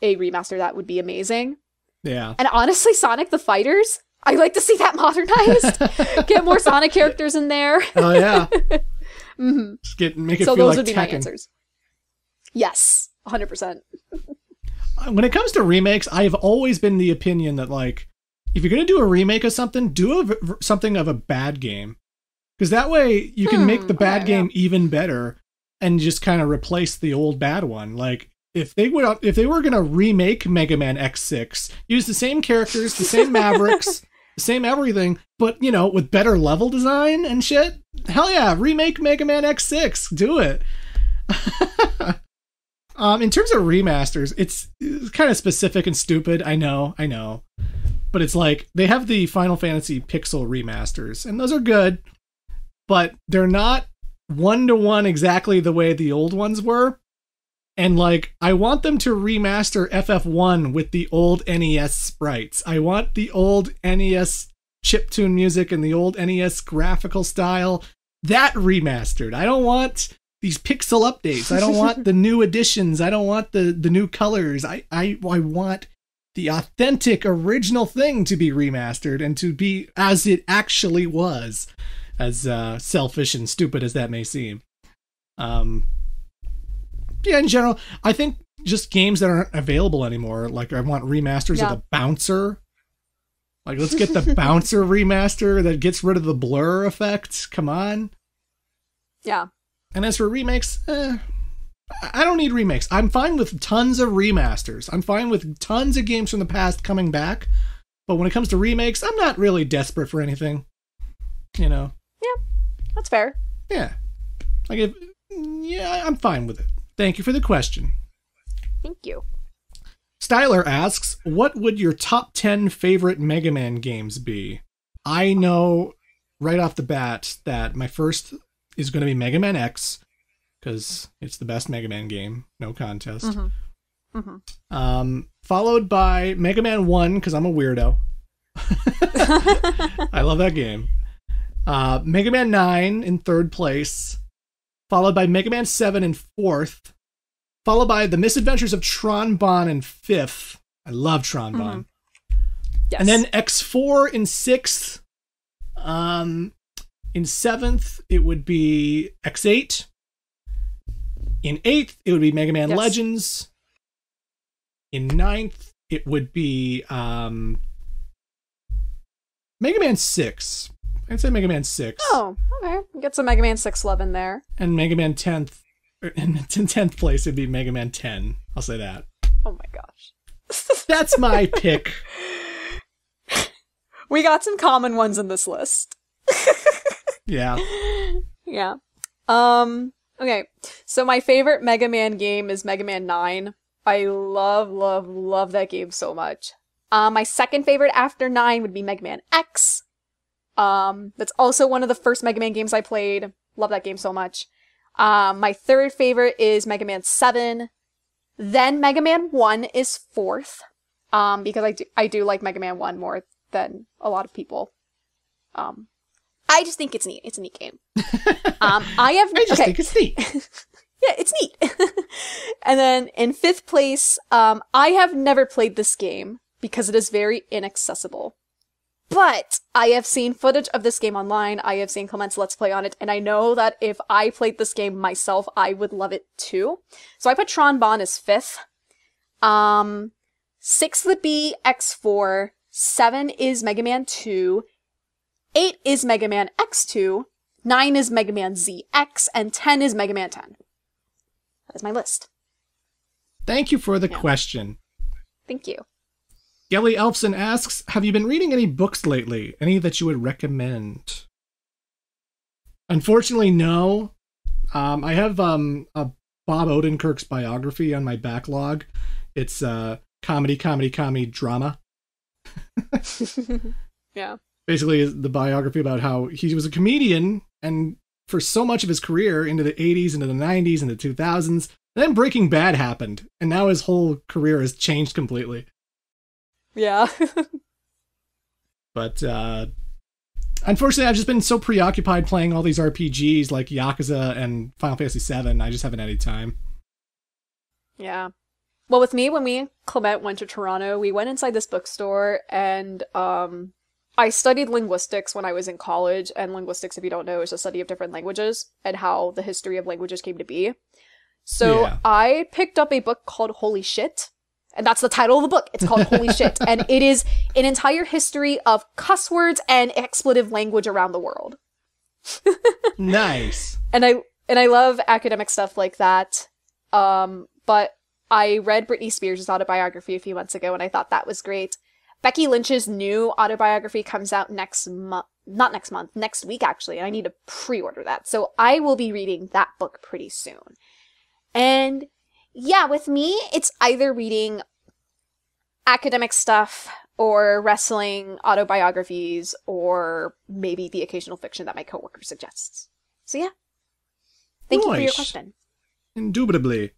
a remaster that would be amazing. Yeah. And honestly, Sonic the Fighters, I'd like to see that modernized. Get more Sonic characters in there. Oh, yeah. hmm Just get, make it So feel those like would be my answers. Yes, 100%. when it comes to remakes, I have always been the opinion that like if you're gonna do a remake of something, do a something of a bad game, because that way you can Hmm, make the bad okay, yeah. game even better and just kind of replace the old bad one. Like if they would, if they were gonna remake Mega Man X6, use the same characters, the same Mavericks, same everything, but you know with better level design and shit. Hell yeah, remake Mega Man X6, do it. Um, in terms of remasters, it's, it's kind of specific and stupid. I know, I know, but it's like they have the Final Fantasy Pixel remasters, and those are good, but they're not one to one exactly the way the old ones were. And like, I want them to remaster FF1 with the old NES sprites. I want the old NES chiptune music and the old NES graphical style that remastered. I don't want these pixel updates. I don't want the new additions. I don't want the the new colors. I I I want the authentic original thing to be remastered and to be as it actually was. As uh, selfish and stupid as that may seem. Um yeah, in general, I think just games that aren't available anymore. Like I want remasters Yeah. of the bouncer. Like let's get the bouncer remaster that gets rid of the blur effect. Come on. Yeah. And as for remakes, eh, I I don't need remakes. I'm fine with tons of remasters. I'm fine with tons of games from the past coming back. But when it comes to remakes, I'm not really desperate for anything. You know, Yeah, That's fair. yeah. Like if, yeah, I'm fine with it. Thank you for the question. Thank you. Styler asks, "What would your top 10 favorite Mega Man games be?" I know right off the bat that my first is going to be Mega Man X because it's the best Mega Man game, no contest. Mhm. Mhm. Um, followed by Mega Man 1 because I'm a weirdo. I love that game. Uh, Mega Man 9 in third place, followed by Mega Man 7 in fourth, followed by The Misadventures of Tron Bonne in fifth. I love Tron Bonne. Yes. And then X4 in sixth. Um, in seventh, it would be X8. In eighth, it would be Mega Man Yes. Legends. In ninth, it would be um, Mega Man 6. I'd say Mega Man 6. Oh, okay. Get some Mega Man 6 love in there. And Mega Man 10th, in 10th place it'd be Mega Man 10. I'll say that. Oh my gosh. That's my pick. We got some common ones in this list. Yeah. Yeah. Um, okay. So my favorite Mega Man game is Mega Man 9. I love, love, love that game so much. Um, my second favorite after 9 would be Mega Man X. Um, that's also one of the first Mega Man games I played. Love that game so much. Um, my third favorite is Mega Man 7. Then Mega Man 1 is fourth. Um, because I do, I do like Mega Man 1 more than a lot of people. Um, I just think it's neat. It's a neat game. Um, I have, I just okay. think it's neat. yeah, it's neat. and then in fifth place, um, I have never played this game because it is very inaccessible. But I have seen footage of this game online. I have seen Clement's Let's Play on it, and I know that if I played this game myself, I would love it too. So I put Tron Bonne as fifth. Um, sixth would be X4. Seven is Mega Man 2. Eight is Mega Man X2. Nine is Mega Man ZX, and ten is Mega Man 10. That is my list. Thank you for the Yeah. question. Thank you. Gelly Elfson asks, have you been reading any books lately? Any that you would recommend? Unfortunately, no. Um, I have um, a Bob Odenkirk's biography on my backlog. It's uh, comedy, comedy, comedy, drama. yeah. Basically, the biography about how he was a comedian and for so much of his career into the 80s, into the 90s, into the 2000s. Then Breaking Bad happened, and now his whole career has changed completely. Yeah. But uh, unfortunately, I've just been so preoccupied playing all these RPGs like Yakuza and Final Fantasy VII. I just haven't had any time. yeah. Well, with me, when me Clement went to Toronto, we went inside this bookstore and um, I studied linguistics when I was in college. And linguistics, if you don't know, is a study of different languages and how the history of languages came to be. So Yeah. I picked up a book called Holy Shit. And that's the title of the book. It's called Holy Shit. And it is an entire history of cuss words and expletive language around the world. Nice. and I and I love academic stuff like that. Um, but I read Britney Spears' autobiography a few months ago, and I thought that was great. Becky Lynch's new autobiography comes out next month, not next month, next week actually, and I need to pre-order that. So I will be reading that book pretty soon. And yeah, with me, it's either reading academic stuff or wrestling autobiographies or maybe the occasional fiction that my coworker suggests. So yeah. Thank you for your question. Indubitably.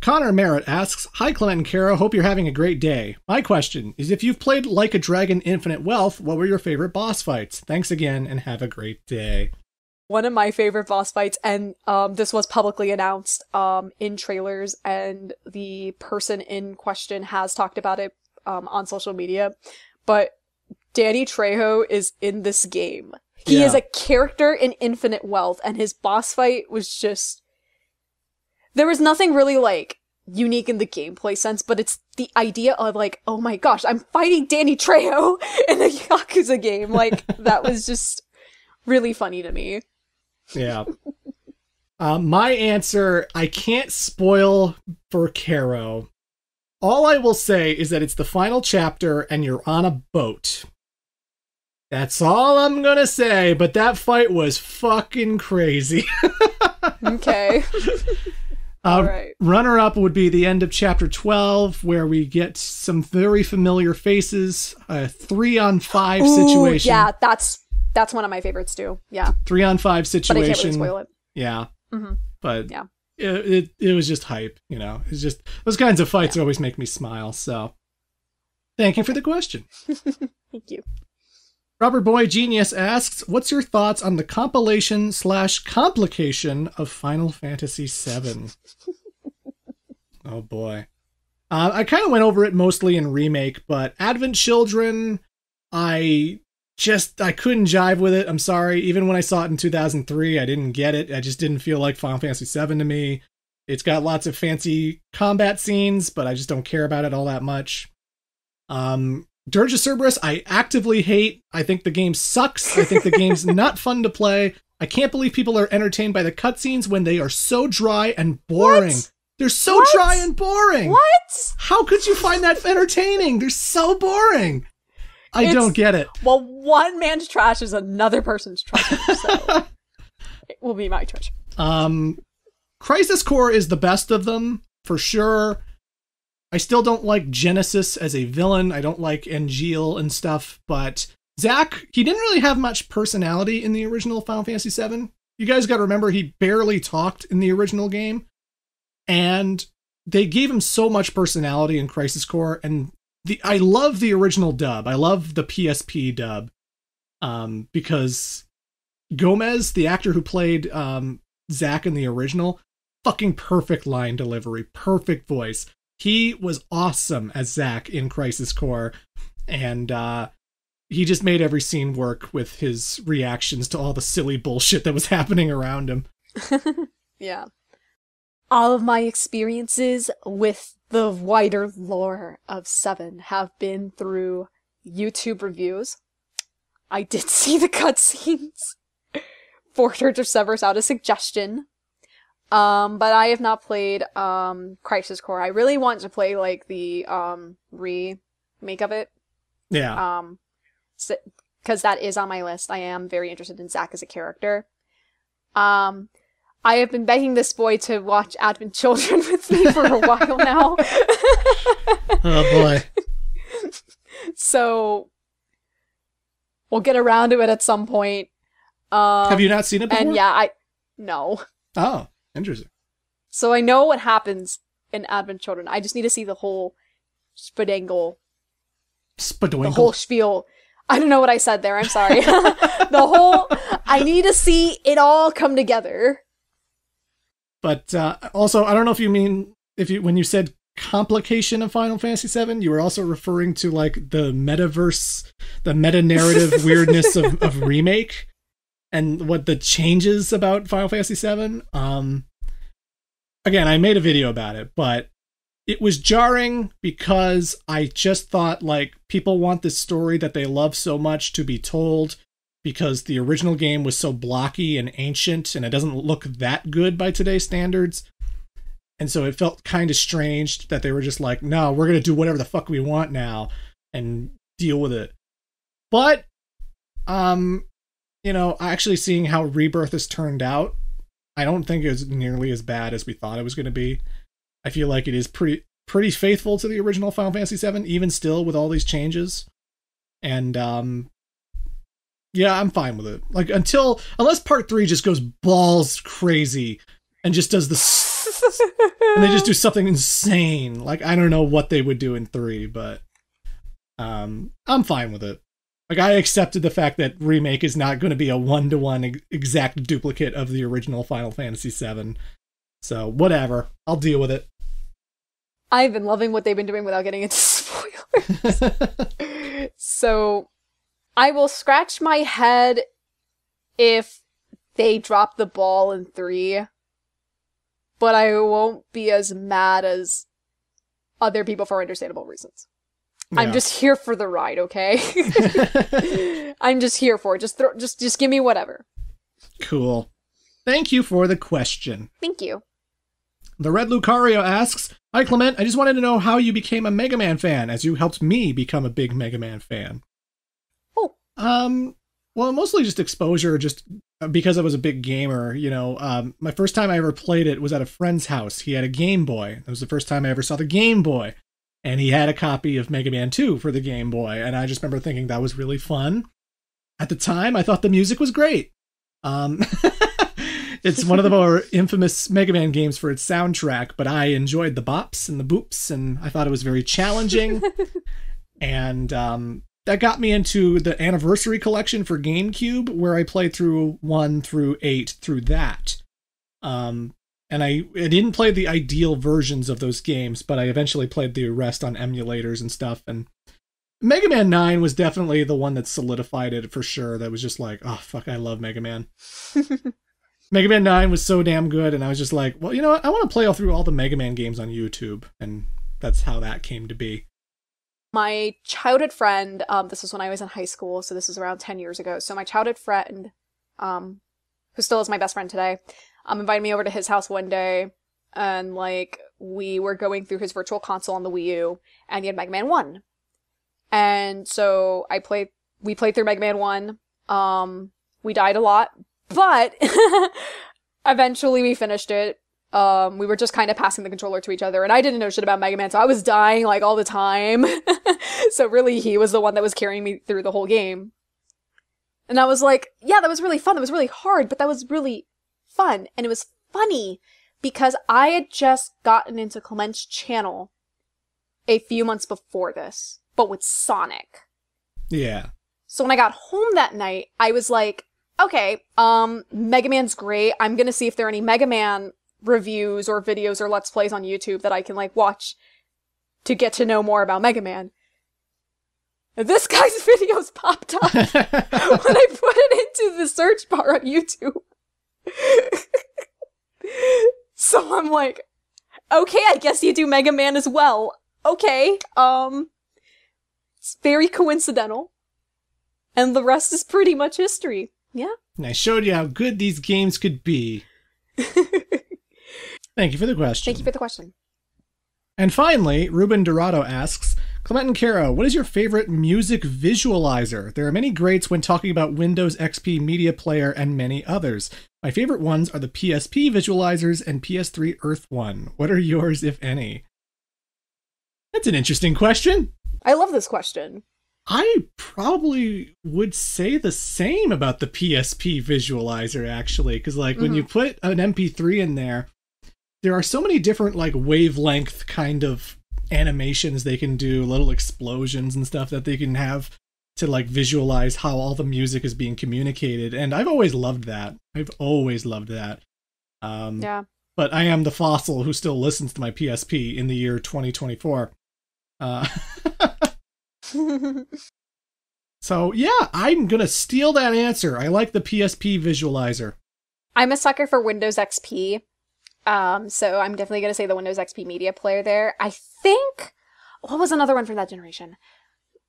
Connor Merritt asks, Hi Clement and Caro, hope you're having a great day. My question is if you've played Like a Dragon Infinite Wealth, what were your favorite boss fights? Thanks again and have a great day. One of my favorite boss fights, and um, this was publicly announced um, in trailers, and the person in question has talked about it um, on social media. But Danny Trejo is in this game. He is a character in Infinite Wealth, and his boss fight was just. There was nothing really like unique in the gameplay sense, but it's the idea of like, oh my gosh, I'm fighting Danny Trejo in a Yakuza game. Like, that was just really funny to me. Yeah. um, my answer I can't spoil for Caro. All I will say is that it's the final chapter and you're on a boat. That's all I'm gonna say, but that fight was fucking crazy. Okay. Um, Alright. Runner up would be the end of chapter 12, where we get some very familiar faces, a three on five Ooh, situation. Yeah, that's that's one of my favorites too. Yeah, Three on five situation. but I can't really spoil it. Yeah. Mhm. But Yeah. it, it it was just hype, you know. It's just those kinds of fights always make me smile. So thank you for the question. Thank you. Robert Boy Genius asks, "What's your thoughts on the compilation slash complication of Final Fantasy VII?" oh boy, uh, I kind of went over it mostly in remake, but Advent Children, I just I couldn't jive with it. I'm sorry. Even when I saw it in 2003, I didn't get it. I just didn't feel like Final Fantasy VII to me. It's got lots of fancy combat scenes, but I just don't care about it all that much. Um, Dirge of Cerberus, I actively hate. I think the game sucks. I think the game's not fun to play. I can't believe people are entertained by the cutscenes when they are so dry and boring. What? They're so What? dry and boring. What? How could you find that entertaining? They're so boring. I It's- don't get it. Well, one man's trash is another person's treasure, so it will be my treasure. Um, Crisis Core is the best of them for sure. I still don't like Genesis as a villain. I don't like Angeal and stuff, but Zack, he didn't really have much personality in the original Final Fantasy VII. You guys got to remember he barely talked in the original game, and they gave him so much personality in Crisis Core. And the I love the original dub. I love the PSP dub, um, because Gomez, the actor who played um, Zack in the original, fucking perfect line delivery, perfect voice. He was awesome as Zack in Crisis Core, and uh, he just made every scene work with his reactions to all the silly bullshit that was happening around him. Yeah. All of my experiences with the wider lore of Seven have been through YouTube reviews. I did see the cutscenes for Dirge of Cerberus out of suggestion. Um, but I have not played um Crisis Core. I really want to play like the um remake of it. Yeah, Um, because that is on my list. I am very interested in Zack as a character. Um, I have been begging this boy to watch Advent Children with me for a while now. oh boy. so we'll get around to it at some point. Um, Have you not seen it before? And yeah, I no. Oh, interesting. So I know what happens in Advent Children. I just need to see the whole spadangle the whole spiel. I don't know what I said there. I'm sorry. the whole. I need to see it all come together. But uh, also, I don't know if you mean if you when you said complication of Final Fantasy VII, you were also referring to like the metaverse, the meta narrative weirdness of, of remake, and what the changes about Final Fantasy VII. Um, again, I made a video about it, but it was jarring because I just thought like people want this story that they love so much to be told because the original game was so blocky and ancient and it doesn't look that good by today's standards. And so it felt kind of strange that they were just like, no, we're going to do whatever the fuck we want now and deal with it. But, um, you know, actually seeing how Rebirth has turned out, I don't think it's nearly as bad as we thought it was going to be. I feel like it is pretty pretty faithful to the original Final Fantasy VII, even still with all these changes. And um, yeah, I'm fine with it. Like until unless Part Three just goes balls crazy and just does the and they just do something insane. Like I don't know what they would do in three, but um, I'm fine with it. Like I accepted the fact that remake is not going to be a one to one exact duplicate of the original Final Fantasy VII. So whatever, I'll deal with it. I've been loving what they've been doing without getting into spoilers. so I will scratch my head if they drop the ball in three, but I won't be as mad as other people for understandable reasons. I'm just here for the ride, okay? I'm just here for it. Just throw, just just give me whatever. cool. Thank you for the question. Thank you. The Red Lucario asks, Hi Clement, I just wanted to know how you became a Mega Man fan, as you helped me become a big Mega Man fan. Um, well, mostly just exposure, just because I was a big gamer. You know, um, my first time I ever played it was at a friend's house. He had a Game Boy. It was the first time I ever saw the Game Boy. And he had a copy of Mega Man 2 for the Game Boy. And I just remember thinking that was really fun. At the time, I thought the music was great. Um, it's one of the more infamous Mega Man games for its soundtrack, but I enjoyed the bops and the boops, and I thought it was very challenging. and um, that got me into the anniversary collection for GameCube, where I played through one through eight through that. Um, and I, I didn't play the ideal versions of those games, but I eventually played the rest on emulators and stuff. And Mega Man 9 was definitely the one that solidified it for sure. That was just like, oh, fuck, I love Mega Man. Mega Man 9 was so damn good, and I was just like, well, you know what? I want to play all through all the Mega Man games on YouTube. And that's how that came to be. My childhood friend, um, this was when I was in high school, so this is around 10 years ago. So my childhood friend, um, who still is my best friend today, um, invited me over to his house one day, and like we were going through his virtual console on the Wii U, and he had Mega Man 1. And so I played, we played through Mega Man 1. Um, we died a lot, but eventually we finished it. Um, we were just kind of passing the controller to each other, and I didn't know shit about Mega Man, so I was dying like all the time. so really, he was the one that was carrying me through the whole game. And I was like, yeah, that was really fun. That was really hard, but that was really fun. And it was funny because I had just gotten into Clement's channel a few months before this, but with Sonic. Yeah. So when I got home that night, I was like, okay, um, Mega Man's great. I'm gonna see if there are any Mega Man reviews or videos or let's plays on YouTube that I can like watch to get to know more about Mega Man. This guy's videos popped up when I put it into the search bar on YouTube. so I'm like, okay, I guess you do Mega Man as well. Okay, um, it's very coincidental. And the rest is pretty much history. Yeah. And I showed you how good these games could be. Thank you for the question. Thank you for the question. And finally, Ruben Dorado asks, Clement and Caro, what is your favorite music visualizer? There are many greats when talking about Windows XP Media Player and many others. My favorite ones are the PSP visualizers and PS3 Earth One. What are yours, if any? That's an interesting question. I love this question. I probably would say the same about the PSP visualizer, actually, because like when mm-hmm. you put an MP3 in there, there are so many different like wavelength kind of animations they can do, little explosions and stuff that they can have to like visualize how all the music is being communicated. And I've always loved that. I've always loved that. Um, Yeah. But I am the fossil who still listens to my PSP in the year 2024. Uh, so yeah, I'm gonna steal that answer. I like the PSP visualizer. I'm a sucker for Windows XP. Um, so I'm definitely gonna say the Windows XP media player there. I think what was another one from that generation?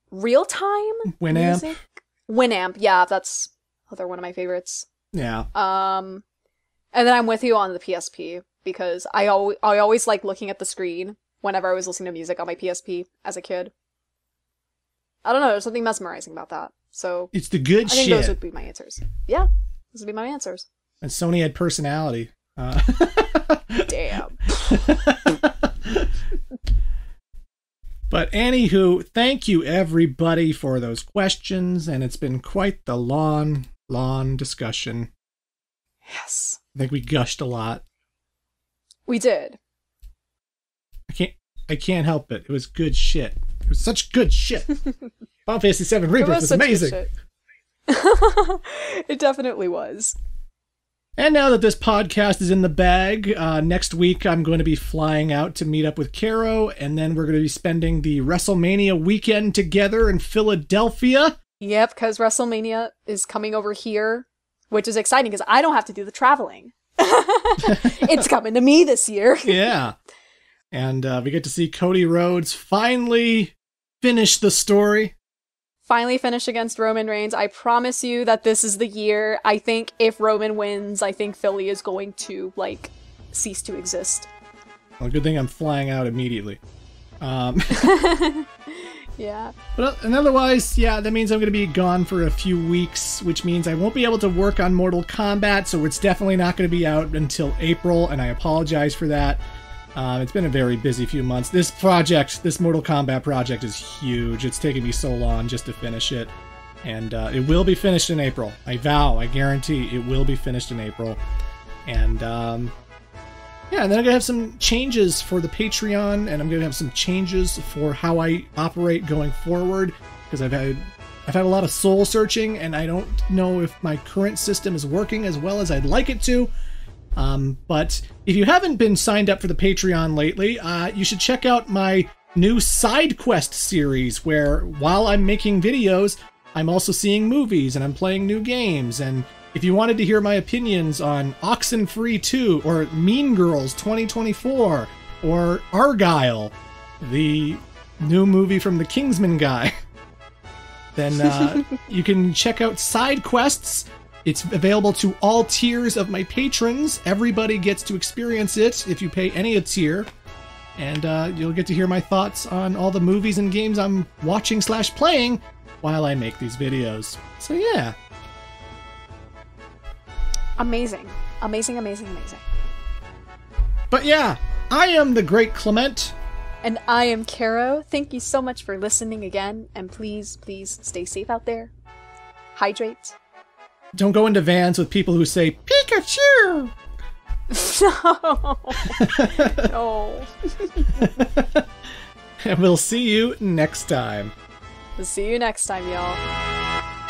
Real time Winamp. music? Winamp, yeah, that's another one of my favorites. Yeah. Um, and then I'm with you on the PSP because I always I always like looking at the screen whenever I was listening to music on my PSP as a kid. I don't know, there's something mesmerizing about that. So It's the good I think shit. those would be my answers. Yeah, those would be my answers. And Sony had personality. Uh, Damn. but anywho, thank you everybody for those questions, and it's been quite the long, long discussion. Yes, I think we gushed a lot. we did. I can't, I can't help it. It was good shit. It was such good shit. Final Fantasy VII It Rebirth was amazing. it definitely was. And now that this podcast is in the bag, uh, next week I'm going to be flying out to meet up with Caro, and then we're going to be spending the WrestleMania weekend together in Philadelphia. Yep, because WrestleMania is coming over here, which is exciting because I don't have to do the traveling. it's coming to me this year. Yeah. And uh, we get to see Cody Rhodes finally finish the story. Finally finish against Roman Reigns. I promise you that this is the year. I think if Roman wins, I think Philly is going to like cease to exist. Well, good thing I'm flying out immediately. Um, Yeah. but and otherwise, yeah, that means I'm going to be gone for a few weeks, which means I won't be able to work on Mortal Kombat, so it's definitely not going to be out until April, and I apologize for that. Um, it's been a very busy few months. This project, this Mortal Kombat project, is huge. It's taken me so long just to finish it, and uh, it will be finished in April. I vow, I guarantee, it will be finished in April. And um, yeah, and then I'm gonna have some changes for the Patreon, and I'm gonna have some changes for how I operate going forward because I've had I've had a lot of soul searching, and I don't know if my current system is working as well as I'd like it to. Um, but if you haven't been signed up for the Patreon lately, uh, you should check out my new side quest series where while I'm making videos, I'm also seeing movies and I'm playing new games. And if you wanted to hear my opinions on Oxenfree 2 or Mean Girls 2024 or Argylle, the new movie from the Kingsman guy, then uh, you can check out side quests. It's available to all tiers of my patrons. Everybody gets to experience it if you pay any a tier, and uh, you'll get to hear my thoughts on all the movies and games I'm watching slash playing while I make these videos. So yeah, Amazing. Amazing, amazing, amazing. but yeah, I am the Great Clement. And I am Caro. Thank you so much for listening again, and please, please stay safe out there. Hydrate. Don't go into vans with people who say Pikachu. no. no. And we'll see you next time. We'll see you next time, y'all.